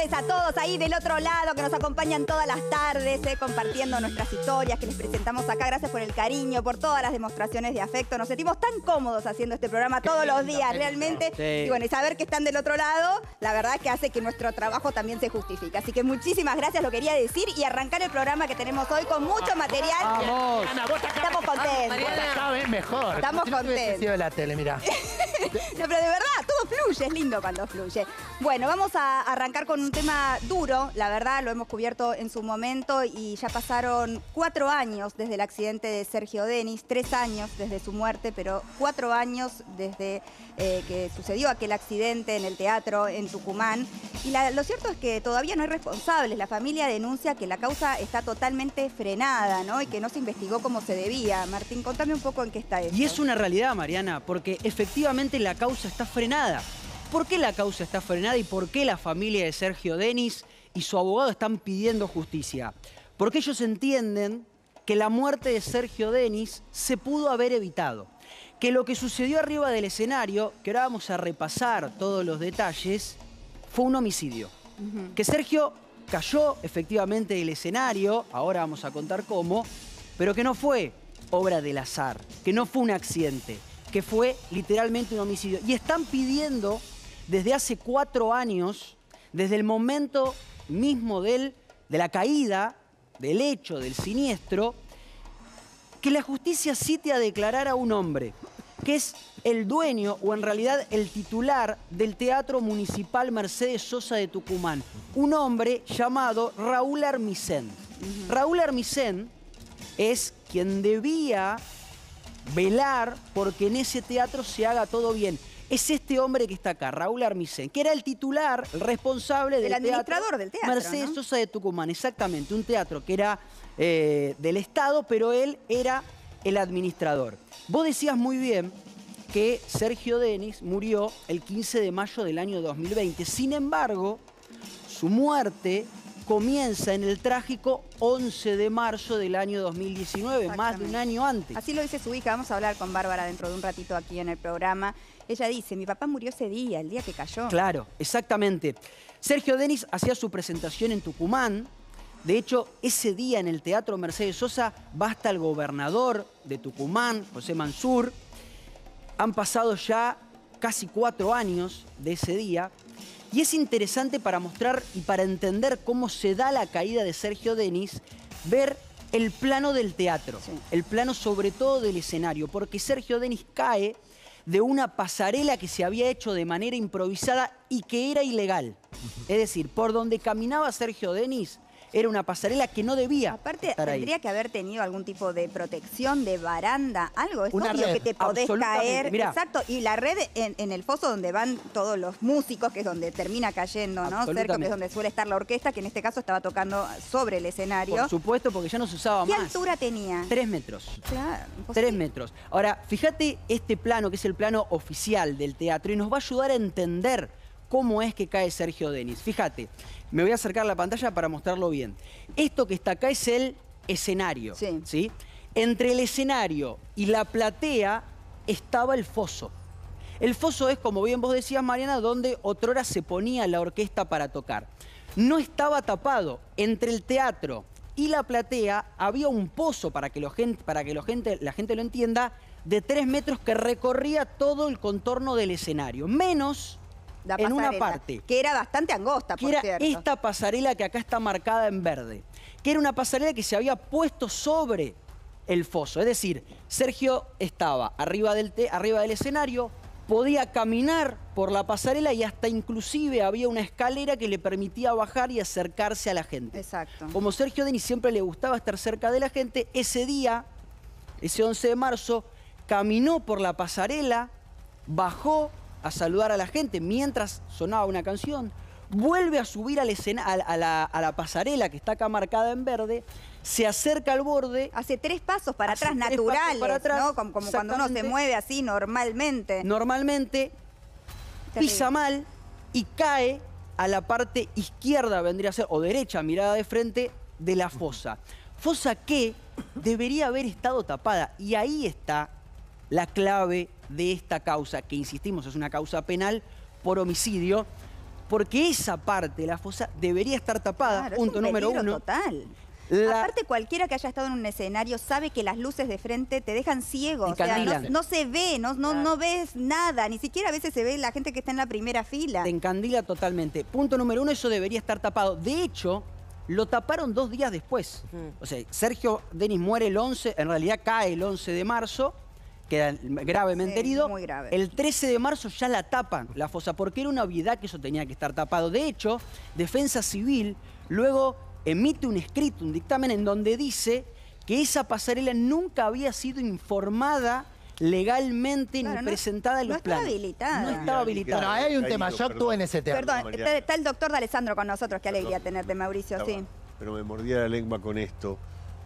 a todos ahí del otro lado que nos acompañan todas las tardes, eh, compartiendo nuestras historias que les presentamos acá. Gracias por el cariño, por todas las demostraciones de afecto. Nos sentimos tan cómodos haciendo este programa todos los días, realmente. Sí. Y bueno, y saber que están del otro lado, la verdad es que hace que nuestro trabajo también se justifique. Así que muchísimas gracias, lo quería decir, y arrancar el programa que tenemos hoy con mucho material. Vamos. Ana, vos acá- Estamos contentos. Vos acá ves mejor. Estamos contentos. la tele, mirá. No, pero de verdad, todo fluye, es lindo cuando fluye. Bueno, vamos a arrancar con un tema duro, la verdad, lo hemos cubierto en su momento y ya pasaron cuatro años desde el accidente de Sergio Denis, tres años desde su muerte, pero cuatro años desde eh, que sucedió aquel accidente en el teatro en Tucumán. Y la- lo cierto es que todavía no hay responsables. La familia denuncia que la causa está totalmente frenada, ¿no? Y que no se investigó como se debía. Martín, contame un poco en qué está esto. Y es una realidad, Mariana, porque efectivamente la causa está frenada. ¿Por qué la causa está frenada y por qué la familia de Sergio Denis y su abogado están pidiendo justicia? Porque ellos entienden que la muerte de Sergio Denis se pudo haber evitado. Que lo que sucedió arriba del escenario, que ahora vamos a repasar todos los detalles, fue un homicidio. Que Sergio cayó efectivamente del escenario, ahora vamos a contar cómo, pero que no fue obra del azar, que no fue un accidente, que fue literalmente un homicidio. Y están pidiendo desde hace cuatro años, desde el momento mismo del, de la caída, del hecho, del siniestro, que la justicia cite a declarar a un hombre, que es el dueño o en realidad el titular del Teatro Municipal Mercedes Sosa de Tucumán, un hombre llamado Raúl Armisen. Raúl Armisen es quien debía velar porque en ese teatro se haga todo bien. Es este hombre que está acá, Raúl Armisen, que era el titular, el responsable El del administrador del teatro, Mercedes ¿no? Sosa de Tucumán, exactamente, un teatro que era eh, del Estado, pero él era el administrador. Vos decías muy bien que Sergio Denis murió el 15 de mayo del año 2020. Sin embargo, su muerte comienza en el trágico 11 de marzo del año 2019, más de un año antes. Así lo dice su hija. Vamos a hablar con Bárbara dentro de un ratito aquí en el programa. Ella dice, mi papá murió ese día, el día que cayó. Claro, exactamente. Sergio Denis hacía su presentación en Tucumán. De hecho, ese día en el Teatro Mercedes Sosa va hasta el gobernador de Tucumán, José Mansur. Han pasado ya casi cuatro años de ese día. Y es interesante para mostrar y para entender cómo se da la caída de Sergio Denis, ver el plano del teatro, Sí. el plano sobre todo del escenario, porque Sergio Denis cae de una pasarela que se había hecho de manera improvisada y que era ilegal. Es decir, por donde caminaba Sergio Denis era una pasarela que no debía Aparte, estar ahí. tendría que haber tenido algún tipo de protección, de baranda, algo. Es Una obvio red, que te podés caer. Mirá. Exacto. Y la red en, en el foso donde van todos los músicos, que es donde termina cayendo, ¿no? Cerca, que es donde suele estar la orquesta, que en este caso estaba tocando sobre el escenario. Por supuesto, porque ya no se usaba ¿Qué más. altura tenía? Tres metros. Claro. Tres metros. Ahora, fíjate este plano, que es el plano oficial del teatro, y nos va a ayudar a entender cómo es que cae Sergio Denis. Fíjate, me voy a acercar la pantalla para mostrarlo bien. Esto que está acá es el escenario. Sí. Entre el escenario y la platea estaba el foso. El foso es, como bien vos decías, Mariana, donde otrora se ponía la orquesta para tocar. No estaba tapado. Entre el teatro y la platea había un pozo, para que, lo gen- para que lo gente, la gente lo entienda, de tres metros que recorría todo el contorno del escenario. Menos La en una parte Que era bastante angosta, que por era cierto. esta pasarela que acá está marcada en verde, que era una pasarela que se había puesto sobre el foso. Es decir, Sergio estaba arriba del, te- arriba del escenario, podía caminar por la pasarela y hasta inclusive había una escalera que le permitía bajar y acercarse a la gente. Exacto. Como Sergio Denis siempre le gustaba estar cerca de la gente, ese día, ese 11 de marzo, caminó por la pasarela, bajó a saludar a la gente mientras sonaba una canción, vuelve a subir al escena- a, a la, a la pasarela que está acá marcada en verde, se acerca al borde, Hace tres pasos para atrás, naturales, para atrás, ¿no? Como, como cuando uno se mueve así normalmente. normalmente Terrible. pisa mal y cae a la parte izquierda, vendría a ser, o derecha, mirada de frente, de la fosa. Fosa que debería haber estado tapada. Y ahí está la clave de esta causa, que insistimos, es una causa penal por homicidio. porque esa parte de la fosa debería estar tapada, Claro, es punto un número uno. total. La- Aparte, cualquiera que haya estado en un escenario sabe que las luces de frente te dejan ciego. O sea, no se ve, no, no, no ves nada. Ni siquiera a veces se ve la gente que está en la primera fila. Te encandila totalmente. Punto número uno, eso debería estar tapado. De hecho, lo taparon dos días después. O sea, Sergio Denis muere el 11, en realidad cae el 11 de marzo, queda gravemente Sí, herido. muy grave. El 13 de marzo ya la tapan, la fosa, porque era una obviedad que eso tenía que estar tapado. De hecho, Defensa Civil luego emite un escrito, un dictamen en donde dice que esa pasarela nunca había sido informada legalmente Claro, ni no- presentada en no los estaba planes. habilitada. No estaba habilitada. Bueno, ahí hay un Caído, tema. Yo actúo en ese teatro. Perdón, está, está el doctor D'Alessandro con nosotros. Qué alegría Perdón. tenerte, Mauricio, Estaba- sí. Pero me mordía la lengua con esto,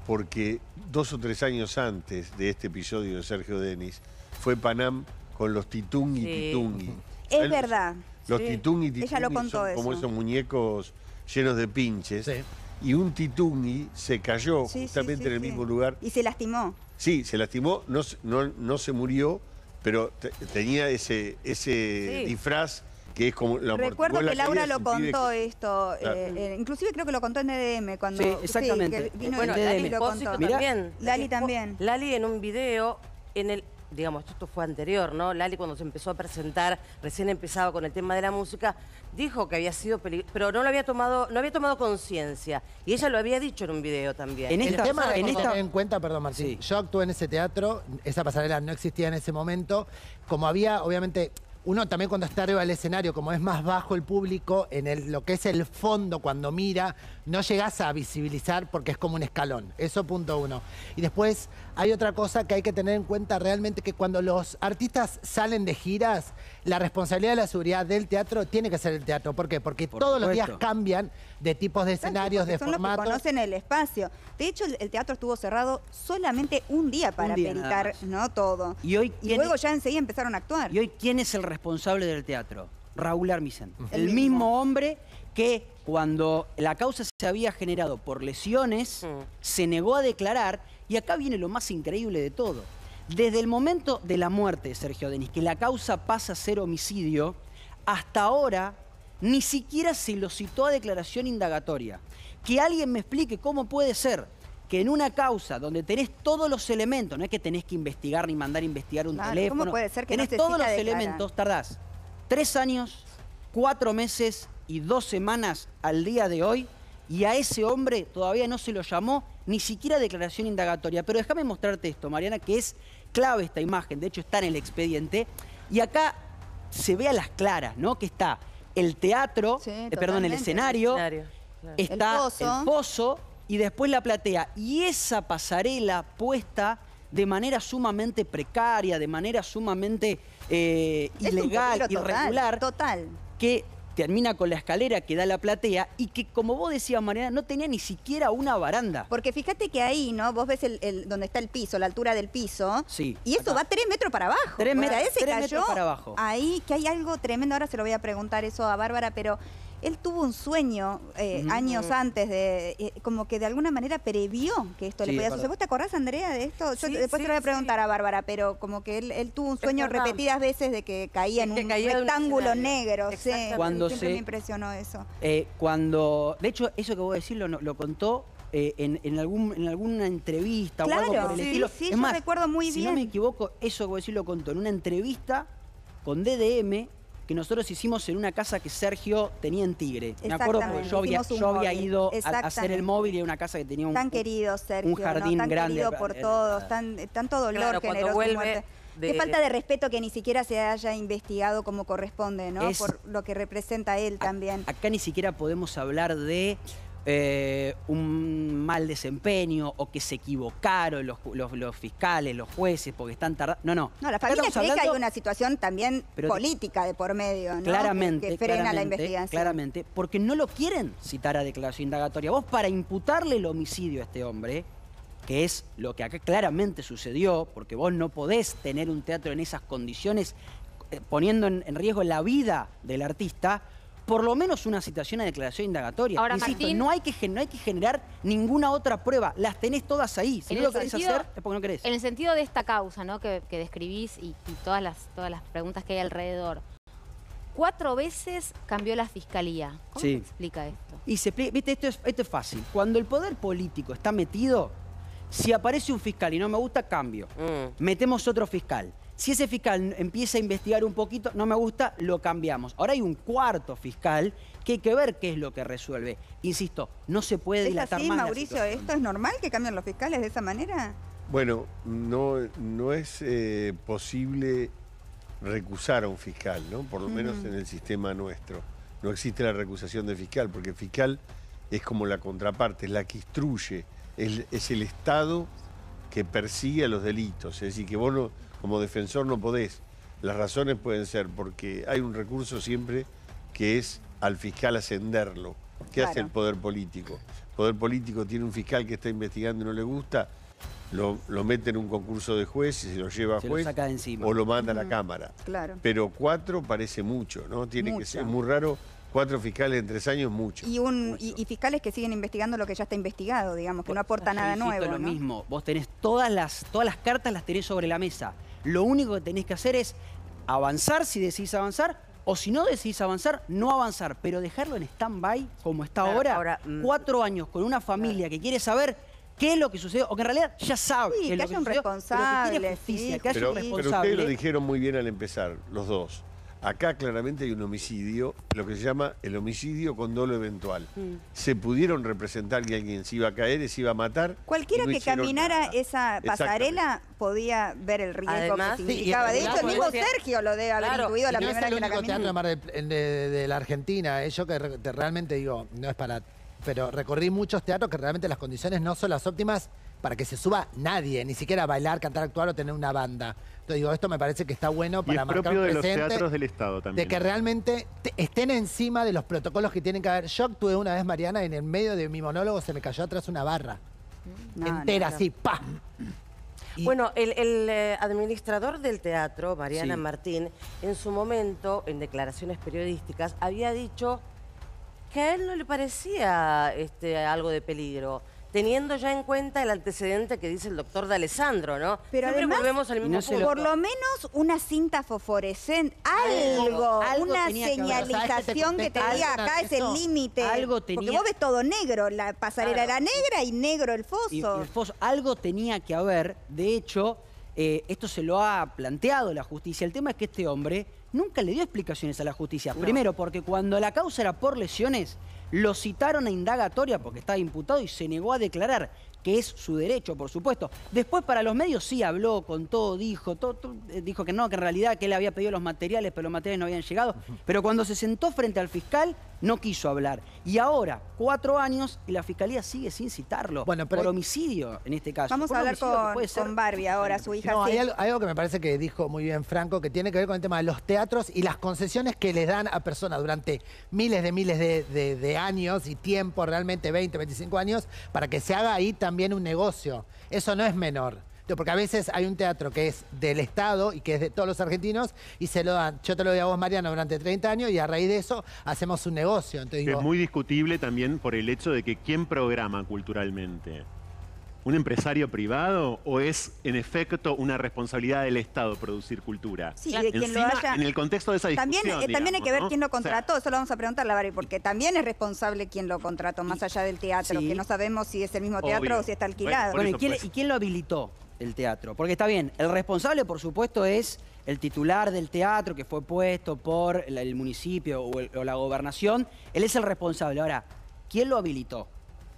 porque dos o tres años antes de este episodio de Sergio Denis, fue Panam con los Titungi Sí. Titungi. Es verdad. Los Sí. Titungi Ella Titungi lo contó son como eso. esos muñecos llenos de pinches. Sí. Y un Titungi se cayó justamente sí, en el sí. mismo lugar. Y se lastimó. Sí, se lastimó, no, se- no, no se murió, pero te- tenía ese, ese Sí. disfraz que es como la Recuerdo que Laura lo contó que- esto, Claro. eh, eh, inclusive creo que lo contó en EDM cuando Sí, exactamente. que vino bueno. Lali lo contó. Mirá. también. Lali también. Lali en un video, en el, digamos, esto fue anterior, ¿no? Lali cuando se empezó a presentar, recién empezaba con el tema de la música, dijo que había sido peligroso, pero no lo había tomado, no había tomado conciencia. Y ella lo había dicho en un video también. En El esta- tema en esta- en cuenta, perdón Martín, Sí. yo actué en ese teatro, esa pasarela no existía en ese momento, como había, obviamente, uno también cuando está arriba del escenario, como es más bajo el público, en lo que es el fondo cuando mira, no llegas a visibilizar porque es como un escalón. Eso punto uno. Y después hay otra cosa que hay que tener en cuenta realmente que cuando los artistas salen de giras, la responsabilidad de la seguridad del teatro tiene que ser el teatro. ¿Por qué? Porque Por todos los días cambian de tipos de escenarios, de son los que formatos. conocen el espacio. De hecho, el, el teatro estuvo cerrado solamente un día para día nada peritar, más. ¿no? Todo. Y hoy, Y ¿quién- luego ya enseguida empezaron a actuar. Y hoy, ¿quién es el responsable del teatro? Raúl Armisen. El, El mismo. mismo. hombre que cuando la causa se había generado por lesiones, Mm. se negó a declarar. Y acá viene lo más increíble de todo. Desde el momento de la muerte de Sergio Denis, que la causa pasa a ser homicidio, hasta ahora ni siquiera se lo citó a declaración indagatoria. Que alguien me explique cómo puede ser que en una causa donde tenés todos los elementos, no es que tenés que investigar ni mandar a investigar un Claro, teléfono, ¿cómo puede ser que tenés todos los declarar? elementos, tardás tres años, cuatro meses y dos semanas al día de hoy y a ese hombre todavía no se lo llamó ni siquiera declaración indagatoria. Pero déjame mostrarte esto, Mariana, que es clave esta imagen, de hecho está en el expediente, y acá se ve a las claras, ¿no? Que está el teatro, Sí, eh, perdón, el escenario, Escenario, claro. está El pozo. el pozo y después la platea. Y esa pasarela puesta de manera sumamente precaria, de manera sumamente eh, ilegal, irregular, Total. que termina con la escalera que da la platea y que, como vos decías, Mariana, no tenía ni siquiera una baranda. Porque fíjate que ahí, ¿no? Vos ves el, el- donde está el piso, la altura del piso. Sí, Y eso acá. va tres metros para abajo. Tres O met- sea, él se tres cayó metros para abajo. Ahí, que hay algo tremendo. Ahora se lo voy a preguntar eso a Bárbara, pero él tuvo un sueño eh, años antes de, eh, como que de alguna manera previó que esto Sí, le podía suceder. ¿Vos te acordás, Andrea, de esto? Yo Sí, después sí, te lo voy a sí. preguntar a Bárbara, pero como que él, él tuvo un sueño repetidas veces de que caía en Que un caía de un rectángulo negro. Sí. Cuando siempre se- me impresionó eso. Eh, cuando, de hecho, eso que vos decís lo, lo contó eh, en, en algún, en alguna entrevista o algo Claro, por el sí, estilo. sí, es yo más, recuerdo muy si no me bien. equivoco, eso que vos decís lo contó en una entrevista con DDM que nosotros hicimos en una casa que Sergio tenía en Tigre. Me acuerdo porque yo había, yo ido a- hacer el móvil y era una casa que tenía un, Tan querido, Sergio, un jardín ¿no? tan grande. querido por todos, tan, tanto dolor Claro, generó vuelve de- Qué falta de respeto que ni siquiera se haya investigado como corresponde, ¿no? Es- por lo que representa él también. Acá ni siquiera podemos hablar de eh, un mal desempeño o que se equivocaron los, ju- los- los fiscales, los jueces, porque están tardando. No, no. No, la familia cree que hay una situación también Pero política de por medio, ¿no? Claramente, Que, que frena la investigación. claramente, porque no lo quieren citar a declaración indagatoria. Vos para imputarle el homicidio a este hombre, que es lo que acá claramente sucedió, porque vos no podés tener un teatro en esas condiciones, eh, poniendo en, en riesgo la vida del artista, por lo menos una citación a declaración indagatoria. Ahora, Insisto, Martín- no hay, que, no hay que generar ninguna otra prueba, las tenés todas ahí. Si no lo querés sentido- hacer, es porque no querés. En el sentido de esta causa, ¿no? Que, que describís y, y todas las todas las preguntas que hay alrededor. Cuatro veces cambió la fiscalía. ¿Cómo Sí. se explica esto? Y se viste, esto es, esto es fácil. Cuando el poder político está metido, si aparece un fiscal y no me gusta, cambio. Mm. Metemos otro fiscal. Si ese fiscal empieza a investigar un poquito, no me gusta, lo cambiamos. Ahora hay un cuarto fiscal que hay que ver qué es lo que resuelve. Insisto, no se puede ¿Es dilatar así, más Mauricio? ¿Esto es normal que cambien los fiscales de esa manera? Bueno, no, no es eh, posible recusar a un fiscal, ¿no? Por lo menos en el sistema nuestro. No existe la recusación de fiscal, porque el fiscal es como la contraparte, es la que instruye, es, es el Estado que persigue a los delitos. Es decir, que vos no- como defensor no podés. Las razones pueden ser porque hay un recurso siempre que es al fiscal ascenderlo. ¿Qué hace el poder político? El poder político tiene un fiscal que está investigando y no le gusta, lo, lo mete en un concurso de juez y se lo lleva a lo juez o lo manda a la Cámara. Claro. Pero cuatro parece mucho, ¿no? Tiene que ser muy raro. Cuatro fiscales en tres años, mucho. Y, un, mucho. y, y fiscales que siguen investigando lo que ya está investigado, digamos, que no aporta nada nuevo. lo ¿no? mismo. Vos tenés todas las, todas las cartas, las tenés sobre la mesa. Lo único que tenés que hacer es avanzar si decís avanzar, o si no decidís avanzar, no avanzar, pero dejarlo en stand-by como está Claro, ahora, ahora, mm, cuatro años con una familia que quiere saber qué es lo que sucedió, o que en realidad ya sabe Sí, que lo haya que un sucedió, pero que responsable, quiere justicia, sí, que haya pero, un pero responsable. ustedes lo dijeron muy bien al empezar, los dos. Acá claramente hay un homicidio, lo que se llama el homicidio con dolo eventual. Mm. Se pudieron representar que alguien se iba a caer y se iba a matar. Cualquiera no que caminara nada. esa pasarela podía ver el riesgo Además- que Sí, significaba. y de el hecho, el mismo es- Sergio lo debe haber Claro, intuido Y la no es primera el que la teatro de. Mar del- de, de la Argentina. eh, Yo que re- te- realmente digo, no es para... Pero recorrí muchos teatros que realmente las condiciones no son las óptimas para que se suba nadie, ni siquiera bailar, cantar, actuar o tener una banda. Entonces digo, esto me parece que está bueno Y para es marcar propio un de los teatros del Estado también. de que realmente te- estén encima de los protocolos que tienen que haber. Yo actué una vez, Mariana, en el medio de mi monólogo se me cayó atrás una barra. No, no, entera, no. así, ¡pam! Y- Bueno, el, el, eh, administrador del teatro, Mariana Sí. Martín, en su momento, en declaraciones periodísticas, había dicho que a él no le parecía este, algo de peligro, teniendo ya en cuenta el antecedente que dice el doctor de Alessandro, ¿no? Pero Siempre además- volvemos al mismo no punto. Por lo menos una cinta fosforescente, algo, algo una señalización que te ¿Sabes qué te diga acá es el límite. Algo Porque tenía- vos ves todo negro, la pasarela era negra y negro el foso. Y, y el foso, algo tenía que haber, de hecho, eh, esto se lo ha planteado la justicia. El tema es que este hombre nunca le dio explicaciones a la justicia. Primero, porque cuando la causa era por lesiones, lo citaron a indagatoria porque estaba imputado y se negó a declarar, que es su derecho, por supuesto. Después, para los medios sí habló, contó, dijo, todo, todo, eh, dijo que no, que en realidad que él había pedido los materiales, pero los materiales no habían llegado. Pero cuando se sentó frente al fiscal, no quiso hablar. Y ahora, cuatro años, y la fiscalía sigue sin citarlo. Bueno, pero por homicidio, en este caso. Vamos Por a hablar con, con Barbie ahora, su hija. No, sí. hay algo, hay algo que me parece que dijo muy bien Franco, que tiene que ver con el tema de los teatros y las concesiones que les dan a personas durante miles de miles de, de- de años y tiempo, realmente 20, 25 años, para que se haga ahí también un negocio. Eso no es menor. Porque a veces hay un teatro que es del Estado y que es de todos los argentinos y se lo dan, yo te lo doy a vos, Mariano, durante 30 años y a raíz de eso hacemos un negocio. Entonces, digo, es muy discutible también por el hecho de que quién programa culturalmente. ¿Un empresario privado o es en efecto una responsabilidad del Estado producir cultura? Sí, de quien lo Encima, haya- En el contexto de esa discusión. También, eh, también hay que ver ¿no? quién lo O sea, contrató, eso lo vamos a preguntar a porque también es responsable quién lo contrató, más allá del teatro, Sí. que no sabemos si es el mismo teatro Obvio. o si está alquilado. Bueno, ¿y quién, pues. y quién lo habilitó el teatro? Porque está bien, el responsable, por supuesto, es el titular del teatro que fue puesto por el, el municipio o, el- o la gobernación. Él es el responsable. Ahora, ¿quién lo habilitó?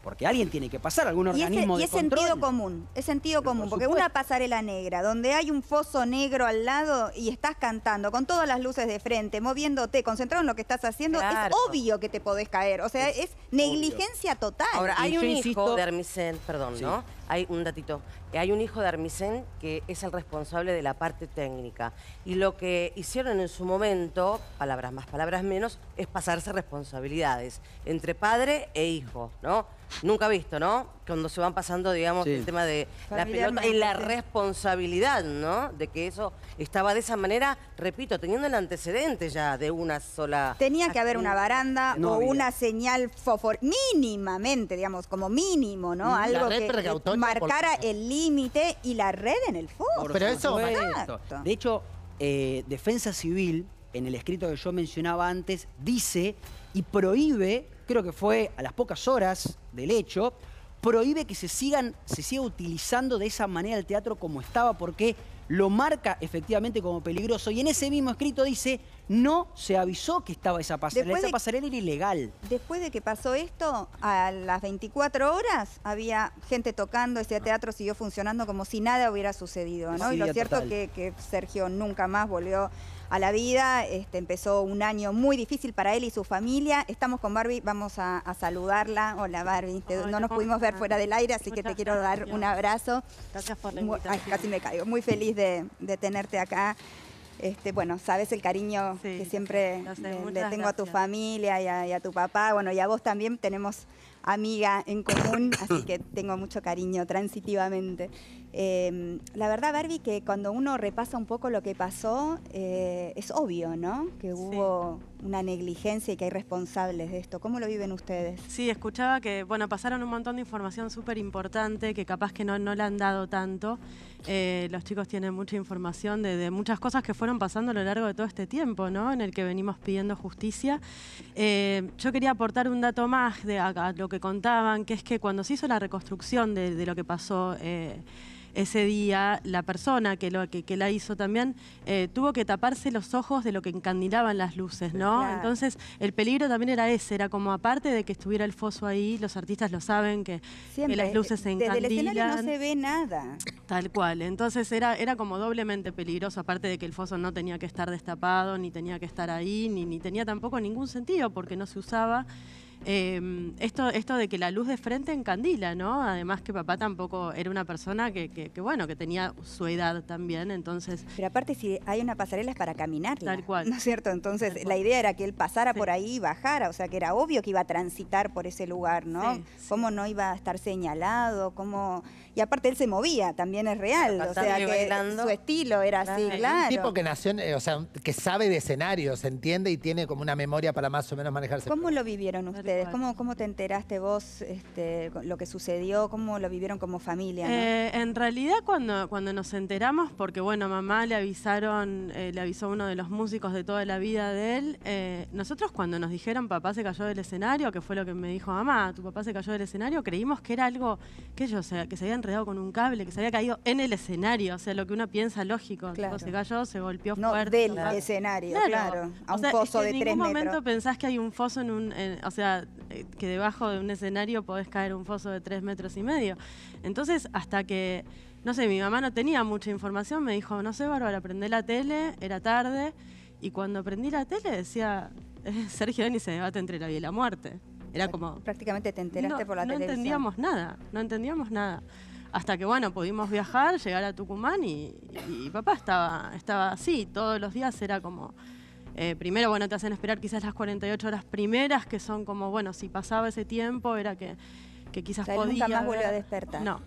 Porque alguien tiene que pasar, algún Y organismo y de es sentido común, es sentido Pero común, por porque supuesto. una pasarela negra donde hay un foso negro al lado y estás cantando con todas las luces de frente, moviéndote, concentrado en lo que estás haciendo, Claro. es obvio que te podés caer. O sea, es, negligencia total. Ahora, Y hay un hijo insisto- de Armisen, perdón, Sí. ¿no? Hay un datito. Hay un hijo de Armisen que es el responsable de la parte técnica. Y lo que hicieron en su momento, palabras más, palabras menos, es pasarse responsabilidades entre padre e hijo, ¿no? Nunca visto, ¿no? Cuando se van pasando, digamos, Sí. el tema de la pelota y la responsabilidad, ¿no? De que eso estaba de esa manera, repito, teniendo el antecedente ya de una sola. Tenía que haber una baranda No o había. una señal fosfor mínimamente, digamos, como mínimo, ¿no? La Algo red que, que precautoria, marcara por- el límite y la red en el. Por Pero eso-. Exacto. De hecho, eh, Defensa Civil en el escrito que yo mencionaba antes, dice y prohíbe, creo que fue a las pocas horas del hecho, prohíbe que se, sigan, se siga utilizando de esa manera el teatro como estaba, porque lo marca efectivamente como peligroso. Y en ese mismo escrito dice, no se avisó que estaba esa pasarela. Después esa de- pasarela era ilegal. Después de que pasó esto, a las 24 horas había gente tocando, ese teatro siguió funcionando como si nada hubiera sucedido, ¿no? y lo cierto total. que, que Sergio nunca más volvió a la vida, este, empezó un año muy difícil para él y su familia. Estamos con Barbie, vamos a, a saludarla. Hola Barbie, Te- no nos ¿cómo pudimos ver fuera del aire, así que te quiero dar un abrazo. Gracias por la ay, invitación. casi me caigo. Muy feliz de, de tenerte acá. Este, bueno, sabes el cariño Sí, que siempre sé, le, tengo a tu familia y a, y a tu papá. Bueno, y a vos también tenemos amiga en común, así que tengo mucho cariño transitivamente. Eh, la verdad, Barbie, que cuando uno repasa un poco lo que pasó, eh, es obvio, ¿no? Que hubo una negligencia y que hay responsables de esto. ¿Cómo lo viven ustedes? Sí, escuchaba que, bueno, pasaron un montón de información súper importante que capaz que no, no le han dado tanto. Eh, los chicos tienen mucha información de, de muchas cosas que fueron pasando a lo largo de todo este tiempo, ¿no? En el que venimos pidiendo justicia. Eh, yo quería aportar un dato más de a- a lo que contaban, que es que cuando se hizo la reconstrucción de, de lo que pasó ese día, la persona que, lo, que, que la hizo también eh, tuvo que taparse los ojos de lo que encandilaban las luces, ¿no? Claro. Entonces, el peligro también era ese, era como aparte de que estuviera el foso ahí, los artistas lo saben, que, que las luces se Desde el escenario no encandilan. se ve nada. Tal cual. Entonces era, era como doblemente peligroso, aparte de que el foso no tenía que estar destapado, ni tenía que estar ahí, ni, ni tenía tampoco ningún sentido porque no se usaba. Eh, esto, esto de que la luz de frente encandila, ¿no? Además que papá tampoco era una persona que, que- que, bueno, que tenía su edad también, entonces Pero aparte, si hay una pasarela es para caminarla. Tal cual. ¿No es cierto? Entonces, la idea era que él pasara Sí. por ahí y bajara. O sea, que era obvio que iba a transitar por ese lugar, ¿no? Sí, sí. ¿Cómo no iba a estar señalado? ¿Cómo... Y aparte, él se movía, también es real. O sea, que bailando. su estilo era así, Claro. claro. Un tipo que nació, eh, o sea, que sabe de escenarios, entiende y tiene como una memoria para más o menos manejarse. ¿Cómo lo vivieron ustedes? ¿Cómo, ¿Cómo te enteraste vos este, lo que sucedió? ¿Cómo lo vivieron como familia? no? Eh, en realidad cuando, cuando nos enteramos, porque bueno, mamá le avisaron, eh, le avisó uno de los músicos de toda la vida de él, eh, nosotros cuando nos dijeron papá se cayó del escenario, que fue lo que me dijo mamá, tu papá se cayó del escenario, creímos que era algo, que sea, que se había enredado con un cable, que se había caído en el escenario, o sea, lo que uno piensa lógico, Claro. se cayó, se golpeó no fuerte. del escenario, claro. A O un sea, es pozo que de en tres ningún metros. momento pensás que hay un foso en un, en- o sea, eh, que debajo de un escenario podés caer un foso de tres metros y medio. Entonces, hasta que, no sé, mi mamá no tenía mucha información, me dijo, no sé, Bárbara, prendé la tele, era tarde, y cuando prendí la tele decía, eh, Sergio Denis se debate entre la vida y la muerte. Era como... Prácticamente te enteraste no, por la no televisión. entendíamos nada, no entendíamos nada. Hasta que, bueno, pudimos viajar, llegar a Tucumán y, y papá estaba, estaba así. Todos los días era como... eh, primero, bueno, te hacen esperar quizás las 48 horas primeras, que son como, bueno, si pasaba ese tiempo era que, que quizás O sea, podía... nunca más volvió a despertar. No,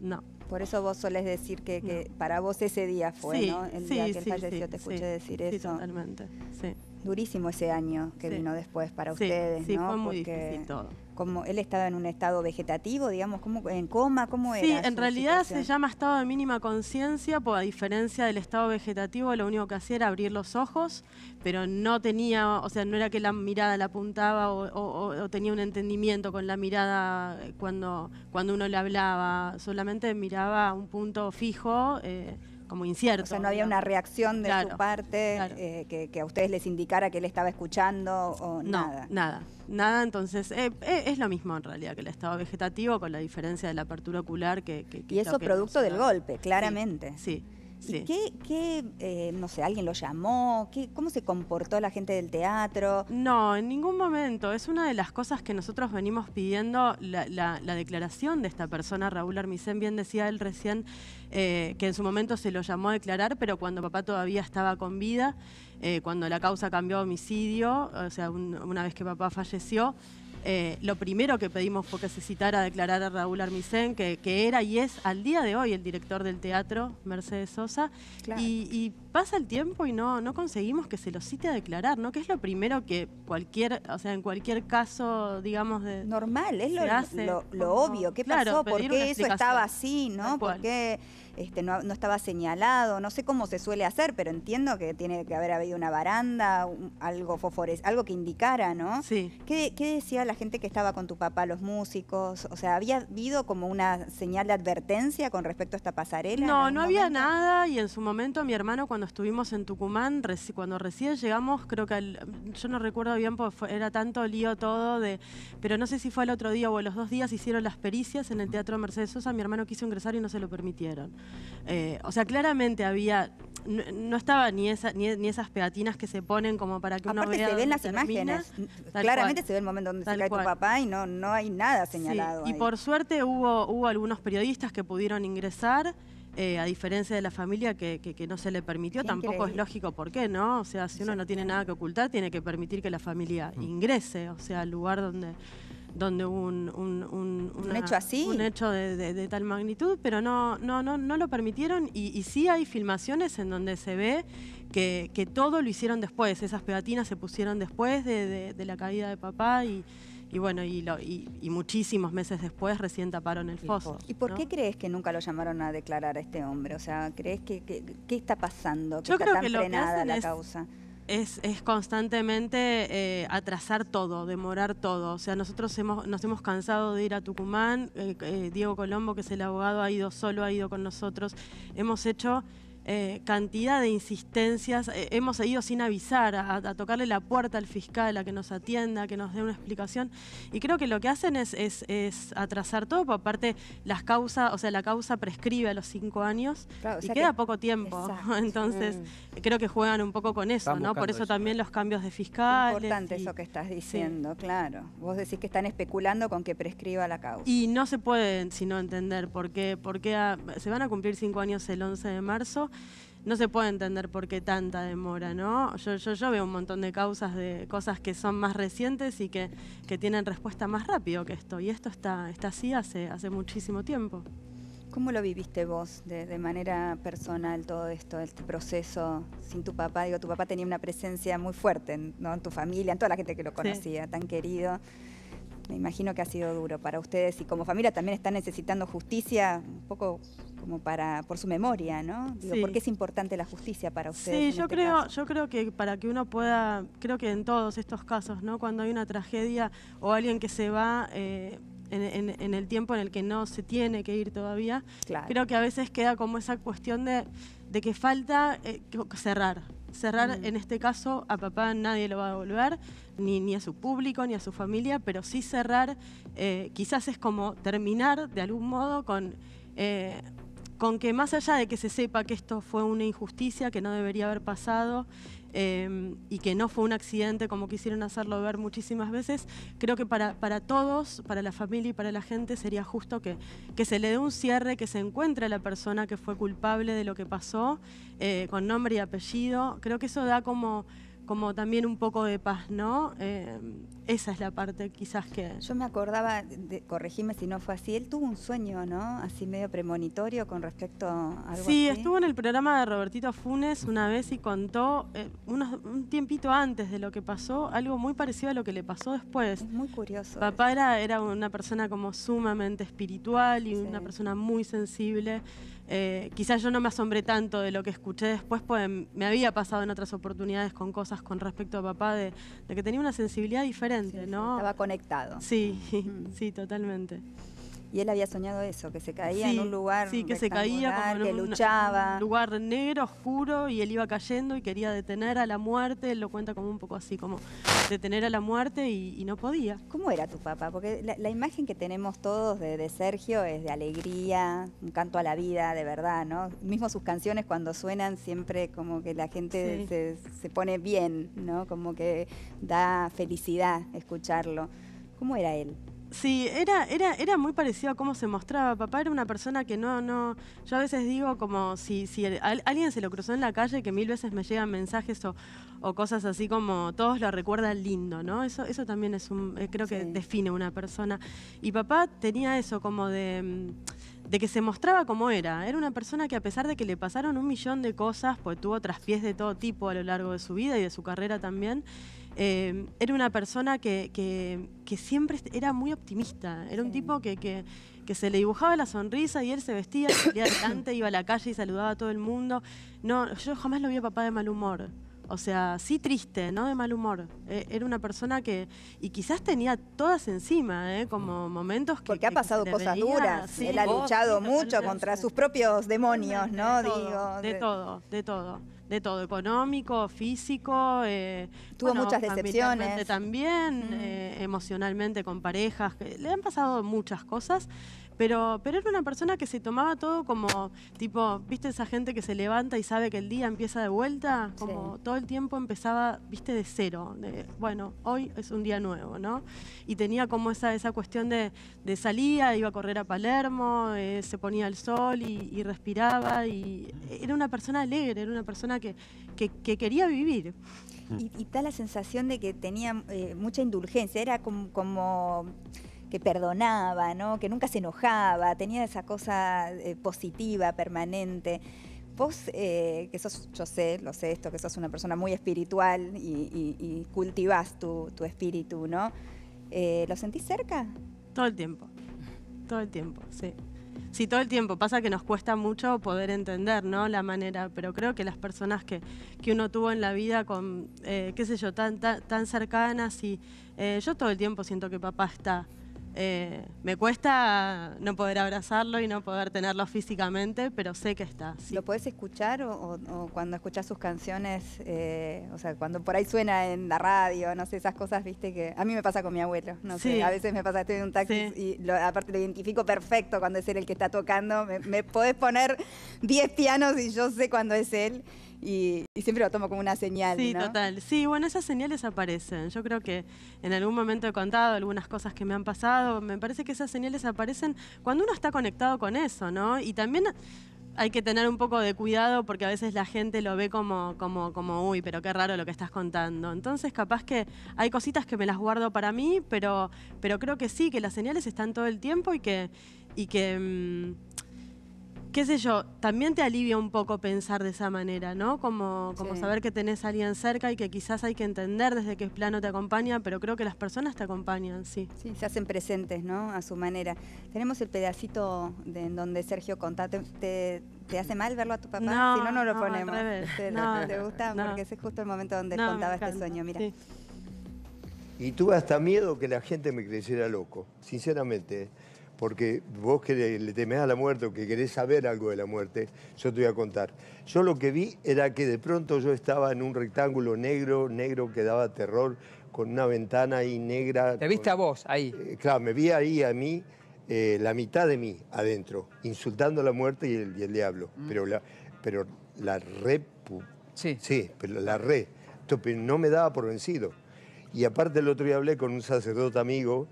no. Por eso vos solés decir que, que para vos ese día fue, sí, ¿no? El sí, día que él sí, falleció, sí, te escuché sí, decir sí, eso. totalmente, sí. Durísimo ese año que Sí. vino después para Sí, ustedes, sí, ¿no? fue muy Porque difícil todo. Como él estaba en un estado vegetativo, digamos, como en coma, ¿cómo era? Sí, en realidad situación? se llama estado de mínima conciencia, a diferencia del estado vegetativo, lo único que hacía era abrir los ojos, pero no tenía, o sea, no era que la mirada la apuntaba o, o- o tenía un entendimiento con la mirada eh, cuando, cuando uno le hablaba, solamente miraba a un punto fijo, eh, como incierto. O sea, no había una reacción de su parte claro. eh, que, que a ustedes les indicara que él estaba escuchando o No, nada. nada. Nada, entonces eh, eh, es lo mismo en realidad que el estado vegetativo, con la diferencia de la apertura ocular que... que- que Y eso producto del golpe, claramente. Sí, sí. ¿Y qué, qué, eh, no sé, alguien lo llamó? ¿Qué, ¿Cómo se comportó la gente del teatro? No, en ningún momento. Es una de las cosas que nosotros venimos pidiendo, la, la- la declaración de esta persona, Raúl Armisen, bien decía él recién, eh, que en su momento se lo llamó a declarar, pero cuando papá todavía estaba con vida, eh, cuando la causa cambió a homicidio, o sea, un- una vez que papá falleció, eh, lo primero que pedimos fue que se citara a declarar a Raúl Armisen, que, que era y es al día de hoy el director del teatro, Mercedes Sosa, Claro. y, y pasa el tiempo y no, no conseguimos que se lo cite a declarar, ¿no? Que es lo primero que cualquier, o sea, en cualquier caso, digamos, de... Normal, es lo, hace lo- obvio. ¿Qué claro, pasó? ¿Por qué eso estaba así? ¿no? ¿Por qué este, no, no estaba señalado? No sé cómo se suele hacer, pero entiendo que tiene que haber habido una baranda, un- algo fosfores, algo que indicara, ¿no? Sí. ¿Qué, qué decía la gente que estaba con tu papá, los músicos? O sea, ¿había habido como una señal de advertencia con respecto a esta pasarela? No, no había nada y en su momento mi hermano cuando estuvimos en Tucumán, reci- cuando recién llegamos, creo que al- yo no recuerdo bien porque fue- era tanto lío todo, de, pero no sé si fue el otro día o a los dos días hicieron las pericias en el Teatro Mercedes Sosa, mi hermano quiso ingresar y no se lo permitieron. Eh, o sea, claramente había, no, no estaba ni, esa, ni, ni esas pegatinas que se ponen como para que uno Aparte vea se ven las termina. imágenes. Claramente cual. se ve el momento donde se cae cual. tu papá y no, no hay nada Sí, señalado. Y ahí. por suerte hubo, hubo algunos periodistas que pudieron ingresar, eh, a diferencia de la familia que, que- que no se le permitió. Tampoco es lógico por qué, ¿no? O sea, si uno no tiene nada que ocultar, tiene que permitir que la familia ingrese, o sea, al lugar donde donde hubo un, un, un- ¿Un una- hecho así? un hecho de, de- de tal magnitud, pero no, no, no, no lo permitieron y, y sí hay filmaciones en donde se ve que, que todo lo hicieron después, esas pegatinas se pusieron después de, de- de la caída de papá y, y bueno, y, lo- y- y muchísimos meses después recién taparon el foso. ¿Y por ¿no? qué crees que nunca lo llamaron a declarar a este hombre? O sea, ¿crees que, qué está pasando? Que Yo está creo tan que lo que hacen la es- causa. Es, es constantemente eh, atrasar todo, demorar todo. O sea, nosotros hemos, nos hemos cansado de ir a Tucumán. eh, eh, Diego Colombo, que es el abogado, ha ido solo, ha ido con nosotros. Hemos hecho eh, cantidad de insistencias. eh, hemos ido sin avisar, a, a tocarle la puerta al fiscal, a que nos atienda, a que nos dé una explicación. Y creo que lo que hacen es, es- es atrasar todo, porque aparte las causas, o sea, la causa prescribe a los cinco años Claro, o y queda que- poco tiempo. Exacto. Entonces, creo que juegan un poco con eso, ¿no? Por eso eso, también los cambios de fiscales. Importante y- eso que estás diciendo, claro. Vos decís que están especulando con que prescriba la causa. Y no se puede sino entender por qué, por qué a- se van a cumplir cinco años el 11 de marzo. No se puede entender por qué tanta demora, ¿no? Yo, yo, yo veo un montón de causas de cosas que son más recientes y que, que tienen respuesta más rápido que esto. Y esto está, está así hace, hace muchísimo tiempo. ¿Cómo lo viviste vos de, de manera personal todo esto, este proceso sin tu papá? Digo, tu papá tenía una presencia muy fuerte en tu familia, en toda la gente que lo conocía, tan querido. Me imagino que ha sido duro para ustedes y como familia también están necesitando justicia, un poco como para por su memoria, ¿no? Digo, Sí. ¿por qué es importante la justicia para ustedes? Sí, yo este creo, caso? yo creo que para que uno pueda, creo que en todos estos casos, ¿no? Cuando hay una tragedia o alguien que se va eh, en, en- en el tiempo en el que no se tiene que ir todavía, Claro. creo que a veces queda como esa cuestión de, de que falta eh, cerrar. Cerrar, Mm. en este caso, a papá nadie lo va a devolver, ni, ni a su público, ni a su familia, pero sí cerrar, eh, quizás es como terminar de algún modo con, eh, con que más allá de que se sepa que esto fue una injusticia, que no debería haber pasado, eh, y que no fue un accidente como quisieron hacerlo ver muchísimas veces, creo que para, para todos, para la familia y para la gente, sería justo que, que se le dé un cierre, que se encuentre a la persona que fue culpable de lo que pasó, eh, con nombre y apellido. Creo que eso da como, como también un poco de paz, ¿no? Eh, esa es la parte quizás que... Yo me acordaba, de, corregime si no fue así, él tuvo un sueño, ¿no? Así medio premonitorio con respecto a algo Sí, así. estuvo en el programa de Robertito Funes una vez y contó eh, unos- un tiempito antes de lo que pasó, algo muy parecido a lo que le pasó después. Es muy curioso. Papá era, era una persona como sumamente espiritual y Sí. una persona muy sensible. Eh, quizás yo no me asombré tanto de lo que escuché después, pues me había pasado en otras oportunidades con cosas con respecto a papá de, de que tenía una sensibilidad Sí, sí, ¿no? Estaba conectado. Sí, Mm. sí, totalmente. Y él había soñado eso, que se caía en un lugar sí, que se caía como en que un- luchaba. un lugar negro, oscuro, y él iba cayendo y quería detener a la muerte. Él lo cuenta como un poco así, como detener a la muerte y, y no podía. ¿Cómo era tu papá? Porque la, la imagen que tenemos todos de, de Sergio es de alegría, un canto a la vida, de verdad, ¿no? Mismo sus canciones cuando suenan siempre como que la gente Sí. se, se pone bien, ¿no? Como que da felicidad escucharlo. ¿Cómo era él? Sí, era, era, era muy parecido a cómo se mostraba. Papá era una persona que no, no. Yo a veces digo como si, si el- al- alguien se lo cruzó en la calle, que mil veces me llegan mensajes o, o cosas así como todos lo recuerdan lindo, ¿no? Eso, eso también es un, eh, creo que Sí. define una persona. Y papá tenía eso como de. mm, de que se mostraba como era. Era una persona que a pesar de que le pasaron un millón de cosas, pues tuvo traspiés de todo tipo a lo largo de su vida y de su carrera también, eh, era una persona que, que- que siempre era muy optimista. Era un tipo que, que- que se le dibujaba la sonrisa y él se vestía, salía adelante, iba a la calle y saludaba a todo el mundo. No, yo jamás lo vi a papá de mal humor. O sea, sí triste, no de mal humor. Eh, era una persona que, y quizás tenía todas encima, ¿eh? como momentos que... Porque ha pasado cosas duras. sí, Él ha luchado sí, mucho contra sus propios demonios, ¿no? De todo, Digo, de todo, de todo, de todo, económico, físico. eh, Tuvo muchas familiarmente decepciones. También, eh, emocionalmente con parejas, que le han pasado muchas cosas. Pero, pero era una persona que se tomaba todo como, tipo, ¿viste esa gente que se levanta y sabe que el día empieza de vuelta? Como Sí. todo el tiempo empezaba, viste, de cero. De, bueno, hoy es un día nuevo, ¿no? Y tenía como esa, esa cuestión de, de salía, iba a correr a Palermo, eh, se ponía el sol y, y respiraba. Y era una persona alegre, era una persona que, que, que quería vivir. Y, y da la sensación de que tenía eh, mucha indulgencia, era como, como que perdonaba, ¿no? que nunca se enojaba, tenía esa cosa eh, positiva, permanente. Vos, eh, que sos, yo sé, lo sé esto, que sos una persona muy espiritual y, y- y cultivás tu, tu espíritu, ¿no? Eh, ¿Lo sentís cerca? Todo el tiempo. Todo el tiempo, sí. Sí, todo el tiempo. Pasa que nos cuesta mucho poder entender, ¿no? La manera, pero creo que las personas que, que uno tuvo en la vida con, qué sé yo, tan, tan, tan cercanas y yo todo el tiempo siento que papá está. Eh, me cuesta no poder abrazarlo y no poder tenerlo físicamente, pero sé que está. sí. ¿Lo podés escuchar o, o- o cuando escuchás sus canciones, eh, o sea, cuando por ahí suena en la radio, no sé, esas cosas, viste que a mí me pasa con mi abuelo, no sé, Sí. a veces me pasa, estoy en un taxi y lo- aparte lo identifico perfecto cuando es él el que está tocando, me, me podés poner 10 pianos y yo sé cuando es él y, y siempre lo tomo como una señal, Sí, ¿no? total. Sí, bueno, esas señales aparecen. Yo creo que en algún momento he contado algunas cosas que me han pasado. Me parece que esas señales aparecen cuando uno está conectado con eso, ¿no? Y también hay que tener un poco de cuidado porque a veces la gente lo ve como, como, como, uy, pero qué raro lo que estás contando. Entonces, capaz que hay cositas que me las guardo para mí, pero, pero creo que sí, que las señales están todo el tiempo y que, y que mm, qué sé yo, también te alivia un poco pensar de esa manera, ¿no? Como, como Sí. saber que tenés a alguien cerca y que quizás hay que entender desde qué plano te acompaña, pero creo que las personas te acompañan, sí. Sí, se hacen presentes, ¿no? A su manera. Tenemos el pedacito de en donde Sergio contá. ¿Te, te- te hace mal verlo a tu papá? No, si no, no lo no, al ponemos. revés. ¿Te, No, te gusta? no. Porque ese es justo el momento donde contaba este sueño. Mira. sí. Y tuve hasta miedo que la gente me creyera loco, sinceramente. Porque vos que le, le temés a la muerte o que querés saber algo de la muerte, yo te voy a contar. Yo lo que vi era que de pronto yo estaba en un rectángulo negro, negro que daba terror, con una ventana ahí negra. Te viste a con- vos ahí. Eh, claro, me vi ahí a mí, eh, la mitad de mí adentro, insultando a la muerte y el, y el diablo. Pero la, pero la repu, Sí. Sí, pero la re. Pero no me daba por vencido. Y aparte el otro día hablé con un sacerdote amigo.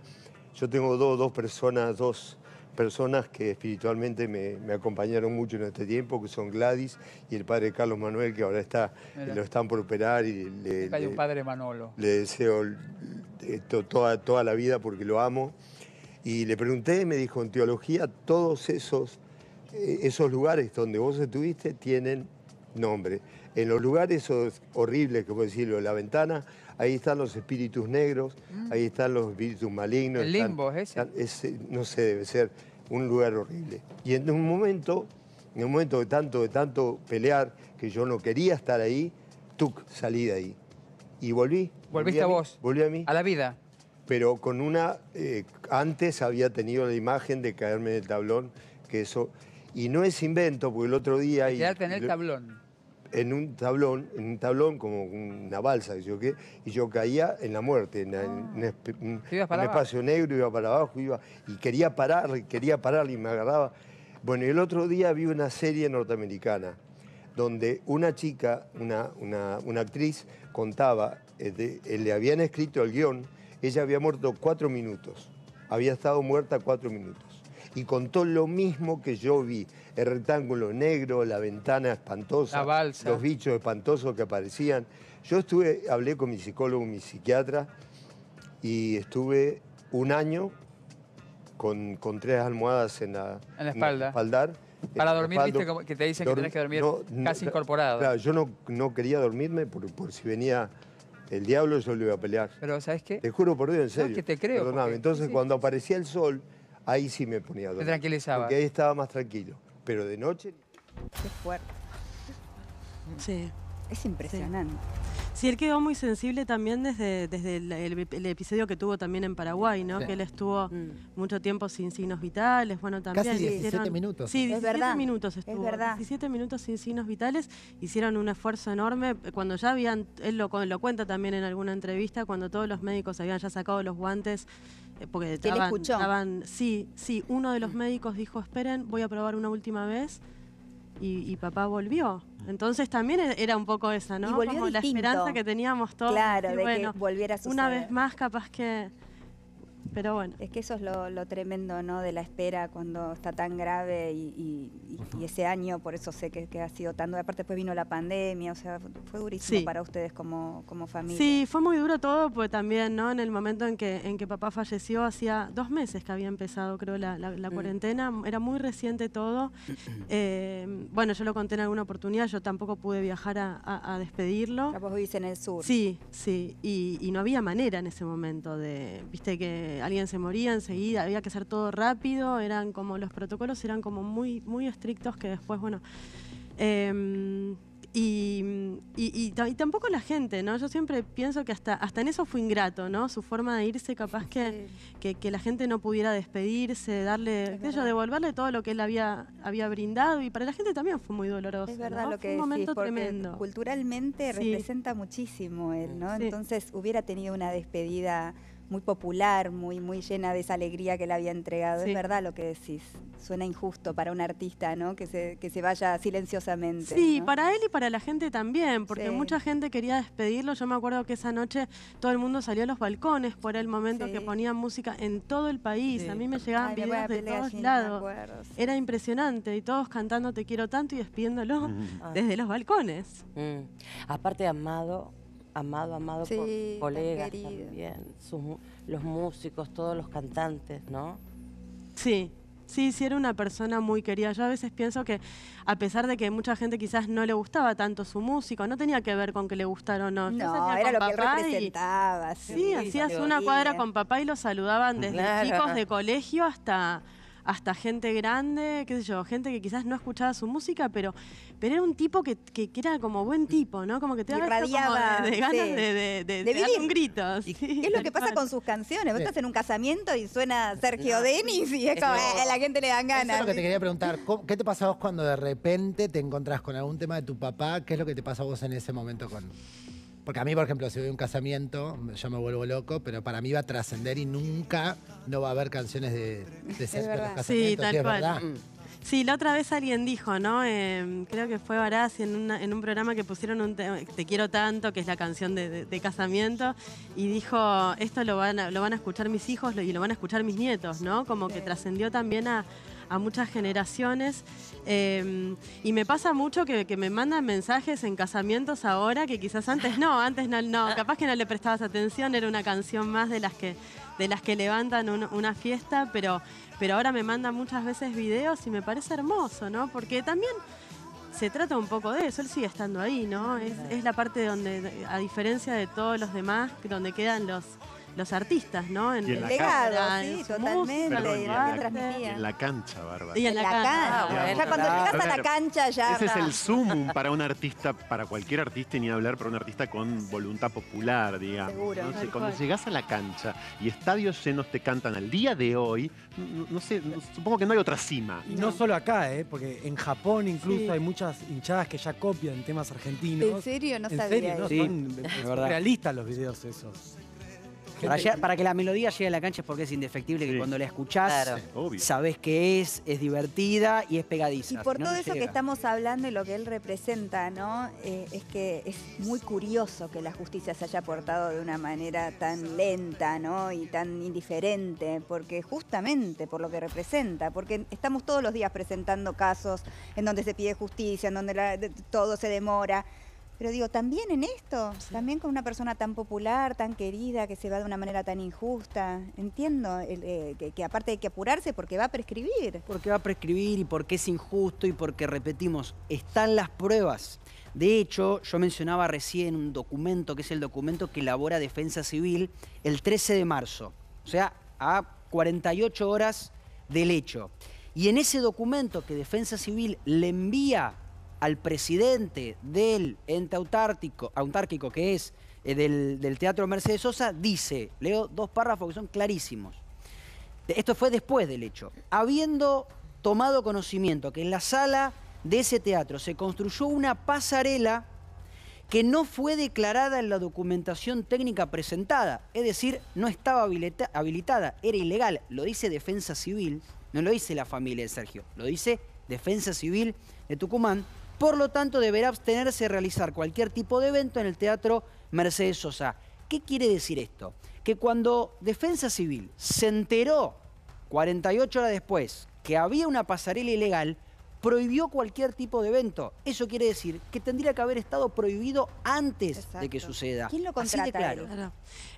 Yo tengo dos, dos personas, dos personas que espiritualmente me, me acompañaron mucho en este tiempo, que son Gladys y el padre Carlos Manuel, que ahora está, Mira. lo están por operar y le, un padre Manolo. le deseo to- toda, toda la vida porque lo amo. Y le pregunté, me dijo, en teología todos esos, eh, esos lugares donde vos estuviste tienen nombre. En los lugares esos horribles, como decirlo, la ventana, ahí están los espíritus negros, ahí están los espíritus malignos. Mm. El están- limbo es ese. están- no sé, debe ser un lugar horrible. Y en un momento, en un momento de tanto, de tanto pelear, que yo no quería estar ahí, tuc, salí de ahí. Y volví. volví Volviste a mí, vos. Volví a mí. A la vida. Pero con una, eh, antes había tenido la imagen de caerme en el tablón, que eso, y no es invento, porque el otro día... Quedarte en el tablón. En un tablón, en un tablón como una balsa, que yo qué, y yo caía en la muerte, en, en un, abajo. espacio negro, iba para abajo, iba, y quería parar, quería parar y me agarraba. Bueno, y el otro día vi una serie norteamericana donde una chica, una, una- una actriz, contaba, eh, de- eh, le habían escrito el guion, ella había muerto cuatro minutos, había estado muerta cuatro minutos. Y contó lo mismo que yo vi, el rectángulo negro, la ventana espantosa, La balsa. los bichos espantosos que aparecían. Yo estuve, hablé con mi psicólogo, mi psiquiatra, y estuve un año con, con tres almohadas en la, En la espalda. espaldar. Para dormir, viste como que te dicen que tenés que dormir no, no, casi incorporado. Claro, yo no, no quería dormirme por, por si venía el diablo, yo lo iba a pelear. Pero ¿sabes qué? Te juro por Dios, en serio. que te creo, Perdóname. porque- Entonces, sí, cuando aparecía el sol, ahí sí me ponía a dormir. tranquilizaba. Porque ahí estaba más tranquilo. Pero de noche... Qué fuerte. Sí. Es impresionante. Sí, él quedó muy sensible también desde, desde el, el- el episodio que tuvo también en Paraguay, ¿no? Sí. Que él estuvo mucho tiempo sin signos vitales, bueno, también... Casi 17 hicieron- minutos. Sí, Es 17 verdad, minutos es estuvo. verdad. 17 minutos sin signos vitales, hicieron un esfuerzo enorme, cuando ya habían, él lo, lo cuenta también en alguna entrevista, cuando todos los médicos habían ya sacado los guantes, porque Que él estaban, escuchó. estaban- sí, sí, uno de los médicos dijo, esperen, voy a probar una última vez, y, y papá volvió. Entonces también e- era un poco esa, ¿no? Y Como la esperanza que teníamos todos. Claro, de que volviera a Una suceder. vez más, capaz que. Pero bueno. Es que eso es lo, lo tremendo, ¿no? De la espera cuando está tan grave y, y- y- y ese año, por eso sé que, que ha sido tan duro. Aparte después vino la pandemia, o sea, fue- fue durísimo Sí. para ustedes como, como familia. Sí, fue muy duro todo, pues también, ¿no? En el momento en que, en que papá falleció, hacía dos meses que había empezado, creo, la, la- la Mm. cuarentena. Era muy reciente todo. Eh, bueno, yo lo conté en alguna oportunidad, yo tampoco pude viajar a, a- a despedirlo. Ya Vos vivís en el sur. Sí, sí, y, y no había manera en ese momento de, viste que alguien se moría enseguida, había que hacer todo rápido, eran como los protocolos eran como muy, muy estrictos que después, bueno, em, y, y- y ta- y tampoco la gente, ¿no? Yo siempre pienso que hasta, hasta en eso fue ingrato, ¿no? Su forma de irse, capaz que, que, que la gente no pudiera despedirse, darle, yo, devolverle todo lo que él había, había brindado, y para la gente también fue muy doloroso. Es verdad ¿no? lo Fue que un decís, momento tremendo. culturalmente Sí. representa muchísimo él, ¿no? Sí. Entonces hubiera tenido una despedida muy popular, muy, muy llena de esa alegría que le había entregado. Sí. Es verdad lo que decís. Suena injusto para un artista, ¿no? Que se, que se vaya silenciosamente. Sí, ¿no? para él y para la gente también, porque Sí. mucha gente quería despedirlo. Yo me acuerdo que esa noche todo el mundo salió a los balcones por el momento Sí. que ponían música en todo el país. Sí. A mí me llegaban Ay, me de todos lados. acuerdo. Era impresionante y todos cantando Te quiero tanto y despidiéndolo Ah. desde los balcones. Mm. Aparte, amado, amado, amado Sí, por colegas también, sus los músicos, todos los cantantes, ¿no? Sí. Sí, sí, era una persona muy querida. Yo a veces pienso que, a pesar de que mucha gente quizás no le gustaba tanto su músico, no tenía que ver con que le gustara o no. No, era con lo que él y-. Sí, hacías una cuadra con papá y lo saludaban desde Claro. chicos de colegio hasta, hasta gente grande, qué sé yo, gente que quizás no escuchaba su música, pero, pero era un tipo que, que- que era como buen tipo, ¿no? Como que te daba de, de ganas sí. de, de, de- un grito. sí, ¿Qué es lo que pasa cual. con sus canciones? Vos Sí. estás en un casamiento y suena Sergio No. Denis y es como, eh, la gente le dan Eso ganas. es lo que te quería preguntar. ¿Cómo- ¿Qué te pasa a vos cuando de repente te encontrás con algún tema de tu papá? ¿Qué es lo que te pasa a vos en ese momento con...? Porque a mí, por ejemplo, si voy a un casamiento, yo me vuelvo loco, pero para mí va a trascender y nunca no va a haber canciones de, de los verdad. Sí, tal es cual. verdad. Mm. Sí, la otra vez alguien dijo, ¿no? Eh, creo que fue Barassi en, una- en un programa que pusieron un te- Te quiero tanto, que es la canción de, de- de casamiento, y dijo, esto lo van a, lo van a escuchar mis hijos y lo van a escuchar mis nietos, ¿no? Como que trascendió también a, a muchas generaciones. Eh, y me pasa mucho que, me mandan mensajes en casamientos ahora que quizás antes no, antes no, capaz que no le prestabas atención, era una canción más de las que, de las que levantan un- una fiesta, pero, pero ahora me mandan muchas veces videos y me parece hermoso, ¿no? Porque también se trata un poco de eso, él sigue estando ahí, ¿no? Es la parte donde, a diferencia de todos los demás, donde quedan los, los artistas, ¿no? Y en El la legado, sí, totalmente. y en la- arte. transmitía. En la cancha, Bárbara. Y en la cancha. cancha. Ah, bueno, ya cuando claro. llegas a la cancha ya. Ese es el sumum para un artista, para cualquier artista, y ni hablar para un artista con voluntad popular, digamos. Seguro, ¿no? tal Si cuando llegas a la cancha y estadios llenos te cantan al día de hoy, no, no sé, no- supongo que no hay otra cima. Y no solo acá, ¿eh? porque en Japón incluso Sí. hay muchas hinchadas que ya copian temas argentinos. ¿En serio? No En sabía serio, ¿no? Sí, Son es verdad. realistas los videos esos. Para, lle- para que la melodía llegue a la cancha es porque es indefectible que cuando la escuchás Claro. Sabés que es, es divertida y es pegadiza. Y por si no, todo no eso que estamos hablando y lo que él representa, ¿no? Eh, es que es muy curioso que la justicia se haya portado de una manera tan lenta, ¿no? Y tan indiferente, porque justamente por lo que representa, porque estamos todos los días presentando casos en donde se pide justicia, en donde la- de- todo se demora. Pero digo, también en esto, también con una persona tan popular, tan querida, que se va de una manera tan injusta. Entiendo el, eh, que, que aparte hay que apurarse porque va a prescribir. Porque va a prescribir y porque es injusto y porque, repetimos, están las pruebas. De hecho, yo mencionaba recién un documento, que es el documento que elabora Defensa Civil el 13 de marzo, o sea, a 48 horas del hecho. Y en ese documento que Defensa Civil le envía al presidente del ente autárquico, que es eh, del, Teatro Mercedes Sosa, dice, leo dos párrafos que son clarísimos. Esto fue después del hecho. Habiendo tomado conocimiento que en la sala de ese teatro se construyó una pasarela que no fue declarada en la documentación técnica presentada, es decir, no estaba habilita- habilitada, era ilegal, lo dice Defensa Civil, no lo dice la familia de Sergio, lo dice Defensa Civil de Tucumán, por lo tanto deberá abstenerse de realizar cualquier tipo de evento en el Teatro Mercedes Sosa. ¿Qué quiere decir esto? Que cuando Defensa Civil se enteró 48 horas después que había una pasarela ilegal, prohibió cualquier tipo de evento. Eso quiere decir que tendría que haber estado prohibido antes de que suceda. ¿Quién lo Así de contrata claro. Claro.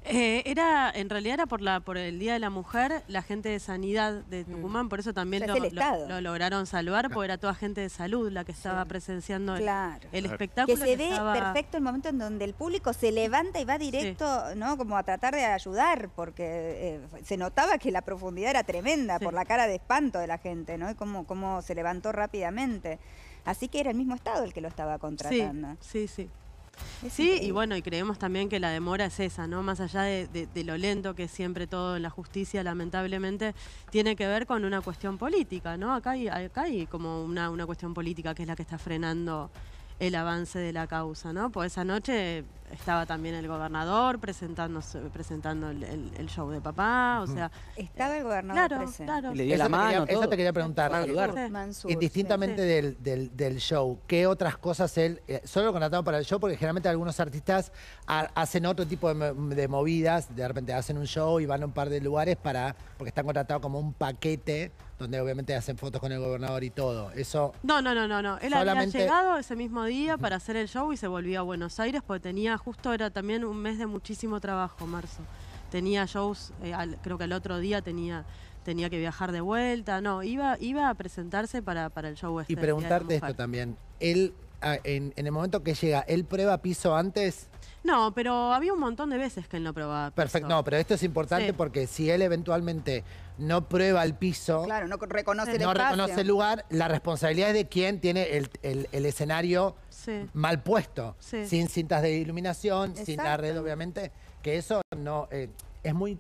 Eh, era, en realidad era por la por el Día de la Mujer, la gente de sanidad de Tucumán, por eso también O sea, lo, es el lo- Estado. lo lograron salvar, porque era toda gente de salud la que estaba presenciando el, Claro. el Claro. espectáculo. Que se ve estaba- perfecto el momento en donde el público se levanta y va directo, ¿no? Como a tratar de ayudar, porque eh, se notaba que la profundidad era tremenda Sí. por la cara de espanto de la gente, ¿no? Y cómo, cómo se levantó rápidamente. Así que era el mismo Estado el que lo estaba contratando. sí, sí. Es Sí, y bueno, y creemos también que la demora es esa, ¿no? Más allá de, de- de lo lento que es siempre todo en la justicia, lamentablemente, tiene que ver con una cuestión política, ¿no? Acá hay, acá hay como una, una cuestión política que es la que está frenando el avance de la causa, ¿no? Pues esa noche estaba también el gobernador presentándose, presentando el, el- el show de papá, o sea... Estaba el gobernador Claro, presente. claro. Le dio Eso la te quería- mano, eso te quería preguntar. Sí. Mansur, Indistintamente sí. del, del- del show, ¿qué otras cosas él, eh, solo lo contrataron para el show? Porque generalmente algunos artistas ha- hacen otro tipo de, de movidas, de repente hacen un show y van a un par de lugares para, porque están contratados como un paquete, donde obviamente hacen fotos con el gobernador y todo. Eso, No, no, no, no, no. Él Solamente- había llegado ese mismo día para hacer el show y se volvió a Buenos Aires porque tenía, justo era también un mes de muchísimo trabajo, marzo. Tenía shows, eh, al- creo que el otro día tenía tenía que viajar de vuelta, no, iba iba a presentarse para, para el show este. y preguntarte esto también. Él, ah, en, en el momento que llega, ¿él prueba piso antes? No, pero había un montón de veces que él no probaba. Perfecto, no, pero esto es importante Sí. porque si él eventualmente no prueba el piso, Claro, no reconoce el no espacio. reconoce el lugar, la responsabilidad es de quien tiene el, el- el escenario Sí. mal puesto, Sí. sin cintas de iluminación, sin la Exacto. red, obviamente, que eso no eh, es muy.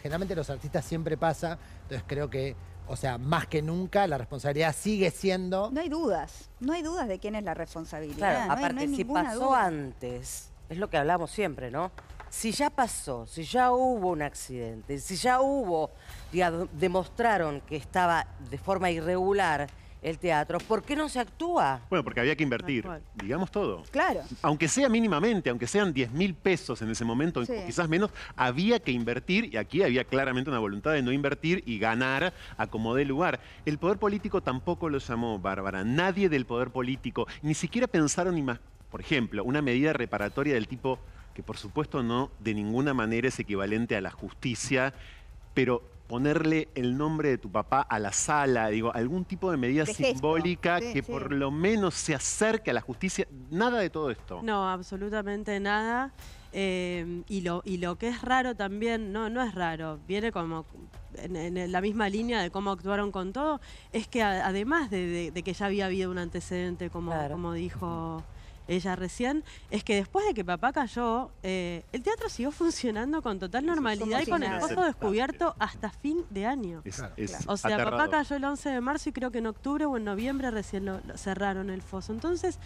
Generalmente los artistas siempre pasa, entonces creo que, o sea, más que nunca, la responsabilidad sigue siendo. No hay dudas, no hay dudas de quién es la responsabilidad. Claro, no hay- no aparte, hay si ninguna pasó duda. antes, es lo que hablamos siempre, ¿no? Si ya pasó, si ya hubo un accidente, si ya hubo, digamos, demostraron que estaba de forma irregular el teatro, ¿por qué no se actúa? Bueno, porque había que invertir, digamos todo. Claro. Aunque sea mínimamente, aunque sean 10 mil pesos en ese momento, Sí. o quizás menos, había que invertir y aquí había claramente una voluntad de no invertir y ganar a como dé lugar. El poder político tampoco lo llamó Bárbara. Nadie del poder político, ni siquiera pensaron, ima- por ejemplo, una medida reparatoria del tipo que por supuesto no de ninguna manera es equivalente a la justicia, pero ponerle el nombre de tu papá a la sala, digo, algún tipo de medida De simbólica Sí, que sí. por lo menos se acerque a la justicia, nada de todo esto. No, absolutamente nada. Eh, y, lo, y lo que es raro también, no, no es raro, viene como en, en la misma línea de cómo actuaron con todo, es que a- además de, de- de que ya había habido un antecedente, como, Claro. como dijo ella recién, es que después de que papá cayó, eh, el teatro siguió funcionando con total normalidad y con el foso descubierto hasta fin de año. Es, Claro, es O sea, papá cayó el 11 de marzo y creo que en octubre o en noviembre recién lo, lo cerraron el foso. Entonces,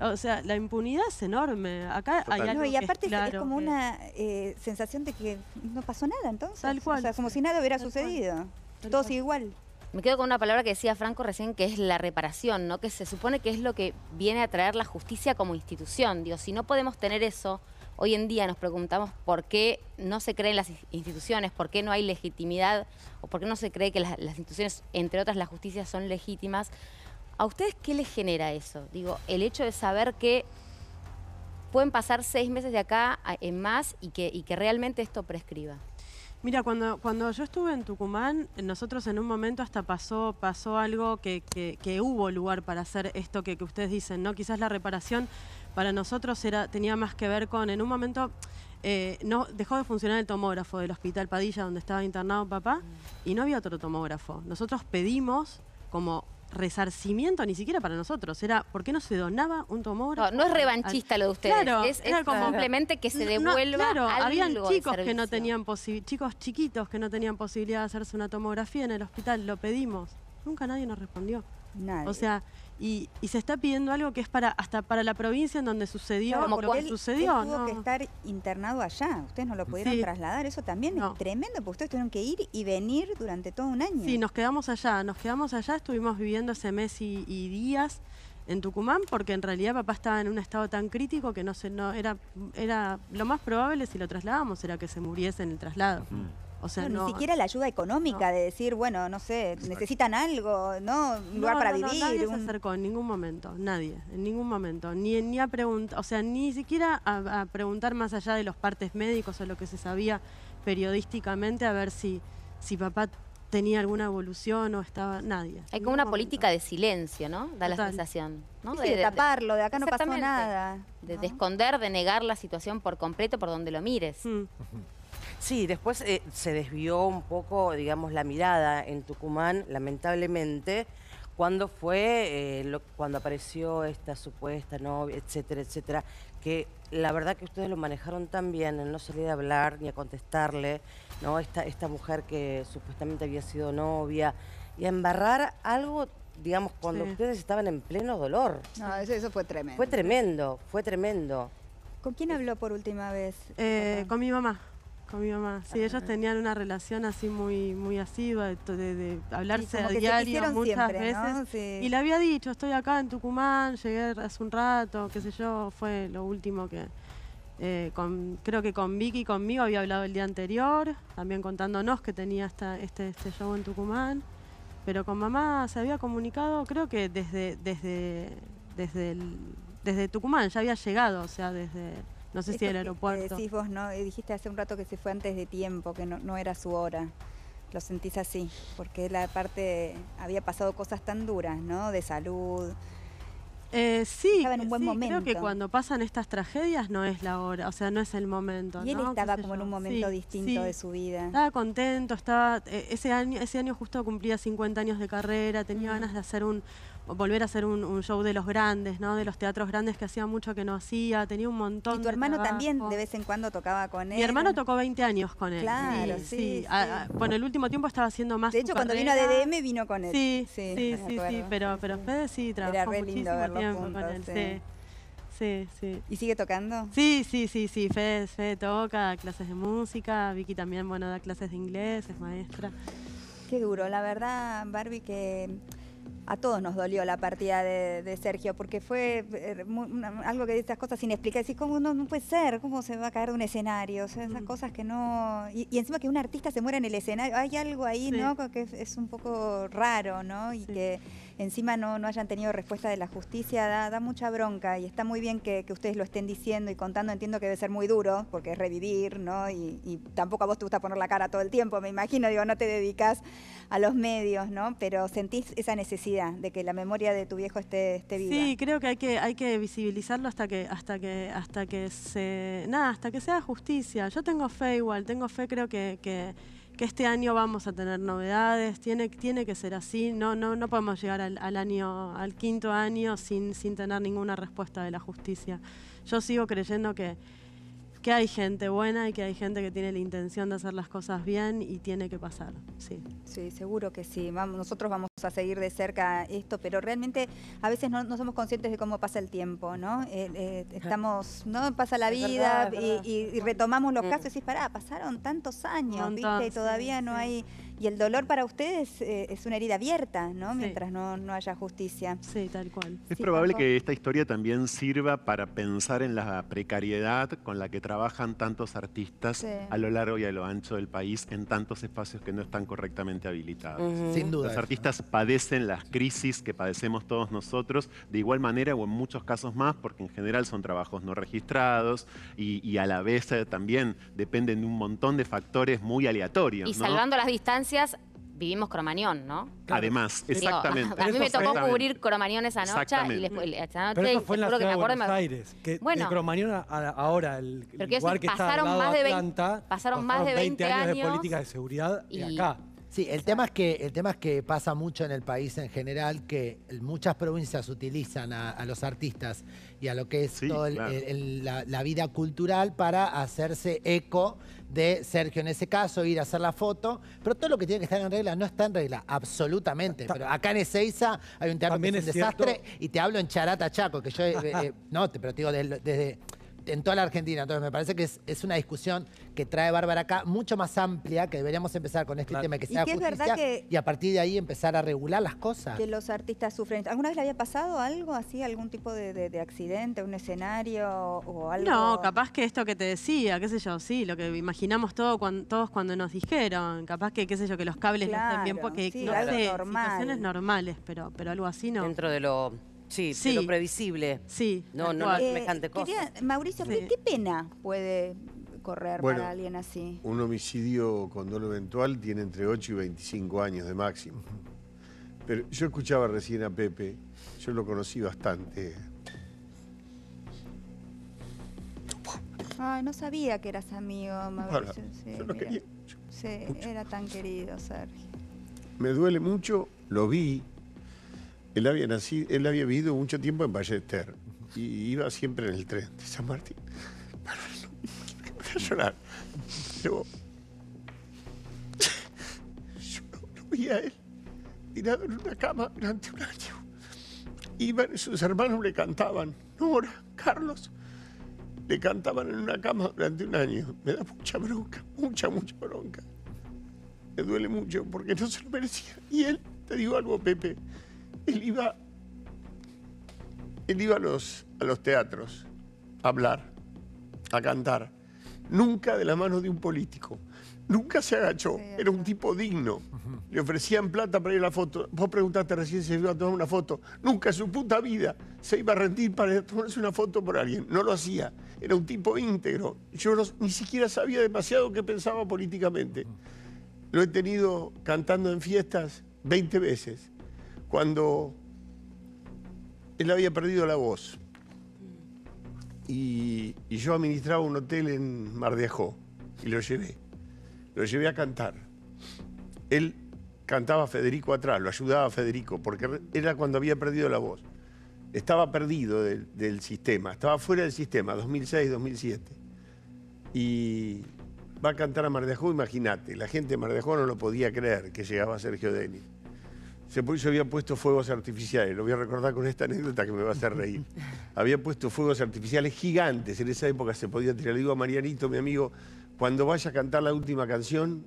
o sea, la impunidad es enorme. Acá hay algo No, y que es aparte es- como que- una eh, sensación de que no pasó nada entonces. Tal cual. O sea, como si nada hubiera Tal cual. sucedido. Tal cual. sigue igual. Me quedo con una palabra que decía Franco recién, que es la reparación, ¿no? Que se supone que es lo que viene a traer la justicia como institución. Digo, si no podemos tener eso, hoy en día nos preguntamos por qué no se creen las instituciones, por qué no hay legitimidad, o por qué no se cree que las, instituciones, entre otras la justicia, son legítimas. ¿A ustedes qué les genera eso? Digo, el hecho de saber que pueden pasar seis meses de acá en más y que, y que realmente esto prescriba. Mira, cuando, cuando yo estuve en Tucumán, nosotros en un momento hasta pasó, pasó algo que, que- hubo lugar para hacer esto que, que ustedes dicen, ¿no? Quizás la reparación para nosotros era, tenía más que ver con, en un momento, eh, no, dejó de funcionar el tomógrafo del Hospital Padilla, donde estaba internado papá, y no había otro tomógrafo. Nosotros pedimos como resarcimiento, ni siquiera para nosotros, era, ¿por qué no se donaba un tomógrafo? No, no es revanchista lo de ustedes, Claro, es, era es como- simplemente que se no, devuelva claro, algo habían chicos que no tenían posi- chicos chiquitos que no tenían posibilidad de hacerse una tomografía en el hospital, lo pedimos. Nunca nadie nos respondió. Nadie. O sea, y, y se está pidiendo algo que es para hasta para la provincia en donde sucedió Claro, lo porque que él- sucedió, él tuvo ¿no? que estar internado allá. Ustedes no lo pudieron Sí. trasladar. Eso también No. es tremendo, porque ustedes tuvieron que ir y venir durante todo un año. Sí, nos quedamos allá, nos quedamos allá, estuvimos viviendo ese mes y, y días en Tucumán porque en realidad papá estaba en un estado tan crítico que no se no era era lo más probable si lo trasladábamos era que se muriese en el traslado. O sea, No, no, ni siquiera la ayuda económica de decir, bueno, no sé, necesitan algo, ¿no? Un lugar No, para no, no, vivir. nadie se un- acercó en ningún momento, nadie, en ningún momento. Ni, ni a preguntar, o sea, ni siquiera a, a preguntar más allá de los partes médicos o lo que se sabía periodísticamente a ver si, si papá tenía alguna evolución o estaba. Nadie. Hay como una ningún política de silencio, ¿no? Da la Total. sensación. ¿no? Sí, sí, de taparlo, de acá no pasó nada. De, ¿no? de esconder, de negar la situación por completo por donde lo mires. momento. Sí, después eh, se desvió un poco, digamos, la mirada en Tucumán, lamentablemente, cuando fue, eh, lo- cuando apareció esta supuesta novia, etcétera, etcétera, que la verdad que ustedes lo manejaron tan bien, el no salir a hablar ni a contestarle, ¿no? Esta, esta mujer que supuestamente había sido novia, y a embarrar algo, digamos, cuando Sí. ustedes estaban en pleno dolor. No, eso, eso fue tremendo. Fue tremendo, fue tremendo. ¿Con quién habló por última vez? Eh, con mi mamá. Con mi mamá. Sí, ellos tenían una relación así muy, muy asidua, de, to- de- de hablarse a diario muchas siempre, ¿no? veces. Sí. Y le había dicho, estoy acá en Tucumán, llegué hace un rato, qué sé yo, fue lo último que. eh, con- creo que con Vicky y conmigo había hablado el día anterior, también contándonos que tenía esta, este, este show en Tucumán. Pero con mamá se había comunicado, creo que desde, desde, desde, el- desde Tucumán, ya había llegado, o sea, desde, no sé si Esto el que- que aeropuerto. decís vos, ¿no? Dijiste hace un rato que se fue antes de tiempo, que no, no era su hora. Lo sentís así, porque la parte había pasado cosas tan duras, ¿no? De salud. Eh, sí, Estaba en un buen sí, creo que momento. cuando pasan estas tragedias no es la hora, o sea, no es el momento. Y él ¿no? estaba como en yo. un momento Sí, distinto sí. de su vida. Estaba contento, estaba eh, ese año ese año justo cumplía 50 años de carrera, Mm. tenía ganas de hacer un volver a hacer un, un show de los grandes, ¿no? De los teatros grandes que hacía mucho que no hacía, tenía un montón Y tu de hermano también de vez en cuando tocaba con él. Mi hermano tocó 20 años con él. Claro, sí, sí. A- a- bueno, el último tiempo estaba haciendo más De hecho, cuando vino a. DDM vino con él. Sí, sí, sí, sí, pero, pero Fede sí trabajó Era re lindo muchísimo tiempo juntos, con él. sí. Sí, sí, sí. ¿Y sigue tocando? Sí, sí, sí, sí, Fede, Fede toca, da clases de música, Vicky también, bueno, da clases de inglés, es maestra. Qué duro, la verdad, Barbie, que a todos nos dolió la partida de, de Sergio, porque fue eh, una- algo que esas cosas sin explicar. Decís, ¿cómo no, no puede ser? ¿Cómo se va a caer de un escenario? O sea, Mm. esas cosas que no... Y, y encima que un artista se muera en el escenario, hay algo ahí, Sí. ¿no? Que es, es un poco raro, ¿no? Y Sí. que encima no, no hayan tenido respuesta de la justicia, da, da mucha bronca y está muy bien que, que ustedes lo estén diciendo y contando. Entiendo que debe ser muy duro, porque es revivir, ¿no? Y, y tampoco a vos te gusta poner la cara todo el tiempo, me imagino, digo, no te dedicas a los medios, ¿no? Pero sentís esa necesidad de que la memoria de tu viejo esté, esté viva. Sí, creo que hay que hay que visibilizarlo hasta que hasta que hasta que se nada, hasta que sea justicia. Yo tengo fe igual, tengo fe, creo que, que, que este año vamos a tener novedades, tiene tiene que ser así, no no no podemos llegar al, al año al quinto año sin sin tener ninguna respuesta de la justicia. Yo sigo creyendo que que hay gente buena y que hay gente que tiene la intención de hacer las cosas bien y tiene que pasar, sí. Sí, seguro que sí. Vamos, nosotros vamos a seguir de cerca esto, pero realmente a veces no, no somos conscientes de cómo pasa el tiempo, ¿no? Eh, eh, estamos, ¿no? Pasa la Es vida verdad, es y- verdad. y, y retomamos los Mm. casos y decís, pará, pasaron tantos años, montón, ¿viste? Y sí, todavía no sí. hay... Y el dolor para ustedes eh, es una herida abierta, ¿no? Sí. Mientras no, no haya justicia. Sí, tal cual. Es Sí, probable que esta historia también sirva para pensar en la precariedad con la que trabajan tantos artistas Sí. a lo largo y a lo ancho del país en tantos espacios que no están correctamente habilitados. Ujú. Sin duda. Los artistas padecen las crisis que padecemos todos nosotros de igual manera o en muchos casos más, porque en general son trabajos no registrados y, y a la vez eh, también dependen de un montón de factores muy aleatorios. Y ¿no? salvando las distancias, vivimos Cromañón, ¿no? Además, Digo, exactamente. a mí me tocó cubrir Cromañón esa noche y Exactamente. después, esa noche, Pero eso fue en la juro que ciudad me de acuerdo y Buenos Aires. Que Bueno. de Cromañón a- a- ahora, el, el Pero quiero lugar que está al pasaron lado más de Atlanta, pasaron más de 20 años, de años política de seguridad y y- acá. Sí, el tema, es que, el tema es que pasa mucho en el país en general, que muchas provincias utilizan a, a los artistas y a lo que es Sí, toda claro. la, la vida cultural para hacerse eco de Sergio en ese caso, ir a hacer la foto, pero todo lo que tiene que estar en regla no está en regla, absolutamente. Ta- Pero acá en Ezeiza hay un teatro que es un es cierto- desastre y te hablo en Charata Chaco, que yo, eh, eh, no, te, pero te digo, desde en toda la Argentina. Entonces me parece que es, es una discusión que trae Bárbara acá mucho más amplia, que deberíamos empezar con este Claro. tema que Y sea que es verdad que- y a partir de ahí empezar a regular las cosas. Que los artistas sufren. ¿Alguna vez le había pasado algo así, algún tipo de, de- de accidente, un escenario o algo? No, capaz que esto que te decía, qué sé yo, sí, lo que imaginamos todo cuan- todos cuando nos dijeron, capaz que, qué sé yo, que los cables no estén bien, porque sí, no algo sé, normal. situaciones normales, pero, pero algo así no. Dentro de lo, sí, Sí. lo previsible. Sí, No, no, no. semejante cosa. quería- Mauricio, ¿qué, Sí. qué pena puede correr Bueno, para alguien así? Un homicidio con dolo eventual tiene entre 8 y 25 años de máximo. Pero yo escuchaba recién a Pepe, yo lo conocí bastante. Ay, no sabía que eras amigo, Mauricio. Para, sí, yo lo quería. Sí, era tan querido, Sergio. Me duele mucho, lo vi. Él había nacido, él había vivido mucho tiempo en Ballester y iba siempre en el tren de San Martín. Voy a llorar. Yo no, no vi a él tirado en una cama durante un año. Iban, sus hermanos le cantaban, Nora, Carlos, le cantaban en una cama durante un año. Me da mucha bronca, mucha, mucha bronca. Me duele mucho porque no se lo merecía. Y él, te digo algo, Pepe, él iba, él iba a los, a los teatros a hablar, a cantar. Nunca de la mano de un político. Nunca se agachó. Sí, Era un tipo digno. Le ofrecían plata para ir a la foto. Vos preguntaste recién si se iba a tomar una foto. Nunca en su puta vida se iba a rendir para tomarse una foto por alguien. No lo hacía. Era un tipo íntegro. Yo no- ni siquiera sabía demasiado qué pensaba políticamente. Lo he tenido cantando en fiestas 20 veces. Cuando él había perdido la voz. Y, yo administraba un hotel en Mar. Y lo llevé. Lo llevé a cantar. Él cantaba a Federico atrás, lo ayudaba a Federico, porque era cuando había perdido la voz. Estaba perdido del, sistema, estaba fuera del sistema, 2006-2007. Y va a cantar a Mar de imagínate, la gente de Mar no lo podía creer que llegaba Sergio Denis. Se había puesto fuegos artificiales, lo voy a recordar con esta anécdota que me va a hacer reír. Había puesto fuegos artificiales gigantes, en esa época se podía tirar. Le digo a Marianito, mi amigo, cuando vaya a cantar la última canción,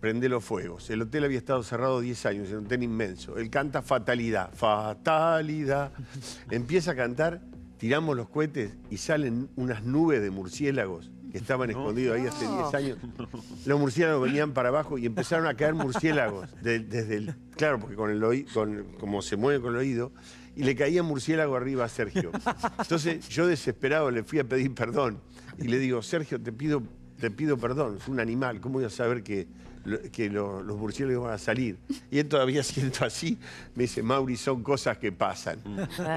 prende los fuegos. El hotel había estado cerrado 10 años, era un hotel inmenso. Él canta Fatalidad, Fatalidad. Empieza a cantar, tiramos los cohetes y salen unas nubes de murciélagos que estaban escondidos ahí hace 10 años. Los murciélagos venían para abajo y empezaron a caer murciélagos de- desde el... Claro, porque con el oí- con, como se mueve con el oído, y le caía murciélago arriba a Sergio. Entonces yo desesperado le fui a pedir perdón y le digo, Sergio, te pido, te pido perdón, es un animal, ¿cómo voy a saber que, que lo- los murciélagos van a salir? Y él todavía siento así, me dice, Mauri, son cosas que pasan.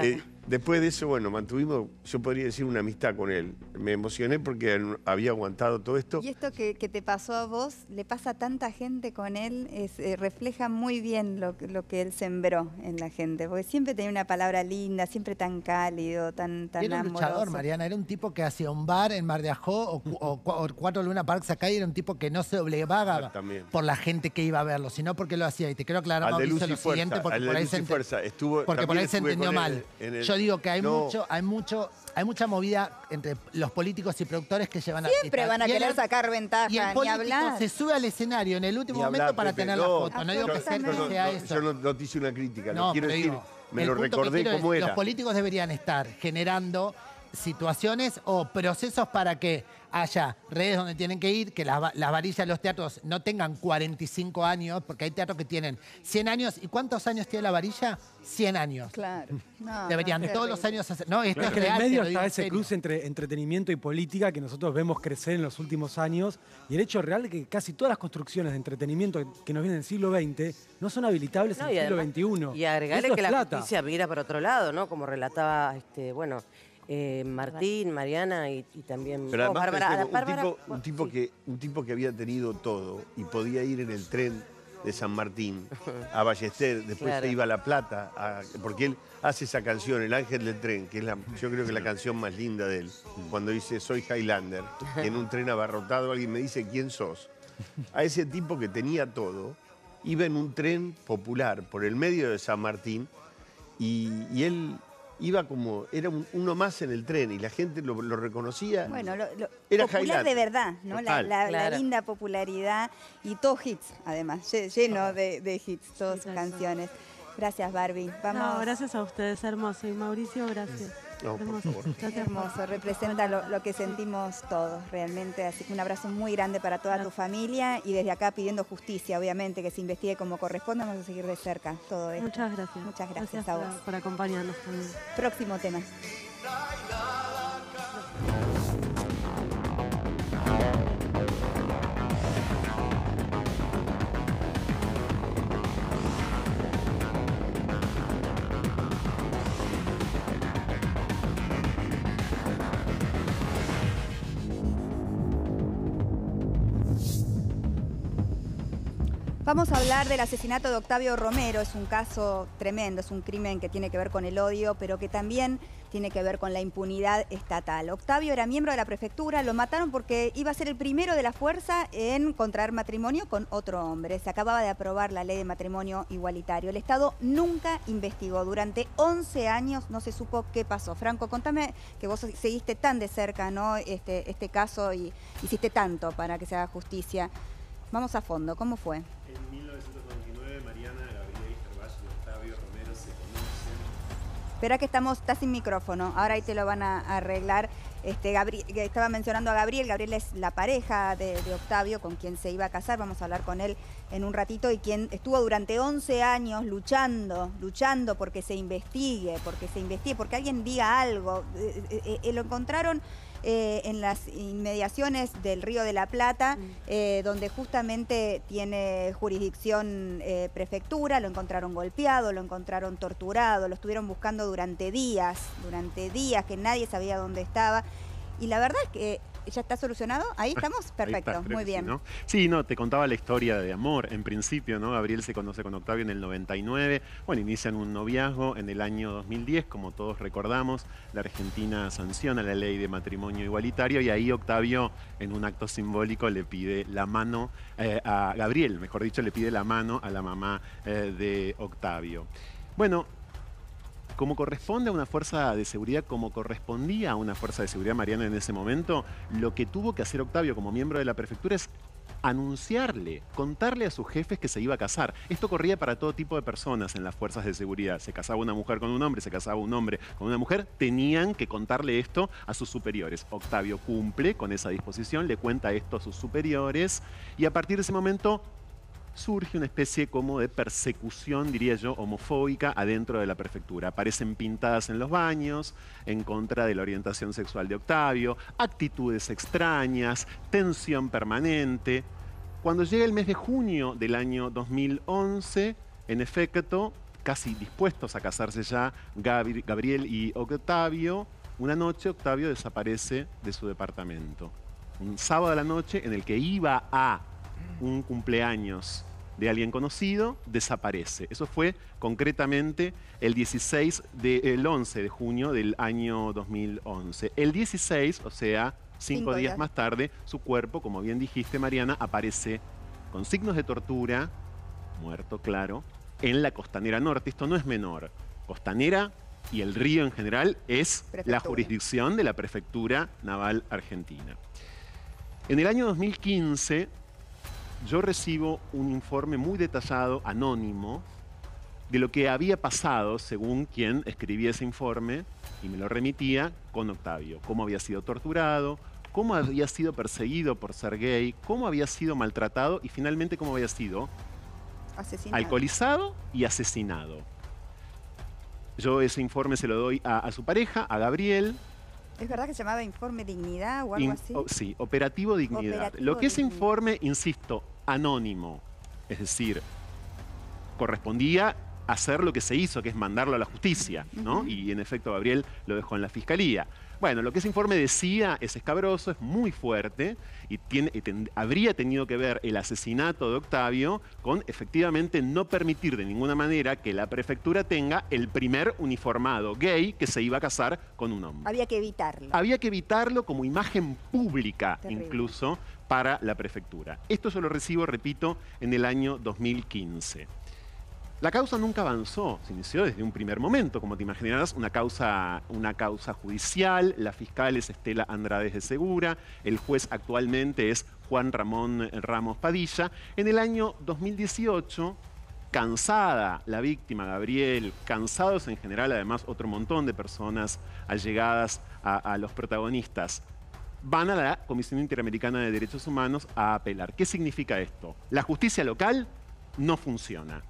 Eh, después de eso, bueno, mantuvimos, yo podría decir, una amistad con él. Me emocioné porque había aguantado todo esto. Y esto que, que te pasó a vos, le pasa a tanta gente con él, es, eh, refleja muy bien lo, que- lo que él sembró en la gente, porque siempre tenía una palabra linda, siempre tan cálido, tan, tan Era un amoroso. luchador, Mariana. Era un tipo que hacía un bar en Mar de Ajó o, cu- o cua- o Cuatro Luna Parks acá y era un tipo que no se obligaba por la gente que iba a verlo, sino porque lo hacía. Y te quiero aclarar, Mauricio, Luz y lo siguiente, Fuerza, porque al de por ahí Luz se Fuerza. Estuvo- porque por ahí se entendió mal. en el- Yo Yo digo que hay No. mucho, hay mucho, hay mucha movida entre los políticos y productores que llevan Siempre artistas. van a el querer ar- sacar ventaja, Y el ni político hablar. se sube al escenario en el último momento para Pepe, tener la no. foto. No digo que sea, no- sea no- eso. Yo no, no te hice una crítica, no, No, quiero decir, digo, me lo recordé como era. Los políticos deberían estar generando situaciones o procesos para que haya redes donde tienen que ir, que las, las varillas de los teatros no tengan 45 años, porque hay teatros que tienen 100 años. ¿Y cuántos años tiene la varilla? 100 años. Claro. No, Deberían no, todos los años hacer. No, esto Claro, es que en real. el te medio está en ese cruce entre entretenimiento y política que nosotros vemos crecer en los últimos años y el hecho real de que casi todas las construcciones de entretenimiento que nos vienen del siglo XX no son habilitables No, en el siglo XXI. Y agregarle Eso que la plata. justicia mira para otro lado, ¿no? Como relataba, este, bueno, eh, Martín, Mariana y, y también Pero Bárbara. un, tipo, un, bueno, tipo sí. que, un tipo que había tenido todo y podía ir en el tren de San Martín a Ballester, después Claro. se iba a La Plata, a- porque él hace esa canción, El Ángel del Tren, que es la, yo creo que la canción más linda de él, cuando dice Soy Highlander, y en un tren abarrotado alguien me dice ¿quién sos? A ese tipo que tenía todo, iba en un tren popular por el medio de San Martín y, y él iba como, era un- uno más en el tren y la gente lo, lo reconocía. Bueno, lo, lo- Era popular de verdad, ¿no? La, la- linda popularidad y todos hits, además, lle- lleno de, de hits, todas sus canciones. Gracias, Barbie. Vamos. No, gracias a ustedes, hermoso. Y Mauricio, gracias. No, por hermoso. favor. Gracias. Hermoso, representa lo, lo que sentimos todos realmente. Así que un abrazo muy grande para toda tu familia y desde acá pidiendo justicia, obviamente, que se investigue como corresponde. Vamos a seguir de cerca todo esto. Muchas gracias. Muchas gracias a por, vos. por acompañarnos también. Próximo tema. Vamos a hablar del asesinato de Octavio Romero. Es un caso tremendo, es un crimen que tiene que ver con el odio, pero que también tiene que ver con la impunidad estatal. Octavio era miembro de la prefectura, lo mataron porque iba a ser el primero de la fuerza en contraer matrimonio con otro hombre. Se acababa de aprobar la ley de matrimonio igualitario. El Estado nunca investigó. Durante 11 años no se supo qué pasó. Franco, contame que vos seguiste tan de cerca ¿no? este, este caso y hiciste tanto para que se haga justicia. Vamos a fondo, ¿cómo fue? En 1999, Mariana, Gabriel Gervasio y Octavio Romero se conocen. Espera que estamos, está sin micrófono, ahora ahí te lo van a arreglar. Este, Gabri- que estaba mencionando a Gabriel, Gabriel es la pareja de, de Octavio con quien se iba a casar, vamos a hablar con él en un ratito, y quien estuvo durante 11 años luchando, luchando porque se investigue, porque se investigue, porque alguien diga algo. Eh, eh, eh, lo encontraron eh, en las inmediaciones del Río de la Plata, eh, donde justamente tiene jurisdicción eh, prefectura, lo encontraron golpeado, lo encontraron torturado, lo estuvieron buscando durante días, durante días que nadie sabía dónde estaba. Y la verdad es que ya está solucionado. Ahí estamos, Ahí perfecto, está, muy bien. Sí, ¿no? Sí, no, te contaba la historia de amor. En principio, ¿no? Gabriel se conoce con Octavio en el 99. Bueno, inician un noviazgo en el año 2010, como todos recordamos. La Argentina sanciona la ley de matrimonio igualitario y ahí Octavio, en un acto simbólico, le pide la mano eh, a Gabriel, mejor dicho, le pide la mano a la mamá eh, de Octavio. Bueno, como corresponde a una fuerza de seguridad, como correspondía a una fuerza de seguridad mariana en ese momento, lo que tuvo que hacer Octavio como miembro de la prefectura es anunciarle, contarle a sus jefes que se iba a casar. Esto corría para todo tipo de personas en las fuerzas de seguridad. Se casaba una mujer con un hombre, se casaba un hombre con una mujer, tenían que contarle esto a sus superiores. Octavio cumple con esa disposición, le cuenta esto a sus superiores y a partir de ese momento surge una especie como de persecución, diría yo, homofóbica adentro de la prefectura. Aparecen pintadas en los baños en contra de la orientación sexual de Octavio, actitudes extrañas, tensión permanente. Cuando llega el mes de junio del año 2011, en efecto, casi dispuestos a casarse ya Gabri- Gabriel y Octavio, una noche Octavio desaparece de su departamento. Un sábado a la noche en el que iba a un cumpleaños de alguien conocido, desaparece. Eso fue concretamente el 16 de, el 11 de junio del año 2011. El 16, o sea, cinco, Cinco días días. más tarde, su cuerpo, como bien dijiste, Mariana, aparece con signos de tortura, muerto, claro, en la costanera norte. Esto no es menor. Costanera y el río en general es la jurisdicción de la Prefectura Naval Argentina. En el año 2015 yo recibo un informe muy detallado, anónimo, de lo que había pasado, según quien escribía ese informe y me lo remitía, con Octavio. Cómo había sido torturado, cómo había sido perseguido por ser gay, cómo había sido maltratado y finalmente cómo había sido Asesinado. alcoholizado y asesinado. Yo ese informe se lo doy a, a su pareja, a Gabriel. ¿Es verdad que se llamaba Informe Dignidad o algo In- así? o- sí, Operativo Dignidad. Operativo lo que ese informe, insisto, anónimo, es decir, correspondía hacer lo que se hizo, que es mandarlo a la justicia, ¿no? Y en efecto Gabriel lo dejó en la fiscalía. Bueno, lo que ese informe decía es escabroso, es muy fuerte y, tiene, y ten- habría tenido que ver el asesinato de Octavio con efectivamente no permitir de ninguna manera que la prefectura tenga el primer uniformado gay que se iba a casar con un hombre. Había que evitarlo. Había que evitarlo como imagen pública Terrible. incluso para la prefectura. Esto yo lo recibo, repito, en el año 2015. La causa nunca avanzó, se inició desde un primer momento, como te imaginarás, una causa, una causa judicial, la fiscal es Estela Andrades de Segura, el juez actualmente es Juan Ramón Ramos Padilla. En el año 2018, cansada la víctima, Gabriel, cansados en general además otro montón de personas allegadas a, a los protagonistas, van a la Comisión Interamericana de Derechos Humanos a apelar. ¿Qué significa esto? La justicia local no funciona.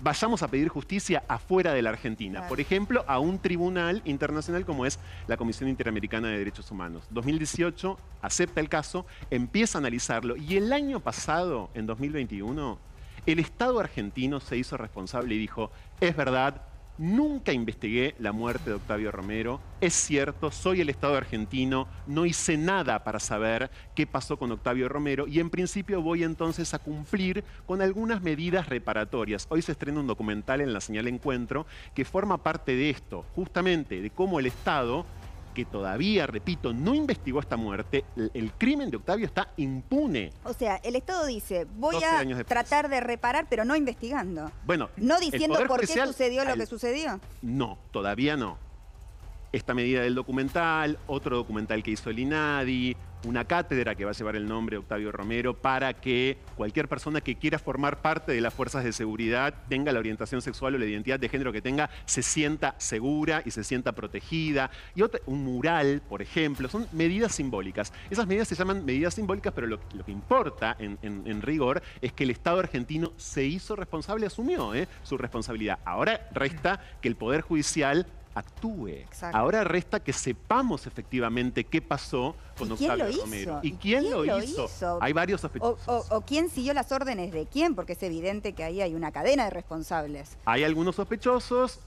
Vayamos a pedir justicia afuera de la Argentina, Claro. por ejemplo, a un tribunal internacional como es la Comisión Interamericana de Derechos Humanos. 2018 acepta el caso, empieza a analizarlo y el año pasado, en 2021, el Estado argentino se hizo responsable y dijo, es verdad, nunca investigué la muerte de Octavio Romero, es cierto, soy el Estado argentino, no hice nada para saber qué pasó con Octavio Romero y en principio voy entonces a cumplir con algunas medidas reparatorias. Hoy se estrena un documental en la señal Encuentro que forma parte de esto, justamente de cómo el Estado que todavía, repito, no investigó esta muerte, el, el crimen de Octavio está impune. O sea, el Estado dice, voy 12 a tratar de reparar, pero no investigando. Bueno, No diciendo por qué sucedió lo que sucedió. No, todavía no. Esta medida del documental, otro documental que hizo el INADI, una cátedra que va a llevar el nombre de Octavio Romero para que cualquier persona que quiera formar parte de las fuerzas de seguridad, tenga la orientación sexual o la identidad de género que tenga, se sienta segura y se sienta protegida. Y otra- un mural, por ejemplo, son medidas simbólicas. Esas medidas se llaman medidas simbólicas, pero lo, que importa en rigor es que el Estado argentino se hizo responsable, asumió ¿eh? su responsabilidad. Ahora resta que el Poder Judicial actúe. Exacto. Ahora resta que sepamos efectivamente qué pasó con ¿Y quién Octavio? Romero. ¿Y ¿Y quién, quién lo, lo hizo? hizo? Hay varios O, sospechosos. o- o quién siguió las órdenes de quién, porque es evidente que ahí hay una cadena de responsables. Hay algunos sospechosos,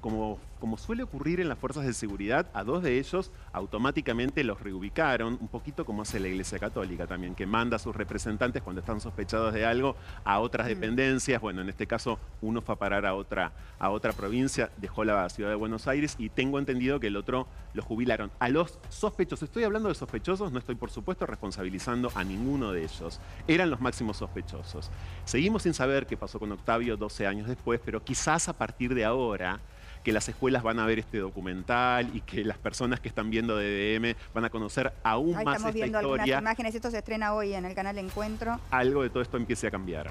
como, como suele ocurrir en las fuerzas de seguridad, a dos de ellos automáticamente los reubicaron, un poquito como hace la Iglesia Católica también, que manda a sus representantes cuando están sospechados de algo a otras dependencias. Bueno, en este caso uno fue a parar a otra, a otra provincia, dejó la ciudad de Buenos Aires y tengo entendido que el otro lo jubilaron. A los sospechosos, estoy hablando de sospechosos, no estoy por supuesto responsabilizando a ninguno de ellos. Eran los máximos sospechosos. Seguimos sin saber qué pasó con Octavio 12 años después, pero quizás a partir de ahora que las escuelas van a ver este documental y que las personas que están viendo DDM van a conocer aún Ahí más estamos esta viendo algunas imágenes. Esto se estrena hoy en el canal Encuentro. algo de todo esto empiece a cambiar.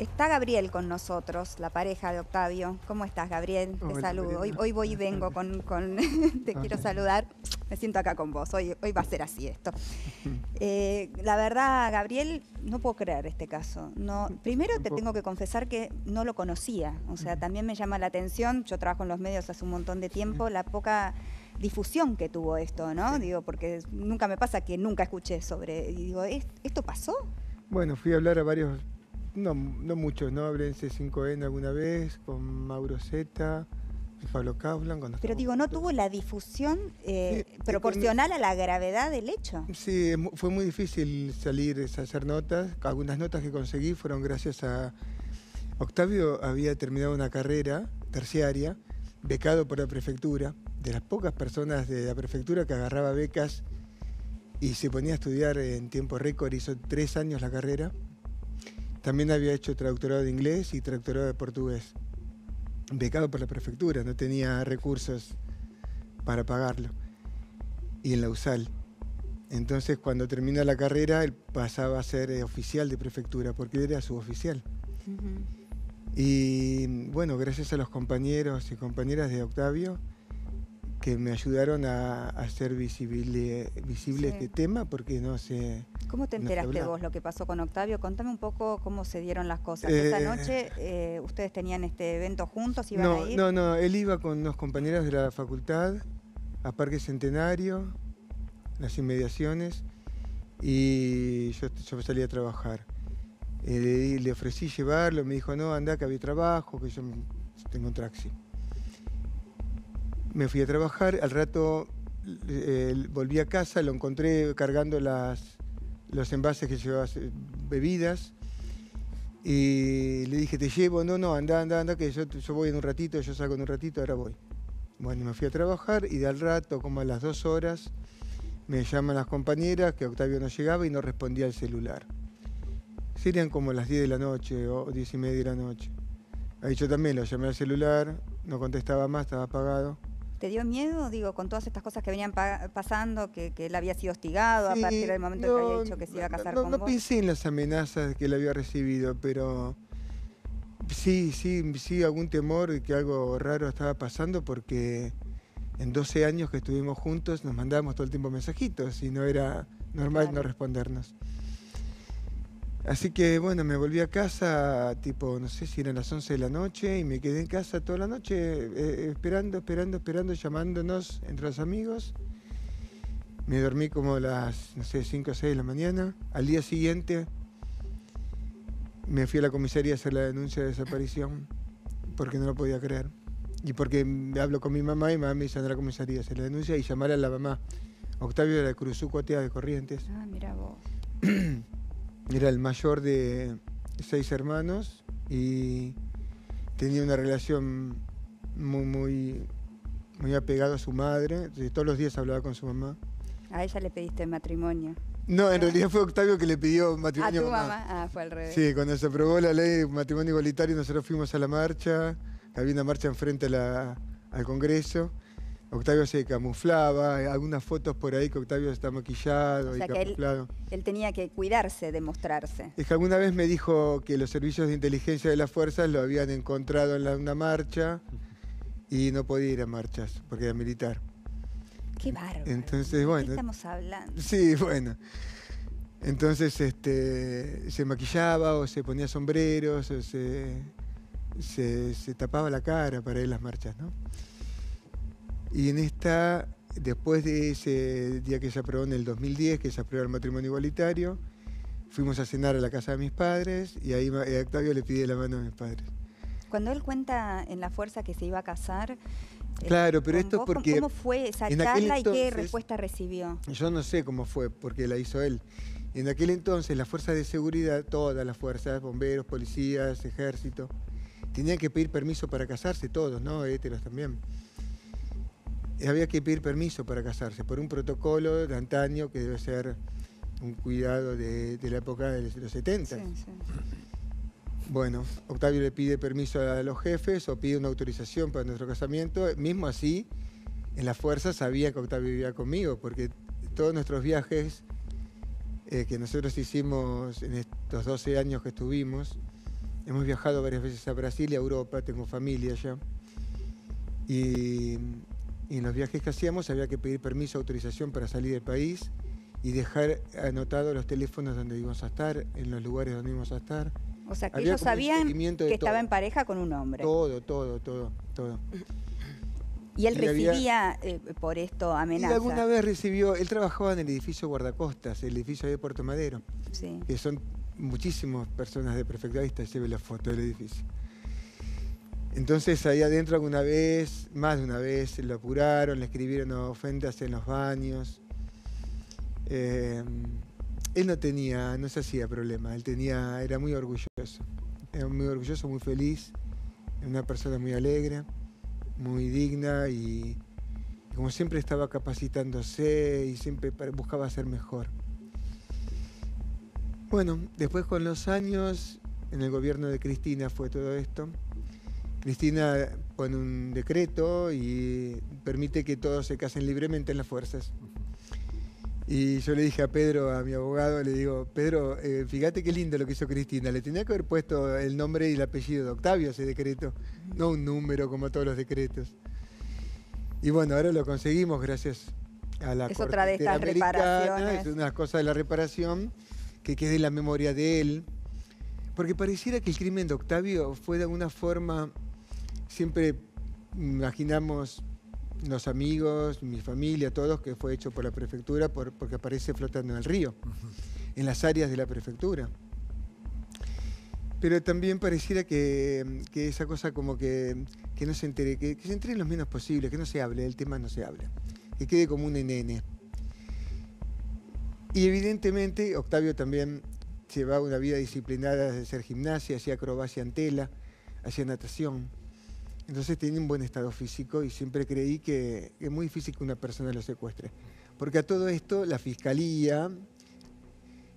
Está Gabriel con nosotros, la pareja de Octavio. ¿Cómo estás, Gabriel? Te saludo. Hoy, voy y vengo con... con- Te quiero saludar. Me siento acá con vos. Hoy, hoy va a ser así esto. Eh, la verdad, Gabriel, no puedo creer este caso. No, primero te tengo que confesar que no lo conocía. O sea, también me llama la atención. Yo trabajo en los medios hace un montón de tiempo. La poca difusión que tuvo esto, ¿no? Digo, porque nunca me pasa que nunca escuché sobre... Y digo, ¿es- ¿esto pasó? Bueno, fui a hablar a varios, no, no muchos, ¿no? Hablé en C5N alguna vez, con Mauro Zeta, Pablo Kaplan. cuando Pero digo, ¿no juntos. tuvo la difusión eh, Sí, proporcional a la gravedad del hecho? Sí, fue muy difícil salir, hacer notas. Algunas notas que conseguí fueron gracias a... Octavio había terminado una carrera terciaria, becado por la prefectura, de las pocas personas de la prefectura que agarraba becas y se ponía a estudiar en tiempo récord, hizo tres años la carrera. También había hecho traductorado de inglés y traductorado de portugués. becado por la prefectura, no tenía recursos para pagarlo. Y en la USAL. Entonces, cuando termina la carrera, él pasaba a ser eh, oficial de prefectura, porque él era suboficial. Y bueno, gracias a los compañeros y compañeras de Octavio, que me ayudaron a, a hacer visible, visible Sí. este tema, porque no se... ¿Cómo te enteraste vos lo que pasó con Octavio? Contame un poco cómo se dieron las cosas. Eh, Esa noche eh, ustedes tenían este evento juntos, iban No, a ir. no, no, él iba con unos compañeros de la facultad a Parque Centenario, las inmediaciones, y yo, yo salí a trabajar. Eh, le, le ofrecí llevarlo, me dijo, no, anda, que había trabajo, que yo tengo un taxi. Me fui a trabajar, al rato eh, volví a casa, lo encontré cargando las, los envases que llevaba bebidas, y le dije, te llevo, no, no, anda, anda, anda, que yo, yo voy en un ratito, yo salgo en un ratito, ahora voy. Bueno, me fui a trabajar y de al rato, como a las dos horas, me llaman las compañeras que Octavio no llegaba y no respondía al celular. Serían como las 10 de la noche o 10 y media de la noche. Ahí yo también lo llamé al celular, no contestaba más, estaba apagado. ¿Te dio miedo, digo, con todas estas cosas que venían pa- pasando, que, que él había sido hostigado a partir del momento que había no, dicho que se iba a casar no, con no vos? pensé en las amenazas que él había recibido, pero sí, sí, sí, algún temor de que algo raro estaba pasando porque en 12 años que estuvimos juntos nos mandábamos todo el tiempo mensajitos y no era normal no respondernos. Así que bueno, me volví a casa, tipo, no sé si eran las 11 de la noche, y me quedé en casa toda la noche eh, esperando, esperando, esperando, llamándonos entre los amigos. Me dormí como las, no sé, 5 o 6 de la mañana. Al día siguiente me fui a la comisaría a hacer la denuncia de desaparición porque no lo podía creer. Y porque hablo con mi mamá y mamá me dice anda a la comisaría a hacer la denuncia y llamar a la mamá. Octavio de Cruzú Cotea de Corrientes. Ah, mira vos. Era el mayor de seis hermanos y tenía una relación muy, muy, muy apegado a su madre. Todos los días hablaba con su mamá. A ella le pediste matrimonio. No, en realidad fue Octavio que le pidió matrimonio tu a mamá. mamá. Ah, fue al revés. Sí, cuando se aprobó la ley de matrimonio igualitario, nosotros fuimos a la marcha. Había una marcha enfrente a la- al Congreso. Octavio se camuflaba, hay algunas fotos por ahí que Octavio está maquillado O y que él, camuflado. él tenía que cuidarse de mostrarse. Es que alguna vez me dijo que los servicios de inteligencia de las fuerzas lo habían encontrado en la- una marcha y no podía ir a marchas porque era militar. Qué bárbaro. Entonces, ¿De qué bueno. estamos hablando? Sí, bueno. Entonces este, se maquillaba o se ponía sombreros o se, se, se tapaba la cara para ir a las marchas, ¿no? Y en esta, después de ese día que se aprobó en el 2010, que se aprobó el matrimonio igualitario, fuimos a cenar a la casa de mis padres y ahí ma- eh, Octavio le pide la mano a mis padres. Cuando él cuenta en la fuerza que se iba a casar. eh, Claro, pero esto vos, ¿cómo- porque ¿Cómo fue esa charla y qué entonces- respuesta recibió? Yo no sé cómo fue, porque la hizo él. En aquel entonces las fuerzas de seguridad, todas las fuerzas, bomberos, policías, ejército, tenían que pedir permiso para casarse, todos, ¿no? Héteros también. Había que pedir permiso para casarse, por un protocolo de antaño que debe ser un cuidado de, de la época de los 70. Sí, sí. Bueno, Octavio le pide permiso a los jefes o pide una autorización para nuestro casamiento. Mismo así, en la fuerza sabía que Octavio vivía conmigo, porque todos nuestros viajes eh, que nosotros hicimos en estos 12 años que estuvimos, hemos viajado varias veces a Brasil y a Europa, tengo familia allá. Y, y en los viajes que hacíamos había que pedir permiso, autorización para salir del país y dejar anotados los teléfonos donde íbamos a estar, en los lugares donde íbamos a estar. O sea, que Había ellos sabían que estaba en pareja con un hombre. Todo, todo, todo, todo. Y él Y había- recibía eh, por esto Y amenazas. alguna vez recibió, él trabajaba en el edificio Guardacostas, el edificio de Puerto Madero, Sí. que son muchísimas personas de ahí está, lleve la foto del edificio. Entonces ahí adentro alguna vez, más de una vez, lo apuraron, le escribieron ofensas en los baños. Eh, él no tenía, no se hacía problema, él tenía, era muy orgulloso. Era muy orgulloso, muy feliz, una persona muy alegre, muy digna y como siempre estaba capacitándose y siempre buscaba ser mejor. Bueno, después con los años, en el gobierno de Cristina fue todo esto. Cristina pone un decreto y permite que todos se casen libremente en las fuerzas. Y yo le dije a Pedro, a mi abogado, le digo, Pedro, eh, fíjate qué lindo lo que hizo Cristina. Le tenía que haber puesto el nombre y el apellido de Octavio a ese decreto, no un número como todos los decretos. Y bueno, ahora lo conseguimos gracias a la Es Corte otra de estas reparaciones. Es una cosa de la reparación que quede en la memoria de él. Porque pareciera que el crimen de Octavio fue de alguna forma, siempre imaginamos los amigos, mi familia, todos, que fue hecho por la prefectura por- porque aparece flotando en el río, en las áreas de la prefectura. Pero también pareciera que, que esa cosa como que, que no se entere, que, que se entere lo menos posible, que no se hable, el tema no se hable, que quede como un nene. Y evidentemente Octavio también llevaba una vida disciplinada de hacer gimnasia, hacía acrobacia en tela, hacía natación. Entonces tenía un buen estado físico y siempre creí que es muy difícil que una persona lo secuestre. Porque a todo esto la fiscalía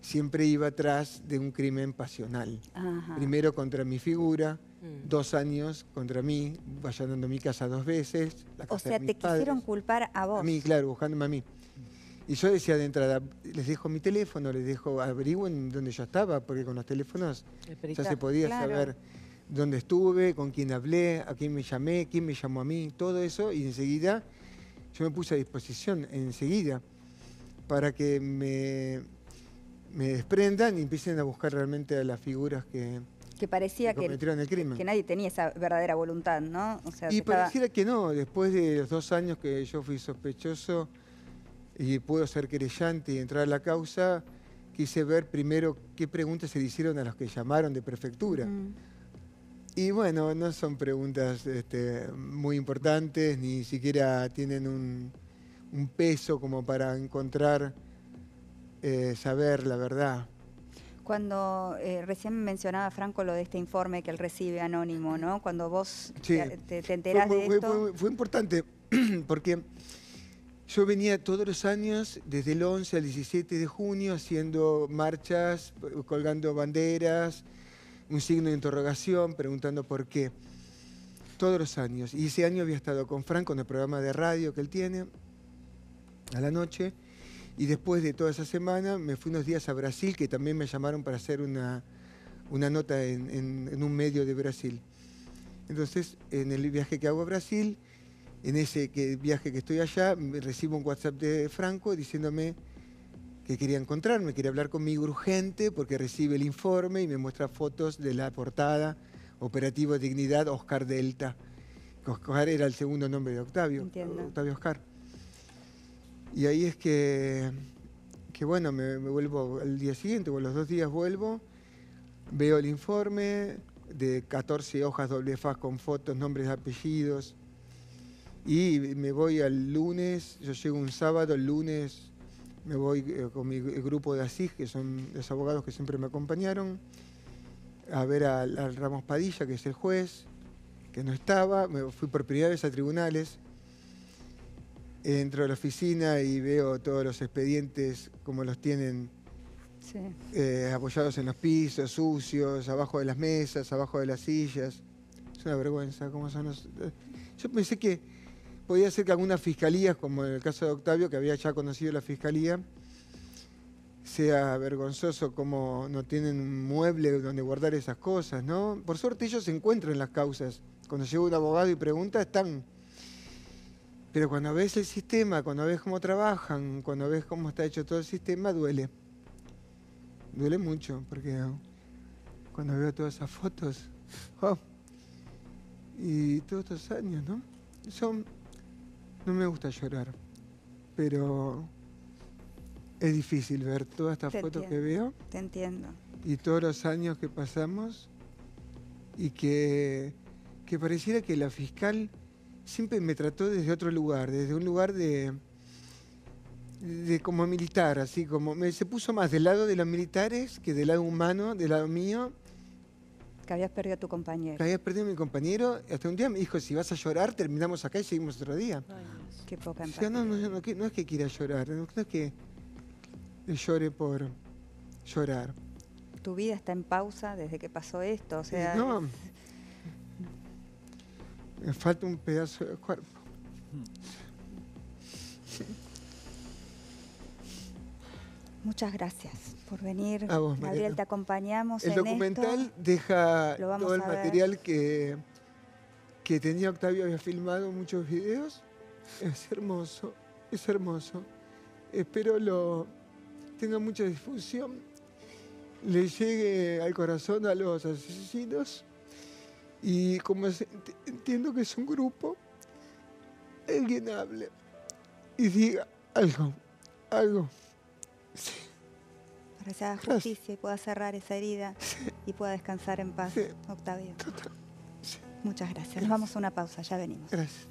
siempre iba atrás de un crimen pasional. Ajá. Primero contra mi figura, dos años contra mí, allanando mi casa dos veces. la O casa sea, de te padres. quisieron culpar a vos. A mí, claro, buscándome a mí. Y yo decía de entrada, les dejo mi teléfono, les dejo, averigüen dónde yo estaba, porque con los teléfonos El ya se podía Claro. saber dónde estuve, con quién hablé, a quién me llamé, quién me llamó a mí, todo eso, y enseguida yo me puse a disposición, enseguida, para que me, me desprendan y empiecen a buscar realmente a las figuras que, Que parecía que que, cometieron el crimen. que nadie tenía esa verdadera voluntad, ¿no? O sea, Y estaba- pareciera que no, después de los dos años que yo fui sospechoso y puedo ser querellante y entrar a la causa, quise ver primero qué preguntas se le hicieron a los que llamaron de prefectura. Mm. Y bueno, no son preguntas este, muy importantes, ni siquiera tienen un, un peso como para encontrar, eh, saber la verdad. Cuando eh, recién mencionaba Franco lo de este informe que él recibe anónimo, ¿no? Cuando vos Sí. te, te- te enterás fue, de fue- esto. fue- fue importante porque yo venía todos los años, desde el 11 al 17 de junio, haciendo marchas, colgando banderas, un signo de interrogación, preguntando por qué. Todos los años. Y ese año había estado con Franco en el programa de radio que él tiene, a la noche. Y después de toda esa semana me fui unos días a Brasil, que también me llamaron para hacer una, una nota en- en- un medio de Brasil. Entonces, en el viaje que hago a Brasil, en ese que- viaje que estoy allá, recibo un WhatsApp de Franco diciéndome que quería encontrarme, quería hablar conmigo urgente porque recibe el informe y me muestra fotos de la portada Operativo Dignidad Oscar Delta. Oscar era el segundo nombre de Octavio, Entiendo. Octavio Oscar. Y ahí es que, que bueno, me, me vuelvo al día siguiente, o los dos días vuelvo, veo el informe de 14 hojas doble faz con fotos, nombres, apellidos. Y me voy al lunes, yo llego un sábado, el lunes me voy eh, con mi gr- grupo de ASIG, que son los abogados que siempre me acompañaron, a ver al, al Ramos Padilla, que es el juez, que no estaba, me fui por primera vez a tribunales, entro a la oficina y veo todos los expedientes como los tienen Sí. eh, apoyados en los pisos, sucios, abajo de las mesas, abajo de las sillas. Es una vergüenza cómo son los... eh, Yo pensé que podía ser que algunas fiscalías, como en el caso de Octavio, que había ya conocido la fiscalía, sea vergonzoso como no tienen un mueble donde guardar esas cosas, ¿no? Por suerte ellos se encuentran en las causas. Cuando llega un abogado y pregunta, están. Pero cuando ves el sistema, cuando ves cómo trabajan, cuando ves cómo está hecho todo el sistema, duele. Duele mucho, porque cuando veo todas esas fotos, oh, y todos estos años, ¿no? Son, no me gusta llorar, pero es difícil ver todas estas Te fotos que veo Te entiendo. y todos los años que pasamos y que, que pareciera que la fiscal siempre me trató desde otro lugar, desde un lugar de, de como militar, así como me, se puso más del lado de los militares que del lado humano, del lado mío, Que habías perdido a tu compañero. que había perdido a mi compañero. Hasta un día me dijo, si vas a llorar, terminamos acá y seguimos otro día. Qué poca O sea, no, no, no, que- no es que quiera llorar, no, no es que llore por llorar. Tu vida está en pausa desde que pasó esto. O sea, no, Me falta un pedazo de cuerpo. Muchas gracias por venir. A vos, Gabriel, te acompañamos El en documental esto. deja todo el material que, que tenía Octavio, había filmado muchos videos. Es hermoso, es hermoso. Espero lo tenga mucha difusión, le llegue al corazón a los asesinos y como entiendo que es un grupo, alguien hable y diga algo, algo. Para que se haga justicia y pueda cerrar esa herida y pueda descansar en paz, Octavio. Muchas gracias. Nos vamos a una pausa, ya venimos. Gracias.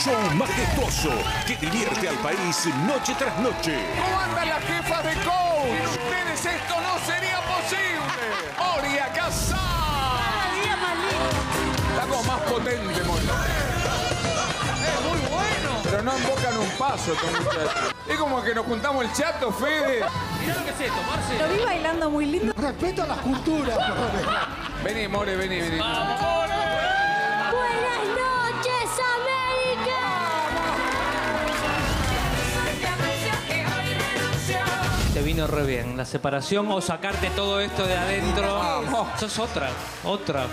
Show majestuoso que divierte al país noche tras noche. ¿Cómo anda la jefa de coach? Sin ustedes esto no sería posible. Moria Casal. Cada día más lindo. Está como más potente, Moria. Es muy bueno. Pero no invocan un paso estos muchachos. Es como que nos juntamos el chato, Fede. Mirá lo que es esto, Marce. Lo vi bailando muy lindo. Respeto a las culturas, Vení, More, vení, vení. Vino re bien la separación o sacarte todo esto de adentro. Sos otra, otra.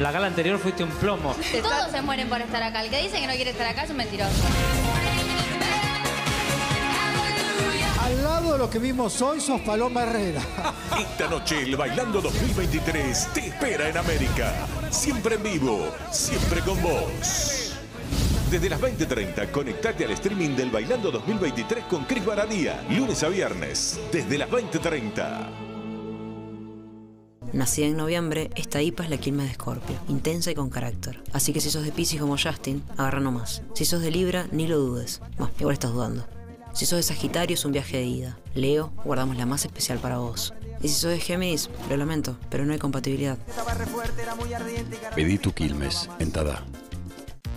La gala anterior fuiste un plomo. Todos se mueren por estar acá. El que dice que no quiere estar acá es un mentiroso. Al lado de lo que vimos hoy sos Paloma Herrera. Esta noche el Bailando 2023 te espera en América. Siempre en vivo, siempre con vos. Desde las 20.30, conectate al streaming del Bailando 2023 con Cris Baradía, lunes a viernes, desde las 20.30. Nacida en noviembre, esta IPA es la quilme de Escorpio, intensa y con carácter. Así que si sos de Pisces como Justin, agarra nomás. Si sos de Libra, ni lo dudes. Bueno, igual estás dudando. Si sos de Sagitario, es un viaje de ida. Leo, guardamos la más especial para vos. Y si sos de Géminis, lo lamento, pero no hay compatibilidad. Pedí tu Quilmes en Tada.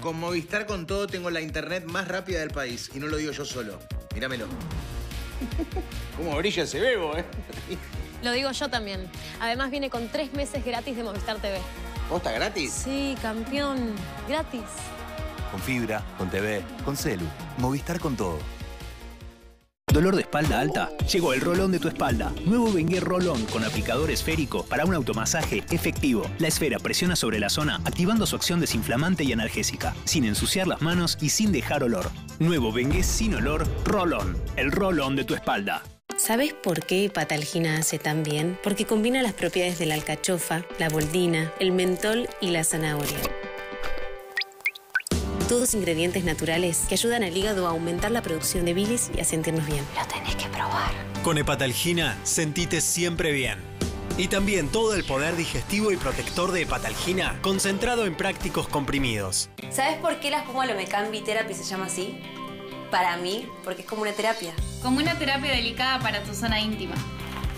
Con Movistar con todo tengo la internet más rápida del país. Y no lo digo yo solo. Míramelo. ¿Cómo brilla ese bebo, eh? Lo digo yo también. Además viene con tres meses gratis de Movistar TV. ¿Posta gratis? Sí, campeón. Gratis. Con fibra, con TV, con celu. Movistar con todo. ¿Dolor de espalda alta? Llegó el rolón de tu espalda. Nuevo Bengué Rolón con aplicador esférico para un automasaje efectivo. La esfera presiona sobre la zona activando su acción desinflamante y analgésica, sin ensuciar las manos y sin dejar olor. Nuevo Bengué sin olor Rolón. El rolón de tu espalda. ¿Sabes por qué Patalgina hace tan bien? Porque combina las propiedades de la alcachofa, la boldina, el mentol y la zanahoria. Todos ingredientes naturales que ayudan al hígado a aumentar la producción de bilis y a sentirnos bien. Lo tenés que probar. Con Hepatalgina, sentite siempre bien. Y también todo el poder digestivo y protector de Hepatalgina concentrado en prácticos comprimidos. ¿Sabes por qué la espuma Lomecambi Therapy se llama así? Para mí, porque es como una terapia. Como una terapia delicada para tu zona íntima.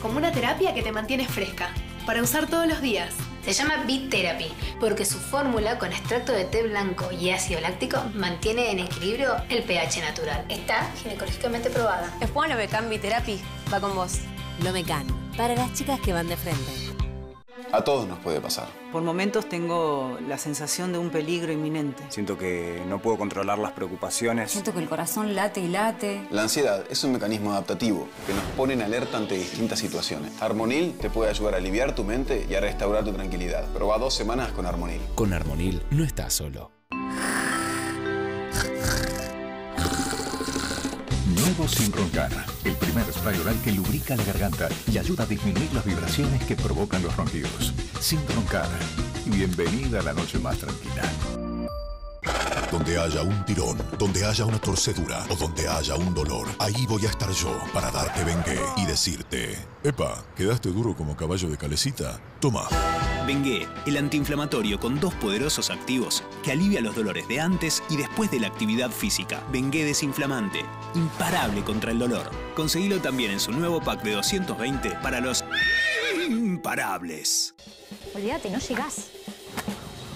Como una terapia que te mantiene fresca, para usar todos los días. Se llama Beat Therapy porque su fórmula con extracto de té blanco y ácido láctico mantiene en equilibrio el pH natural. Está ginecológicamente probada. Espuma Lomecambi Therapy va con vos. Lomecan, para las chicas que van de frente. A todos nos puede pasar. Por momentos tengo la sensación de un peligro inminente. Siento que no puedo controlar las preocupaciones. Siento que el corazón late y late. La ansiedad es un mecanismo adaptativo que nos pone en alerta ante distintas situaciones. Armonil te puede ayudar a aliviar tu mente y a restaurar tu tranquilidad. Proba dos semanas con Armonil. Con Armonil no estás solo. Nuevo Sin Roncar, el primer spray oral que lubrica la garganta y ayuda a disminuir las vibraciones que provocan los ronquidos. Sin Roncar, bienvenida a la noche más tranquila. Donde haya un tirón, donde haya una torcedura o donde haya un dolor, ahí voy a estar yo para darte bengue y decirte: Epa, ¿quedaste duro como caballo de calecita? Toma. Bengué, el antiinflamatorio con dos poderosos activos que alivia los dolores de antes y después de la actividad física. Bengué desinflamante, imparable contra el dolor. Conseguilo también en su nuevo pack de 220 para los imparables. Olvídate, no llegás.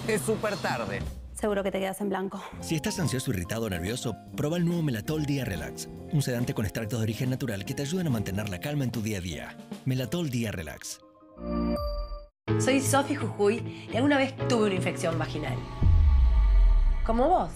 Es súper tarde. Seguro que te quedas en blanco. Si estás ansioso, irritado o nervioso, prueba el nuevo Melatol Día Relax. Un sedante con extractos de origen natural que te ayudan a mantener la calma en tu día a día. Melatol Día Relax. Soy Sofi Jujuy y alguna vez tuve una infección vaginal. Como vos.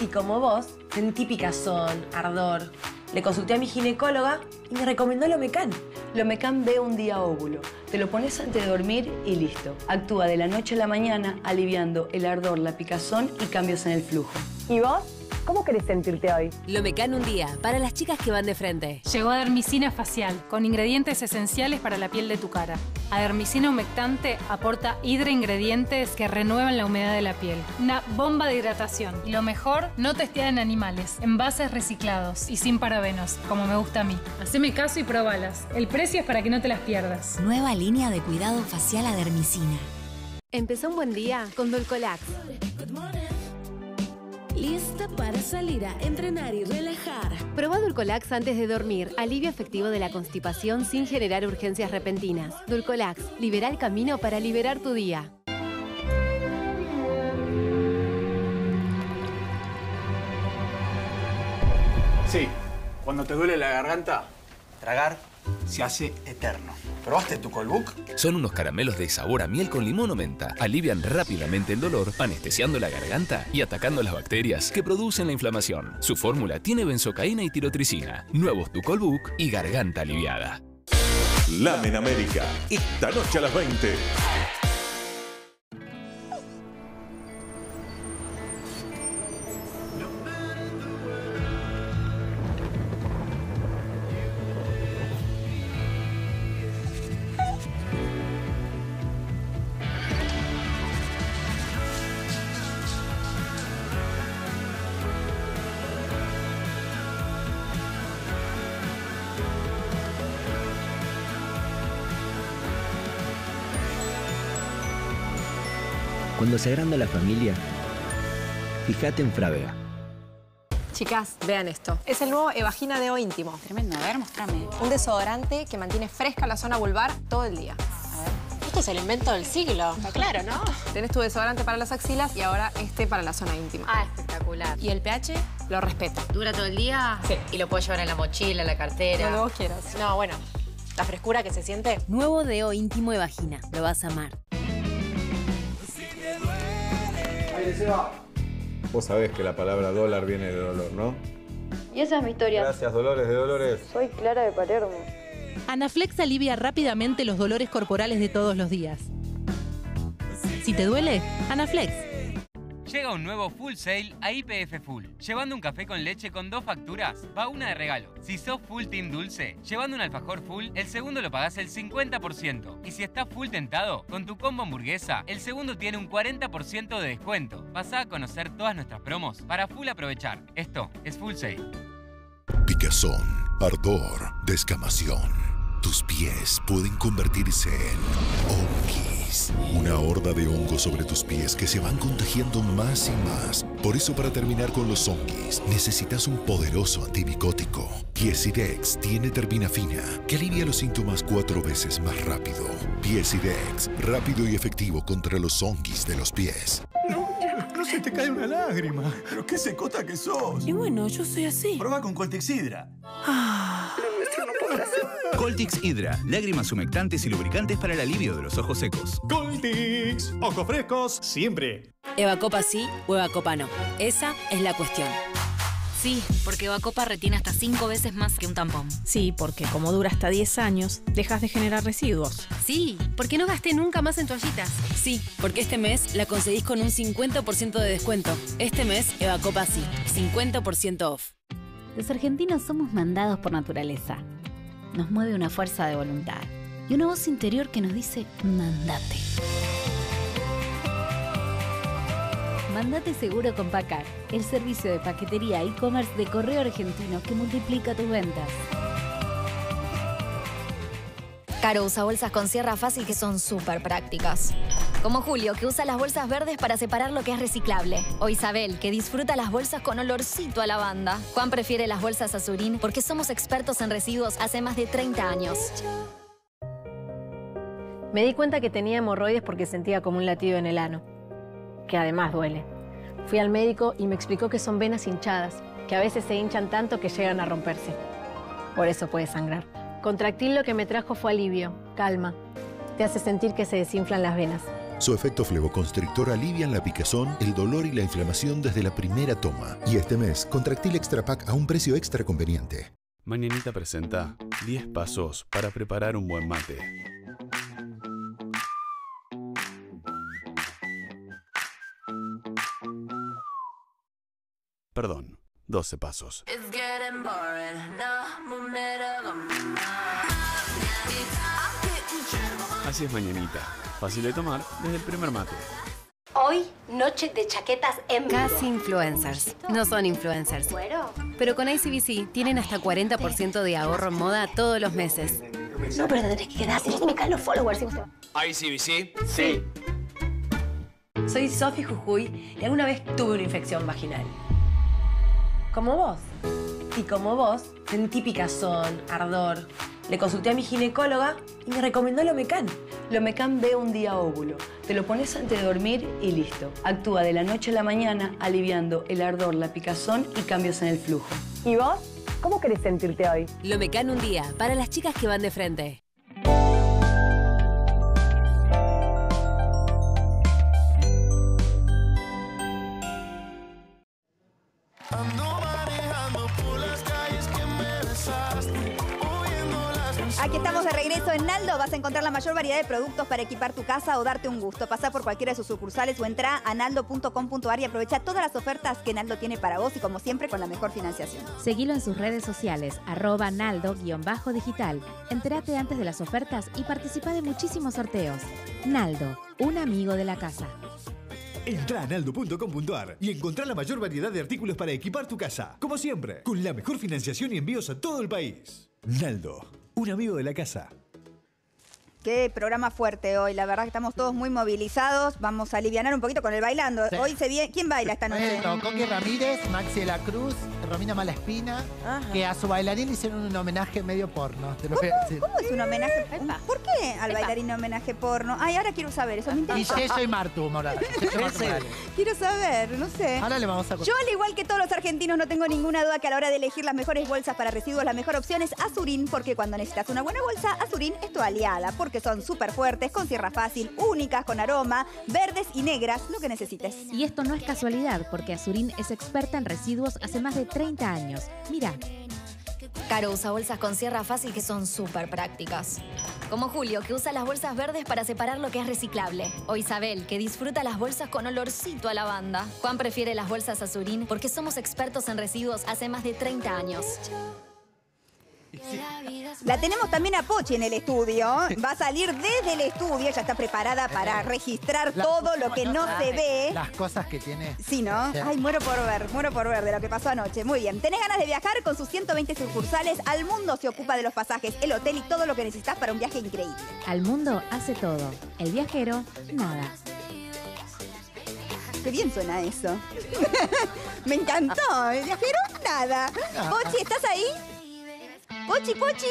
Y como vos, sentí picazón, ardor. Le consulté a mi ginecóloga y me recomendó Lomecan. Lomecan ve un día óvulo. Te lo pones antes de dormir y listo. Actúa de la noche a la mañana aliviando el ardor, la picazón y cambios en el flujo. ¿Y vos? ¿Cómo querés sentirte hoy? Lomecan un día, para las chicas que van de frente. Llegó Adermicina facial, con ingredientes esenciales para la piel de tu cara. Adermicina humectante aporta hidra ingredientes que renuevan la humedad de la piel. Una bomba de hidratación. Y lo mejor, no testeada en animales, envases reciclados y sin parabenos, como me gusta a mí. Haceme caso y probalas. El precio es para que no te las pierdas. Nueva línea de cuidado facial Adermicina. Empezó un buen día con Dulcolax. Lista para salir a entrenar y relajar. Proba Dulcolax antes de dormir. Alivio efectivo de la constipación sin generar urgencias repentinas. Dulcolax, libera el camino para liberar tu día. Sí, cuando te duele la garganta, tragar se hace eterno. ¿Probaste tu Colbook? Son unos caramelos de sabor a miel con limón o menta. Alivian rápidamente el dolor, anestesiando la garganta y atacando las bacterias que producen la inflamación. Su fórmula tiene benzocaína y tirotricina. Nuevos Tucolbook y garganta aliviada. Lamen América, esta noche a las 20. Cuando se agranda la familia, fíjate en Frávega. Chicas, vean esto. Es el nuevo Evagina Deo íntimo. Tremendo, a ver, mostrame. Un desodorante que mantiene fresca la zona vulvar todo el día. A ver. Esto es el invento del siglo. Está claro, ¿no? Tenés tu desodorante para las axilas y ahora este para la zona íntima. Ah, espectacular. ¿Y el pH? Lo respeto. ¿Dura todo el día? Sí. Y lo puedo llevar en la mochila, en la cartera. Lo que vos quieras. No, bueno. La frescura que se siente. Nuevo Deo íntimo de vagina. Lo vas a amar. Vos sabés que la palabra dólar viene de dolor, ¿no? Y esa es mi historia. Gracias, Dolores de Dolores. Soy Clara de Palermo. Anaflex alivia rápidamente los dolores corporales de todos los días. Si te duele, Anaflex. Llega un nuevo full sale a IPF Full. Llevando un café con leche con dos facturas, va una de regalo. Si sos full team dulce, llevando un alfajor full, el segundo lo pagás el 50%. Y si estás full tentado, con tu combo hamburguesa, el segundo tiene un 40% de descuento. Pasá a conocer todas nuestras promos para full aprovechar. Esto es full sale. Picazón, ardor, descamación. Tus pies pueden convertirse en Una horda de hongos sobre tus pies que se van contagiando más y más. Por eso para terminar con los hongis necesitas un poderoso antimicótico. Piesidex tiene terminafina que alivia los síntomas cuatro veces más rápido. Piesidex, rápido y efectivo contra los hongis de los pies. No se te cae una lágrima. Pero qué secota que sos. Y bueno, yo soy así. Prueba con Coltex Hydra. Coltix Hydra, lágrimas humectantes y lubricantes para el alivio de los ojos secos. Coltix, ojos frescos, siempre. Evacopa sí o Evacopa no. Esa es la cuestión. Sí, porque Evacopa retiene hasta 5 veces más que un tampón. Sí, porque como dura hasta 10 años, dejas de generar residuos. Sí, porque no gasté nunca más en toallitas. Sí, porque este mes la conseguís con un 50% de descuento. Este mes, Evacopa sí, 50% off. Los argentinos somos mandados por naturaleza. Nos mueve una fuerza de voluntad y una voz interior que nos dice, mandate. Mandate seguro con Pacar, el servicio de paquetería e-commerce de correo argentino que multiplica tus ventas. Caro usa bolsas con sierra fácil que son súper prácticas. Como Julio, que usa las bolsas verdes para separar lo que es reciclable. O Isabel, que disfruta las bolsas con olorcito a lavanda. Juan prefiere las bolsas azurín porque somos expertos en residuos hace más de 30 años. Me di cuenta que tenía hemorroides porque sentía como un latido en el ano, que además duele. Fui al médico y me explicó que son venas hinchadas, que a veces se hinchan tanto que llegan a romperse. Por eso puede sangrar. Contractil lo que me trajo fue alivio, calma. Te hace sentir que se desinflan las venas. Su efecto flevoconstrictor alivian la picazón, el dolor y la inflamación desde la primera toma. Y este mes, Contractil Extra Pack a un precio extra conveniente. Mañanita presenta 10 pasos para preparar un buen mate. Perdón, 12 pasos. Así es Mañanita. Fácil de tomar desde el primer mate. Hoy, noche de chaquetas en Casi influencers. No son influencers. Pero con ICBC tienen hasta 40% de ahorro en moda todos los meses. No, pero te tenés que quedar. Si no se me caen los followers. ICBC. Sí. Soy Sofi Jujuy y alguna vez tuve una infección vaginal. Como vos. Y como vos, sentí picazón, ardor. Le consulté a mi ginecóloga y me recomendó Lomecan. Lomecan ve un día óvulo. Te lo pones antes de dormir y listo. Actúa de la noche a la mañana aliviando el ardor, la picazón y cambios en el flujo. ¿Y vos? ¿Cómo querés sentirte hoy? Lomecan un día, para las chicas que van de frente. Aquí estamos de regreso en Naldo. Vas a encontrar la mayor variedad de productos para equipar tu casa o darte un gusto. Pasa por cualquiera de sus sucursales o entra a naldo.com.ar y aprovecha todas las ofertas que Naldo tiene para vos y como siempre con la mejor financiación. Seguilo en sus redes sociales, arroba naldo-digital. Entérate antes de las ofertas y participa de muchísimos sorteos. Naldo, un amigo de la casa. Entra a naldo.com.ar y encontrá la mayor variedad de artículos para equipar tu casa. Como siempre, con la mejor financiación y envíos a todo el país. Naldo, un amigo de la casa. Qué programa fuerte hoy. La verdad que estamos todos muy movilizados. Vamos a aliviar un poquito con el bailando. Sí. Hoy se viene. ¿Quién baila esta noche? Bueno, Coqui Ramírez, Maxi de la Cruz, Romina Malaspina, Ajá. que a su bailarín le hicieron un homenaje medio porno. Te lo voy a decir. ¿Cómo es un homenaje? ¿Por qué al bailarín homenaje porno? Ay, ahora quiero saber eso. Me Y interesa. Y. Yeyo y Martu Morales. Quiero saber, no sé. Ahora le vamos a Yo, al igual que todos los argentinos, no tengo ninguna duda que a la hora de elegir las mejores bolsas para residuos, la mejor opción es Azurín, porque cuando necesitas una buena bolsa, Azurín es tu aliada, porque son súper fuertes, con cierra fácil, únicas, con aroma, verdes y negras, lo que necesites. Y esto no es casualidad, porque Azurín es experta en residuos hace más de 30 años. Mira, Caro usa bolsas con sierra fácil que son súper prácticas. Como Julio, que usa las bolsas verdes para separar lo que es reciclable. O Isabel, que disfruta las bolsas con olorcito a lavanda. Juan prefiere las bolsas Azurín porque somos expertos en residuos hace más de 30 años. La tenemos también a Pochi en el estudio. Va a salir desde el estudio, ya está preparada para registrar La- todo lo que no se ve. Las cosas que tiene. Sí, ¿no? Sí. Ay, muero por ver, muero por ver de lo que pasó anoche. Muy bien. ¿Tenés ganas de viajar? Con sus 120 sucursales, Al Mundo se ocupa de los pasajes, el hotel y todo lo que necesitas para un viaje increíble. al mundo hace todo. El viajero, nada. Qué bien suena eso. Me encantó. El viajero, nada. Pochi, ¿estás ahí? Pochi, Pochi.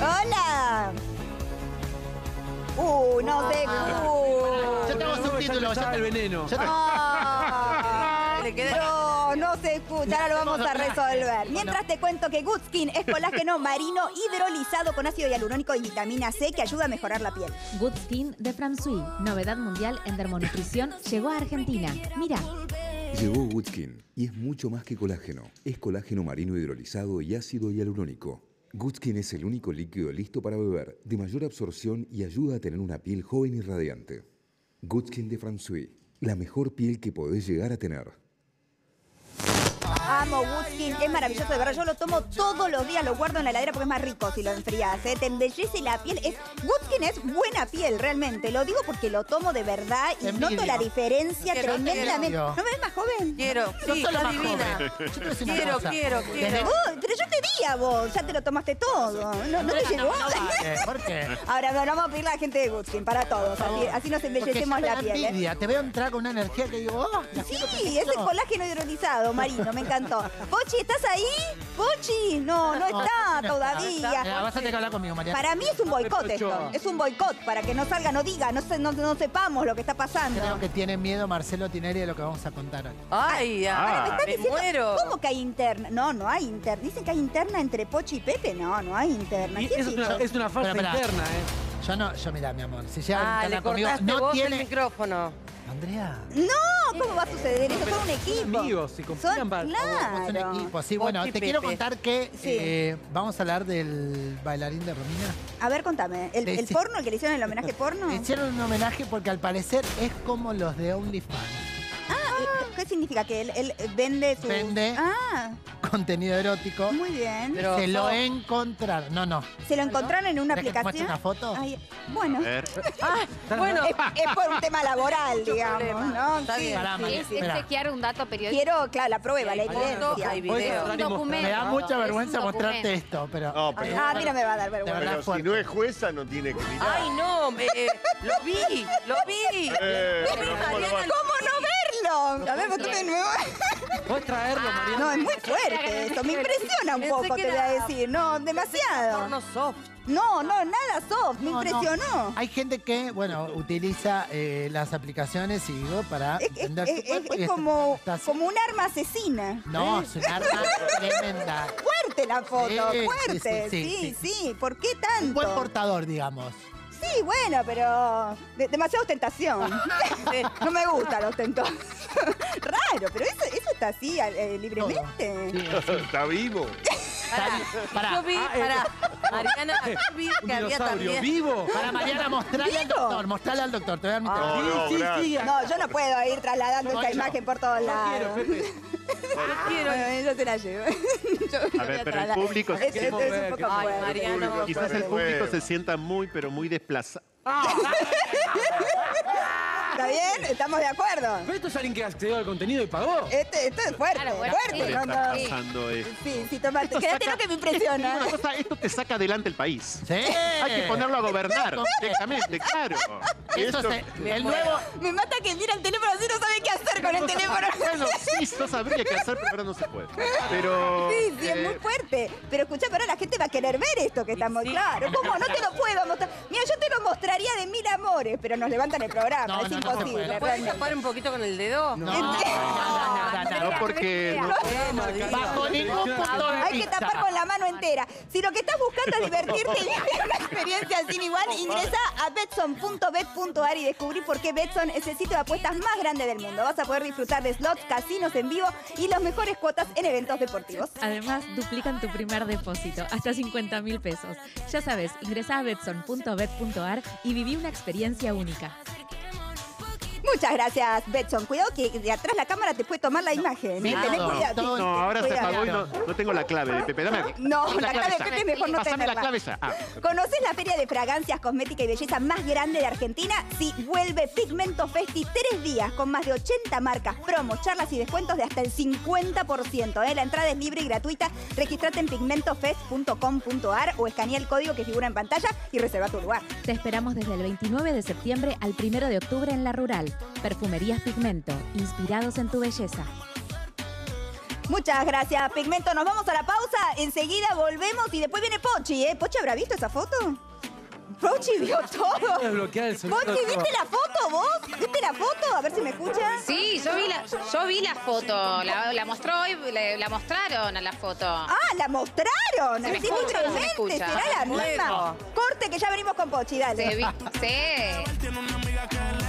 Hola. Uh, no sé. Uh. Yo tengo subtítulos. ya está el veneno. Ah, no, no se escucha, ahora lo vamos a resolver. Mientras te cuento que Good Skin es colágeno marino hidrolizado con ácido hialurónico y vitamina C que ayuda a mejorar la piel. Good Skin de Fransui, novedad mundial en dermonutrición, llegó a Argentina. Mira, Llegó Goodskin y es mucho más que colágeno. Es colágeno marino hidrolizado y ácido hialurónico. Goodskin es el único líquido listo para beber, de mayor absorción y ayuda a tener una piel joven y radiante. Goodskin de Fransui, la mejor piel que podés llegar a tener. Amo Goodskin, es maravilloso, de verdad. Yo lo tomo todos los días, lo guardo en la heladera porque es más rico si lo enfrías. ¿eh? Te embellece la piel. Es, es buena piel, realmente. Lo digo porque lo tomo de verdad y Envidio. noto la diferencia no te tremendamente. ¿No me ves más joven? Quiero, No sí, solo sos más divina. joven. Yo te Quiero, cosa. quiero, quiero. Pero yo te di a vos, ya te lo tomaste todo. No, no te No, llegó. no. ¿Por qué? Ahora no, vamos a pedirle a la gente de Goodskin para todos. Así, así nos embellecemos la piel. ¿eh? Te veo entrar con una energía que digo, oh, quiero Sí, ese colágeno hidrolizado marino, me encantó. Pochi, ¿estás ahí? Pochi, no, no está. Todavía. Vas a tener que hablar conmigo, Mariana. Para mí es un boicot esto. Es un boicot para que no salga, no diga, no, se- no, no sepamos lo que está pasando. Creo que tiene miedo Marcelo Tineri de lo que vamos a contar hoy. Ay, Ahora, me ah, están me diciendo, muero. ¿Cómo que hay interna? No, no hay interna. Dicen que hay interna entre Pochi y Pepe. No, no hay interna. Y ¿Quién eso es una- es una falsa interna, ¿eh? Yo no, yo mira, mi amor, si llega Ah, interna le conmigo, no vos tiene... el micrófono. Andrea. No, ¿cómo va a suceder eso? Son un equipo. amigos, si confían, Son, claro. Un equipo. Sí, bueno, te quiero Pepe. contar que Sí. eh, vamos a hablar del bailarín de Romina. A ver, contame. ¿El, porno, el que le hicieron el homenaje porno? Le hicieron un homenaje porque al parecer es como los de OnlyFans. ¿qué significa? ¿Que él, él vende su...? Vende. Ah, Contenido erótico. muy bien. Se lo encontraron. No, no. ¿Se lo encontraron en una ¿Querés que te muestre aplicación? una foto? Ay, bueno. Ah, bueno, es, es por un tema laboral, digamos, ¿no? Está bien. Pará, María, sí. Es Espera. chequear un dato periodístico. Quiero, claro, la prueba, la evidencia. hay Hoy video. es un documento. Me da mucha Es vergüenza mostrarte documento. esto, pero. No, pero- Ah, a mí no me va a dar vergüenza. Pero si fuerte. no es jueza, no tiene que mirar. Ay, no, me- eh, lo vi, lo vi. Eh, Lo vi, pero ¿cómo lo Mariana. vas- ¿Cómo no verlo? A ver, vos también me Puedes traerlo, Mariana. No, es muy fuerte eso. Me impresiona un poco, te voy a decir. No, demasiado. Porno soft. No, no, nada soft. Me No, no. impresionó. Hay gente que, bueno, utiliza eh, las aplicaciones y digo para Es, es- vender es- cuerpo es y como, como un arma asesina. No, es un arma tremenda. Fuerte la foto, Sí, fuerte. sí, Sí sí, sí, sí. ¿Por qué Un buen tanto? portador, digamos. Sí, bueno, pero de- demasiada ostentación. no me gusta la ostentación. Raro, pero eso, eso está así eh, libremente. Está vivo. Pará, Pará. Yo vi, Ah, eh. pará, Mariana, yo vi Un que había también. vivo. Para Mariana, mostrarle al ¿Vivo? doctor, mostrarle al doctor, te voy a dar mi No, teléfono. no, gracias. No, yo no puedo ir trasladando No, esa yo. imagen por todos No lados. quiero. Quiero, yo te la llevo. Yo- yo voy ver, pero el trasladar. público- Es, es- es un Ay, poco fuerte. Mariana, Quizás el público se sienta muy, pero muy desplazado. ¿Está bien? ¿Estamos de acuerdo? Pero esto es alguien que accedió al contenido y pagó. Este, esto es fuerte, Claro, bueno, fuerte. sí. no, está pasando esto? Sí, sí, tomate. Quédate saca- lo que me impresiona. Una cosa, esto te saca adelante el país. Sí. Hay que ponerlo a gobernar directamente, claro. Eso Esto- es el nuevo. Me mata que mira el teléfono así no sabe qué hacer con el teléfono. Bueno, sí, no sabría qué hacer, pero ahora no se puede. Pero. Sí, sí, es eh, muy fuerte. Pero escucha, pero la gente va a querer ver esto que estamos. Claro, ¿cómo? No te lo puedo mostrar. Mira, yo te lo mostraría de mil amores, pero nos levantan el programa. No, es no, no se imposible. puede. ¿Puedes tapar un poquito con el dedo? No, no, no, no, no, No porque. no- Bajo ningún punto de Hay que tapar con la mano entera. Si lo que estás buscando es divertirte y vivir una experiencia sin igual, ingresa a betson.bet.ar y descubrí por qué Betson es el sitio de apuestas más grande del mundo. Vas a poder disfrutar de slots, casinos en vivo y las mejores cuotas en eventos deportivos. Además, duplican tu primer depósito, hasta 50 mil pesos. Ya sabes, ingresa a betson.bet.ar y viví una experiencia única. Muchas gracias, Betson. Cuidado que de atrás la cámara te puede tomar la imagen. Cuidado, Tenés cuidado. todo- No, ahora se Cuidado. apagó y no, no tengo la clave de Pepe. Dame. No, la clave de. Pepe mejor no Pásame tenerla. la clave esa. Ah, ¿Conoces la feria de fragancias, cosmética y belleza más grande de Argentina? Sí, vuelve Pigmento Festi tres días con más de 80 marcas, promos, charlas y descuentos de hasta el 50%. ¿eh? La entrada es libre y gratuita. Registrate en pigmentofest.com.ar o escanea el código que figura en pantalla y reserva tu lugar. Te esperamos desde el 29 de septiembre al 1 de octubre en La Rural. Perfumerías Pigmento, inspirados en tu belleza. Muchas gracias, Pigmento. Nos vamos a la pausa. Enseguida volvemos y después viene Pochi, ¿eh? ¿Pochi habrá visto esa foto? Pochi vio todo. Pochi, ¿viste la foto vos? ¿Viste la foto? A ver si me escucha. Sí, yo vi la, yo vi la foto. La, la mostró hoy, la, la mostraron a la foto. Ah, la mostraron. ¿Se me Así escucha no se me escucha? Será la Bueno. misma. Corte que ya venimos con Pochi, dale. Se vi, sí.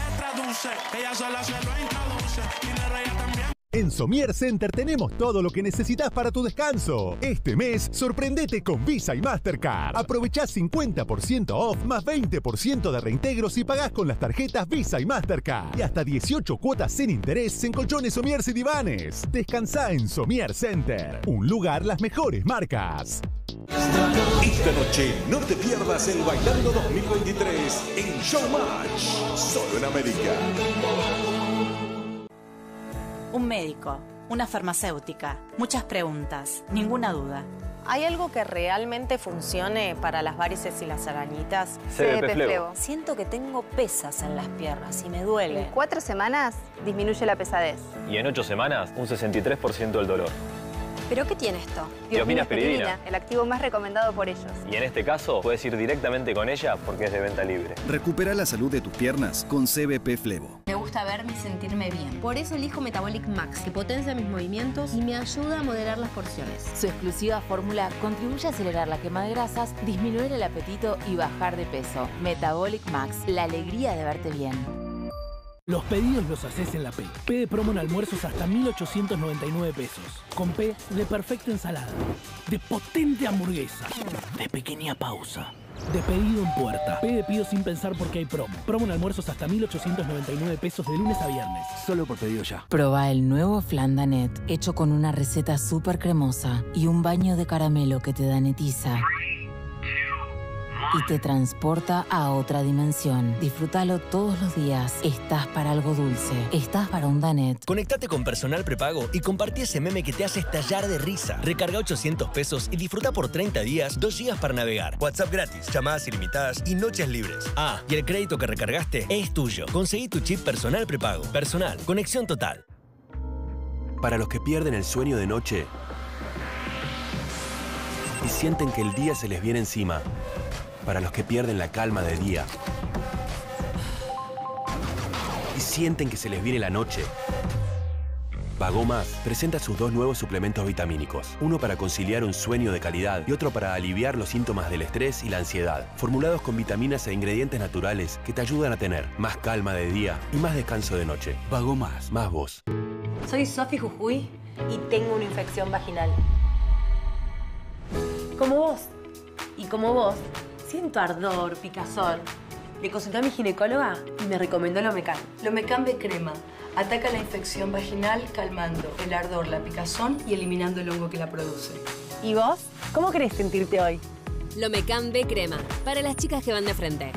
En Somier Center tenemos todo lo que necesitas para tu descanso. Este mes, sorprendete con Visa y Mastercard. Aprovechá 50% off más 20% de reintegros si pagás con las tarjetas Visa y Mastercard. Y hasta 18 cuotas sin interés en colchones Somier y divanes. Descansá en Somier Center. Un lugar las mejores marcas. Esta noche no te pierdas el Bailando 2023 en Showmatch, solo en América. Un médico, una farmacéutica, muchas preguntas, ninguna duda. ¿Hay algo que realmente funcione para las varices y las arañitas? CDP Flevo. Siento que tengo pesas en las piernas y me duele. En cuatro semanas disminuye la pesadez. Y en ocho semanas, un 63% del dolor. ¿Pero qué tiene esto? El activo más recomendado por ellos. Y en este caso, puedes ir directamente con ella porque es de venta libre. Recupera la salud de tus piernas con CBP Flevo. Me gusta verme y sentirme bien. Por eso elijo Metabolic Max, que potencia mis movimientos y me ayuda a moderar las porciones. Su exclusiva fórmula contribuye a acelerar la quema de grasas, disminuir el apetito y bajar de peso. Metabolic Max, la alegría de verte bien. Los pedidos los haces en la P. P de promo en almuerzos hasta 1.899 pesos. Con P de perfecta ensalada. De potente hamburguesa. De pequeña pausa. De pedido en puerta. P de pido sin pensar porque hay promo. Promo en almuerzos hasta 1.899 pesos de lunes a viernes. Solo por pedido ya. Proba el nuevo flan Danet, hecho con una receta súper cremosa y un baño de caramelo que te danetiza y te transporta a otra dimensión. Disfrútalo todos los días. Estás para algo dulce. Estás para un Danet. Conectate con personal prepago y compartí ese meme que te hace estallar de risa. Recarga 800 pesos y disfruta por 30 días 2 gigas para navegar. WhatsApp gratis, llamadas ilimitadas y noches libres. Ah, y el crédito que recargaste es tuyo. Conseguí tu chip personal prepago. Personal, conexión total. Para los que pierden el sueño de noche y sienten que el día se les viene encima para los que pierden la calma de día y sienten que se les viene la noche. Vago Más presenta sus dos nuevos suplementos vitamínicos, uno para conciliar un sueño de calidad y otro para aliviar los síntomas del estrés y la ansiedad, formulados con vitaminas e ingredientes naturales que te ayudan a tener más calma de día y más descanso de noche. Vago Más, más vos. Soy Sofi Jujuy y tengo una infección vaginal. Como vos. Y como vos, siento ardor, picazón. Le consulté a mi ginecóloga y me recomendó Lomecan. Lomecan B crema. Ataca la infección vaginal calmando el ardor, la picazón y eliminando el hongo que la produce. ¿Y vos? ¿Cómo querés sentirte hoy? Lomecan B crema. Para las chicas que van de frente.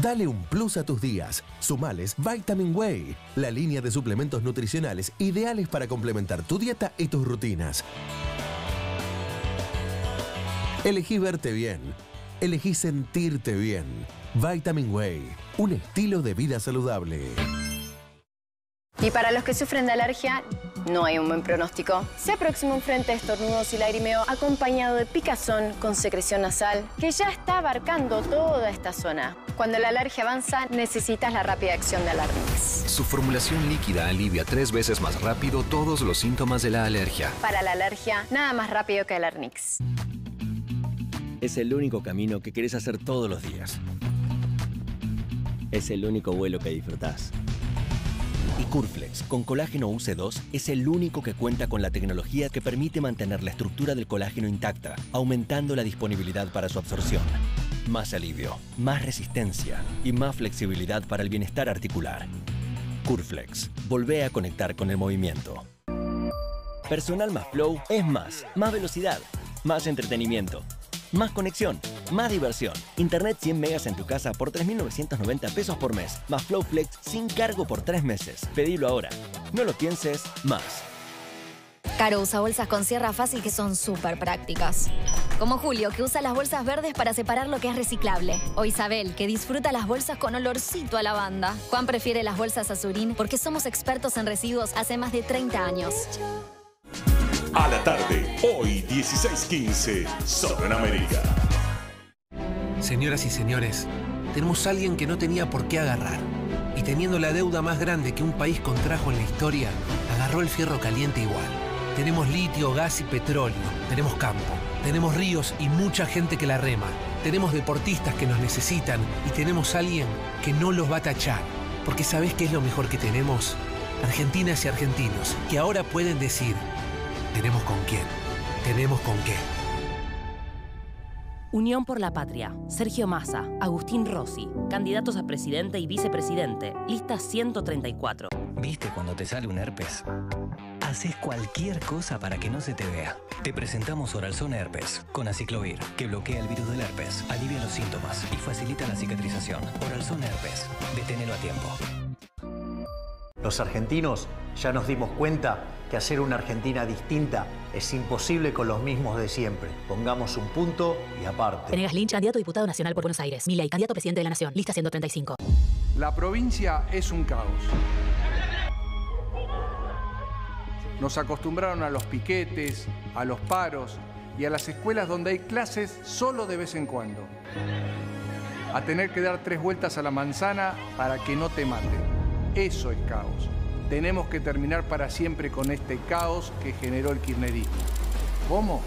Dale un plus a tus días. Sumales Vitamin Way, la línea de suplementos nutricionales ideales para complementar tu dieta y tus rutinas. Elegí verte bien. Elegí sentirte bien. Vitamin Way, un estilo de vida saludable. Y para los que sufren de alergia, no hay un buen pronóstico. Se aproxima un frente de estornudos y lagrimeo acompañado de picazón con secreción nasal que ya está abarcando toda esta zona. Cuando la alergia avanza, necesitas la rápida acción de Alarmix. Su formulación líquida alivia tres veces más rápido todos los síntomas de la alergia. Para la alergia, nada más rápido que Alarmix. Es el único camino que querés hacer todos los días. Es el único vuelo que disfrutás. Y Curflex con colágeno UC2 es el único que cuenta con la tecnología que permite mantener la estructura del colágeno intacta, aumentando la disponibilidad para su absorción. Más alivio, más resistencia y más flexibilidad para el bienestar articular. Curflex, volvé a conectar con el movimiento. Personal más Flow es más, más velocidad, más entretenimiento, más conexión, más diversión. Internet 100 megas en tu casa por 3.990 pesos por mes. Más Flow Flex sin cargo por 3 meses. Pedilo ahora. No lo pienses más. Caro usa bolsas con sierra fácil que son súper prácticas. Como Julio, que usa las bolsas verdes para separar lo que es reciclable. O Isabel, que disfruta las bolsas con olorcito a lavanda. Juan prefiere las bolsas azurín porque somos expertos en residuos hace más de 30 años. A la tarde, hoy 16:15, solo en América. Señoras y señores, tenemos a alguien que no tenía por qué agarrar. Y teniendo la deuda más grande que un país contrajo en la historia, agarró el fierro caliente igual. Tenemos litio, gas y petróleo. Tenemos campo. Tenemos ríos y mucha gente que la rema. Tenemos deportistas que nos necesitan y tenemos a alguien que no los va a tachar. Porque ¿sabés qué es lo mejor que tenemos? Argentinas y argentinos que ahora pueden decir, tenemos con quién, tenemos con qué. Unión por la Patria. Sergio Massa, Agustín Rossi, candidatos a presidente y vicepresidente. Lista 134. ¿Viste cuando te sale un herpes? Haces cualquier cosa para que no se te vea. Te presentamos Oralzón Herpes con aciclovir, que bloquea el virus del herpes, alivia los síntomas y facilita la cicatrización. Oralzón Herpes, deténelo a tiempo. Los argentinos ya nos dimos cuenta que hacer una Argentina distinta es imposible con los mismos de siempre. Pongamos un punto y aparte. Venegas Lynch, candidato a diputado nacional por Buenos Aires. Milei, candidato a presidente de la Nación. Lista 135. La provincia es un caos. Nos acostumbraron a los piquetes, a los paros y a las escuelas donde hay clases solo de vez en cuando. A tener que dar tres vueltas a la manzana para que no te maten. Eso es caos. Tenemos que terminar para siempre con este caos que generó el kirchnerismo. ¿Cómo?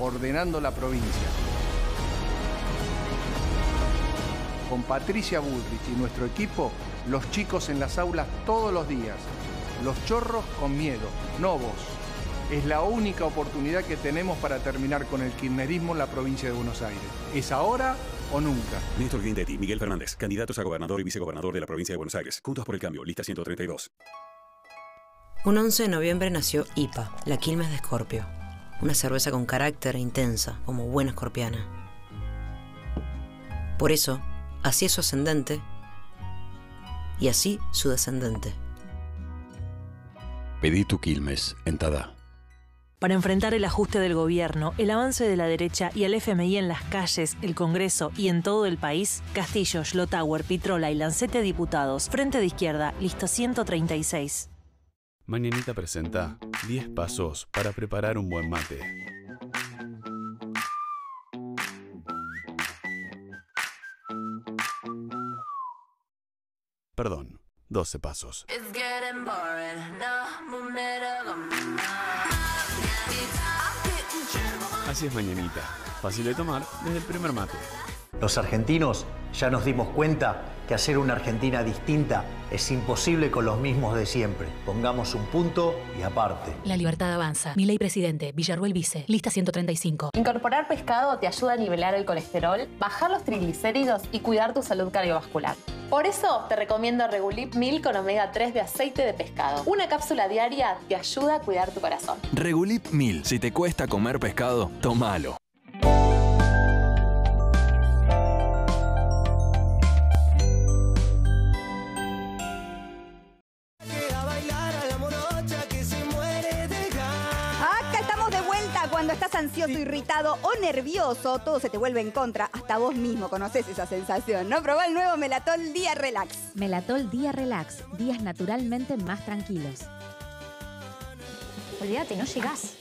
Ordenando la provincia. Con Patricia Bullrich y nuestro equipo, los chicos en las aulas todos los días. Los chorros con miedo, no vos. Es la única oportunidad que tenemos para terminar con el kirchnerismo en la provincia de Buenos Aires. ¿Es ahora o nunca? Néstor Guindetti, Miguel Fernández, candidatos a gobernador y vicegobernador de la provincia de Buenos Aires. Juntos por el cambio, lista 132. Un 11 de noviembre nació IPA, la Quilmes de Escorpio. Una cerveza con carácter e intensa, como buena escorpiana. Por eso, así es su ascendente y así su descendente. Pedí tu Quilmes, en Tada. Para enfrentar el ajuste del gobierno, el avance de la derecha y el FMI en las calles, el Congreso y en todo el país, Castillo, Schlotauer, Pitrola y Lancete Diputados, Frente de Izquierda, lista 136. Mañanita presenta 10 pasos para preparar un buen mate. Perdón, 12 pasos. Así es Mañanita, fácil de tomar desde el primer mate. Los argentinos ya nos dimos cuenta que hacer una Argentina distinta es imposible con los mismos de siempre. Pongamos un punto y aparte. La libertad avanza. Mi ley presidente, Villarruel Vice, lista 135. Incorporar pescado te ayuda a nivelar el colesterol, bajar los triglicéridos y cuidar tu salud cardiovascular. Por eso te recomiendo Regulip 1000 con omega 3 de aceite de pescado. Una cápsula diaria te ayuda a cuidar tu corazón. Regulip 1000. Si te cuesta comer pescado, tómalo. Ansioso, irritado o nervioso, todo se te vuelve en contra. Hasta vos mismo conoces esa sensación, ¿no? Probá el nuevo Melatol Día Relax. Melatol Día Relax, días naturalmente más tranquilos. Olvídate, no llegás.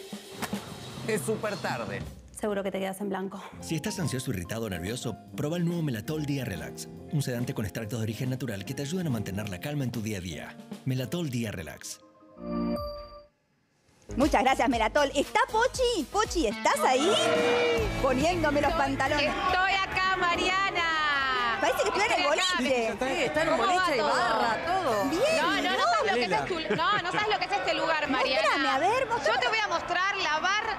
Es súper tarde. Seguro que te quedas en blanco. Si estás ansioso, irritado o nervioso, prueba el nuevo Melatol Día Relax, un sedante con extractos de origen natural que te ayudan a mantener la calma en tu día a día. Melatol Día Relax. Muchas gracias, Melatol. ¿Está Pochi? Pochi, ¿estás ahí? Poniéndome los pantalones. Estoy acá, Mariana. Parece que estoy en el boliche. Sí, está en un boliche y barra, todo. Bien. No, no, no sabes lo que es este, no, no sabes lo que es este lugar, Mariana. Mostrame, a ver, mostrame. Yo te voy a mostrar la barra.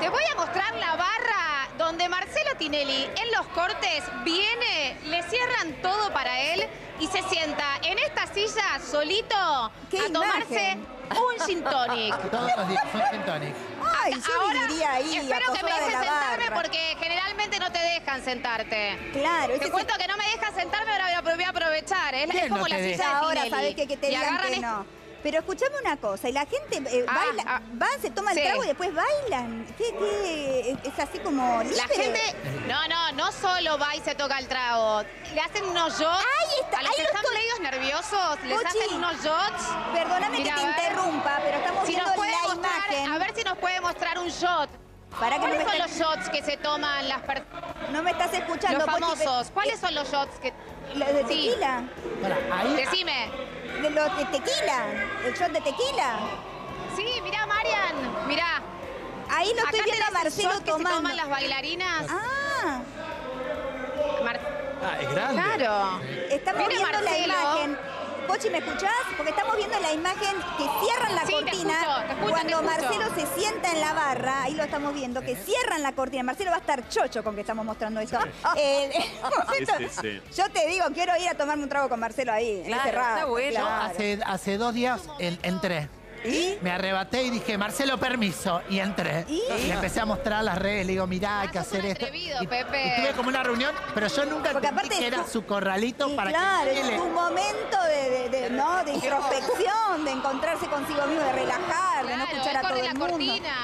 Te voy a mostrar la barra donde Marcelo Tinelli en los cortes viene, le cierran todo para él y se sienta en esta silla solito a tomarse un gin tonic. Todos los días, un gin tonic. Ay, yo Ahora, viviría ahí, Espero que me de dejes sentarme barra. porque generalmente no te dejan sentarte. Claro, Te cuento que no me dejan sentarme, ahora voy a- aprovechar. ¿eh? Es, ¿Quién como no la silla de Ahora Tinelli. sabés que, que te Y digan agarran que este- no. Pero escuchame una cosa, y la gente eh, Ah, baila, ah. van, se toman Sí. el trago y después bailan. ¿Qué, qué? Es así como libre. La gente, no, no, no solo va y se toca el trago. Le hacen unos shots. Ahí está, a los ahí que lo están medios nerviosos, les Pochi, hacen unos shots. Perdóname Mira, que te interrumpa, pero estamos Si viendo nos puede la mostrar, imagen. A ver si nos puede mostrar un shot. Para que ¿Cuáles no me son los shots que se toman las personas? No me estás escuchando, Los famosos. ¿Cuáles son los shots que...? ¿Los de Sí. tequila? Decime. ¿De los de tequila? ¿El shot de tequila? Sí, mirá, Marian. Mirá. Ahí lo estoy Acá viendo a Marcelo que tomando. se toman las bailarinas. Ah, Mar- Ah, es grande. Claro. estamos Viene viendo la Marcelo. imagen. Pochi, ¿me escuchás? Porque estamos viendo la imagen que cierran la Sí, te cortina. escucho, te escucho, cuando te. Marcelo se sienta en la barra, ahí lo estamos viendo, que cierran la cortina. Marcelo va a estar chocho con que estamos mostrando eso. Eh, en Yo te digo, quiero ir a tomarme un trago con Marcelo ahí, en ese rato. Yo claro. hace, hace dos días en- entré. Me arrebaté y dije, Marcelo, permiso. Y entré. ¿Y? Le empecé a mostrar las redes. Le digo, mirá, hay que sos hacer un esto. atrevido, y, Pepe. y tuve como una reunión, pero yo nunca Porque entendí aparte que es era tu- su corralito para claro, que es él- un momento de, de- de- ¿no? de introspección, de encontrarse consigo mismo, de relajar, de no Claro, escuchar él a todo corre el la mundo. cortina.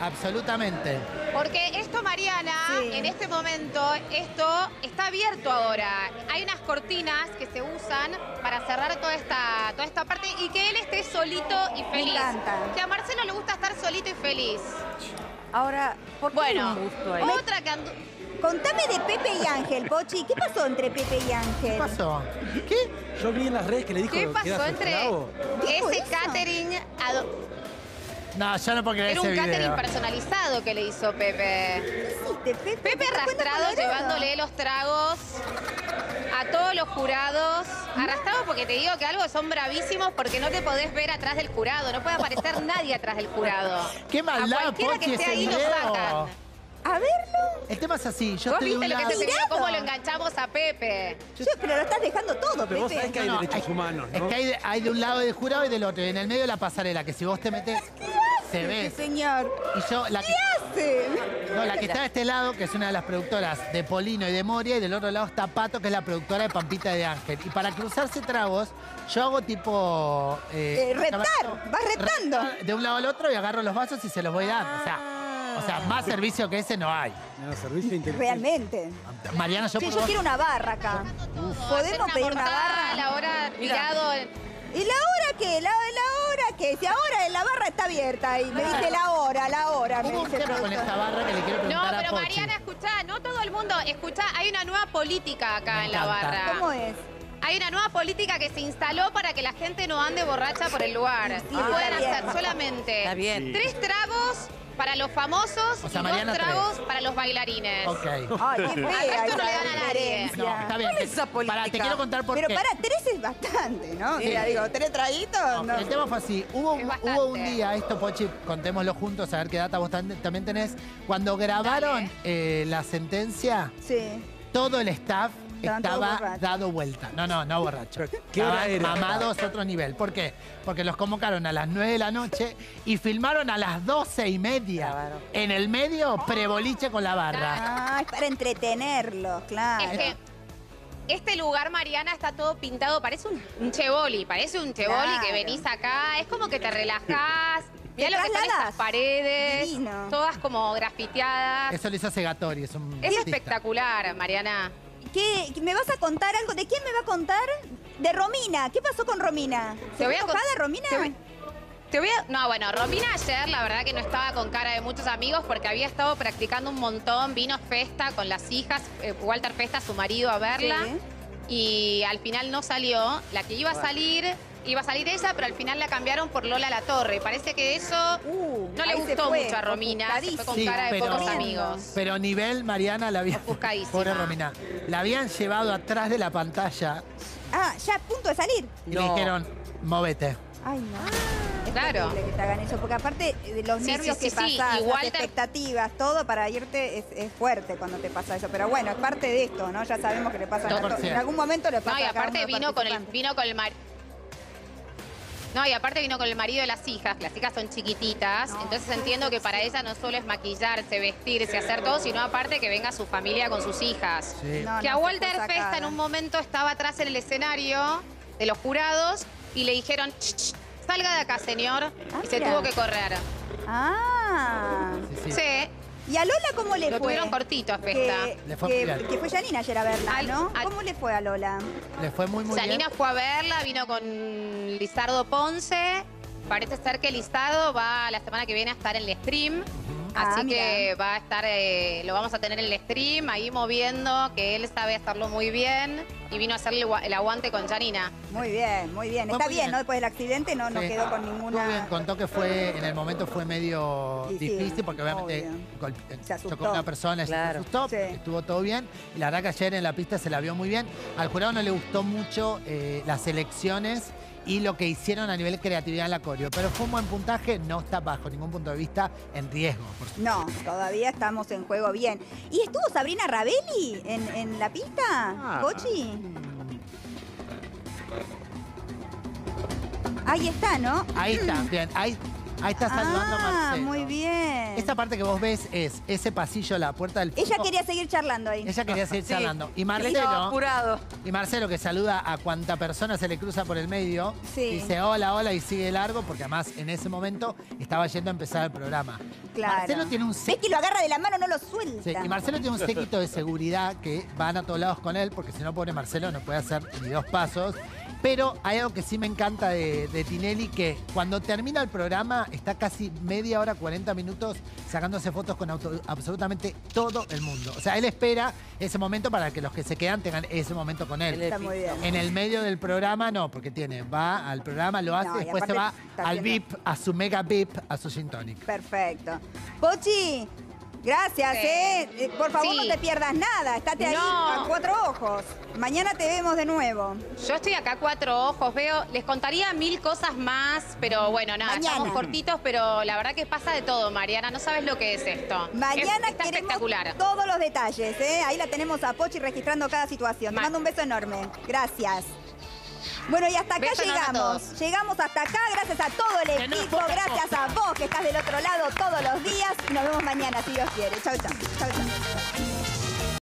Absolutamente. Porque esto, Mariana, en este momento, esto está abierto ahora. Hay unas cortinas que se usan para cerrar toda esta, toda esta parte y que él esté solito y feliz feliz. Que a Marcelo le gusta estar solito y feliz. Ahora, ¿por qué Bueno, un ahí? otra que andu- Contame de Pepe y Ángel, Pochi. ¿Qué pasó entre Pepe y Ángel? ¿Qué pasó? ¿Qué? Yo vi en las redes que le dijo ¿Qué que era pasó entre ese catering? ado- No, yo no puedo creer Era ese un catering video. personalizado que le hizo Pepe. Pepe, Pepe arrastrado llevándole los tragos a todos los jurados. Arrastrado porque te digo que algo son bravísimos porque no te podés ver atrás del jurado. No puede aparecer nadie atrás del jurado. ¡Qué maldad, A cualquiera Pochi, que esté ese ahí lo video! sacan. A verlo. El tema es así, yo ¿Vos estoy de viste un lo que lado... se te vio? ¿Cómo lo enganchamos a Pepe? Yo, pero lo estás dejando todo, Pero vos Pepe. sabés que hay No, no, derechos hay- humanos, Es ¿no? que hay de, hay de un lado del jurado y del otro. Y en el medio la pasarela, que si vos te metes, se ve. Señor. Y yo, la que, ¿Qué hace? no, la que está de este lado, que es una de las productoras de Polino y de Moria, y del otro lado está Pato, que es la productora de Pampita de Ángel. Y para cruzarse tragos, yo hago tipo... Eh, retar, vas retando. De un lado al otro y agarro los vasos y se los voy dando. O sea, o sea más servicio que ese no hay. No, servicio inteligente. Realmente. Mariana, yo Sí, yo quiero una barra acá. ¿Podemos pedir una barra? La hora tirado ¿Y la hora qué? ¿La, la hora qué? Si ahora la barra está abierta ahí. Me dice la hora, la hora. Me dice con esta barra que le quiero No, preguntar a pero Pochi. Mariana, escuchá, no todo el mundo, escuchá, hay una nueva política acá Me en la barra. ¿Cómo es? Hay una nueva política que se instaló para que la gente no ande borracha por el lugar. Sí, y bien. hacer solamente Está bien. tres tragos para los famosos O sea, y Mariana, dos tres. tragos para los bailarines. Ok. Ay, qué Al fea resto no le dan a nadie. No, está bien. ¿Cuál es esa política? Pará, te quiero contar por Pero qué. para, tres es bastante, ¿no? Sí. Mira, digo, tres traguitos, no. El tema fue así. Hubo, un- bastante. hubo un día, esto Pochi, contémoslo juntos, a ver qué data vos también tenés. Cuando grabaron eh, la sentencia, Sí. todo el staff estaba dado vuelta. No, no, no borracho. ¿qué hora Estaban era? Mamados otro nivel. ¿Por qué? Porque los convocaron a las 9 de la noche y filmaron a las 12 y media. Claro. En el medio, preboliche con la barra. Ah, es para entretenerlos, claro. Es que este lugar, Mariana, está todo pintado, parece un, un cheboli, parece un cheboli Claro. que venís acá, es como que te relajás. Mirá lo que son estas paredes, Divino. todas como grafiteadas. Eso lo hizo Segatori, es un Es artista. espectacular, Mariana. ¿Qué, ¿Me vas a contar algo? ¿De quién me va a contar? De Romina. ¿Qué pasó con Romina? Te voy a ¿Se enojada, Romina? te voy- Te voy a... No, bueno, Romina ayer la verdad que no estaba con cara de muchos amigos porque había estado practicando un montón, vino Festa con las hijas, eh, Walter Festa, su marido, a verla. Y al final no salió. La que iba a salir, iba a salir ella, pero al final la cambiaron por Lola La Torre. Parece que eso no le Uh, ahí se gustó fue, mucho a Romina. Se fue con Sí, cara de pero- pocos amigos. Pero nivel, Mariana, la había... Pobre Romina. La habían llevado atrás de la pantalla Ah, ya a punto de salir. y le dijeron, móvete. Ay, no. Es Claro. que te hagan eso, porque aparte de los Sí, nervios sí, que sí, sí, pasás, igual las te- expectativas, todo para irte es, es fuerte cuando te pasa eso. Pero bueno, es parte de esto, ¿no? Ya sabemos que le pasa a todos. 100%. En algún momento le pasa No, y aparte vino con el vino con el mar... No, y aparte vino con el marido de las hijas, que las hijas son chiquititas, entonces entiendo que para ella no solo es maquillarse, vestirse, hacer todo, sino aparte que venga su familia con sus hijas. Sí. No, que no, a Walter Festa en un momento estaba atrás en el escenario de los jurados y le dijeron, "Ch, ch, salga de acá, señor, y se mira. tuvo que correr. Ah. Sí, sí. Sí. ¿Y a Lola cómo le Lo fue? tuvieron cortito a Festa. Que, Le fue que- muy bien. que fue Janina ayer a verla, Al- ¿no? ¿Cómo le fue a Lola? Le fue muy, muy Janina bien. fue a verla, vino con Lizardo Ponce. Parece ser que Lizardo va la semana que viene a estar en el stream. Ah, Así mira. que va a estar, eh, lo vamos a tener en el stream, ahí moviendo, que él sabe hacerlo muy bien. Y vino a hacerle el gua- el aguante con Janina. Muy bien, muy bien. Está muy bien, bien. ¿no? Después del accidente no, no quedó con ninguna... bien, contó que fue, en el momento fue medio sí, difícil porque obviamente obvio. golpe- Se asustó. chocó una persona, Claro. se asustó, Sí. estuvo todo bien. Y la verdad que ayer en la pista se la vio muy bien. Al jurado no le gustó mucho eh, las elecciones y lo que hicieron a nivel creatividad en la coreo. Pero fue un buen puntaje, no está bajo ningún punto de vista en riesgo. por supuesto. No, todavía estamos en juego bien. ¿Y estuvo Sabrina Rabelli en, en la pista, Ah. Pochi? Ahí está, ¿no? Ahí está, bien. Ahí, ahí está saludando a Ah, Marcelo. muy bien. Esa parte que vos ves es ese pasillo, la puerta del Ella quería seguir charlando ahí. Ella quería seguir Sí. charlando. Y Marcelo, apurado. y Marcelo que saluda a cuanta persona se le cruza por el medio, Sí. dice hola, hola y sigue largo, porque además en ese momento estaba yendo a empezar el programa. Claro. Marcelo tiene un ¿Ves séquito. que lo agarra de la mano, no lo suelta? Sí, y Marcelo tiene un séquito de seguridad que van a todos lados con él, porque si no, pobre Marcelo no puede hacer ni dos pasos. Pero hay algo que sí me encanta de, de Tinelli, que cuando termina el programa está casi media hora, 40 minutos sacándose fotos con auto- absolutamente todo el mundo. O sea, él espera ese momento para que los que se quedan tengan ese momento con él. Está muy bien. En el medio del programa no, porque tiene, va al programa, lo hace, No, y después se va al VIP, a su mega VIP, a su gin tonic. Perfecto. Pochi, gracias. ¿eh? Eh, Por favor, Sí. no te pierdas nada. Estate ahí No. a cuatro ojos. Mañana te vemos de nuevo. Yo estoy acá a cuatro ojos, veo, les contaría mil cosas más, pero bueno, nada, Mañana. estamos cortitos, pero la verdad que pasa de todo, Mariana, no sabes lo que es esto. Mañana Es- está queremos espectacular. todos los detalles, ¿eh? Ahí la tenemos a Pochi registrando cada situación. Te Ma- mando un beso enorme. Gracias. Bueno, y hasta acá Beso llegamos. Llegamos hasta acá, gracias a todo el equipo, gracias a vos que estás del otro lado todos los días. Y nos vemos mañana, si Dios quiere. Chau, chau. Chau, chau.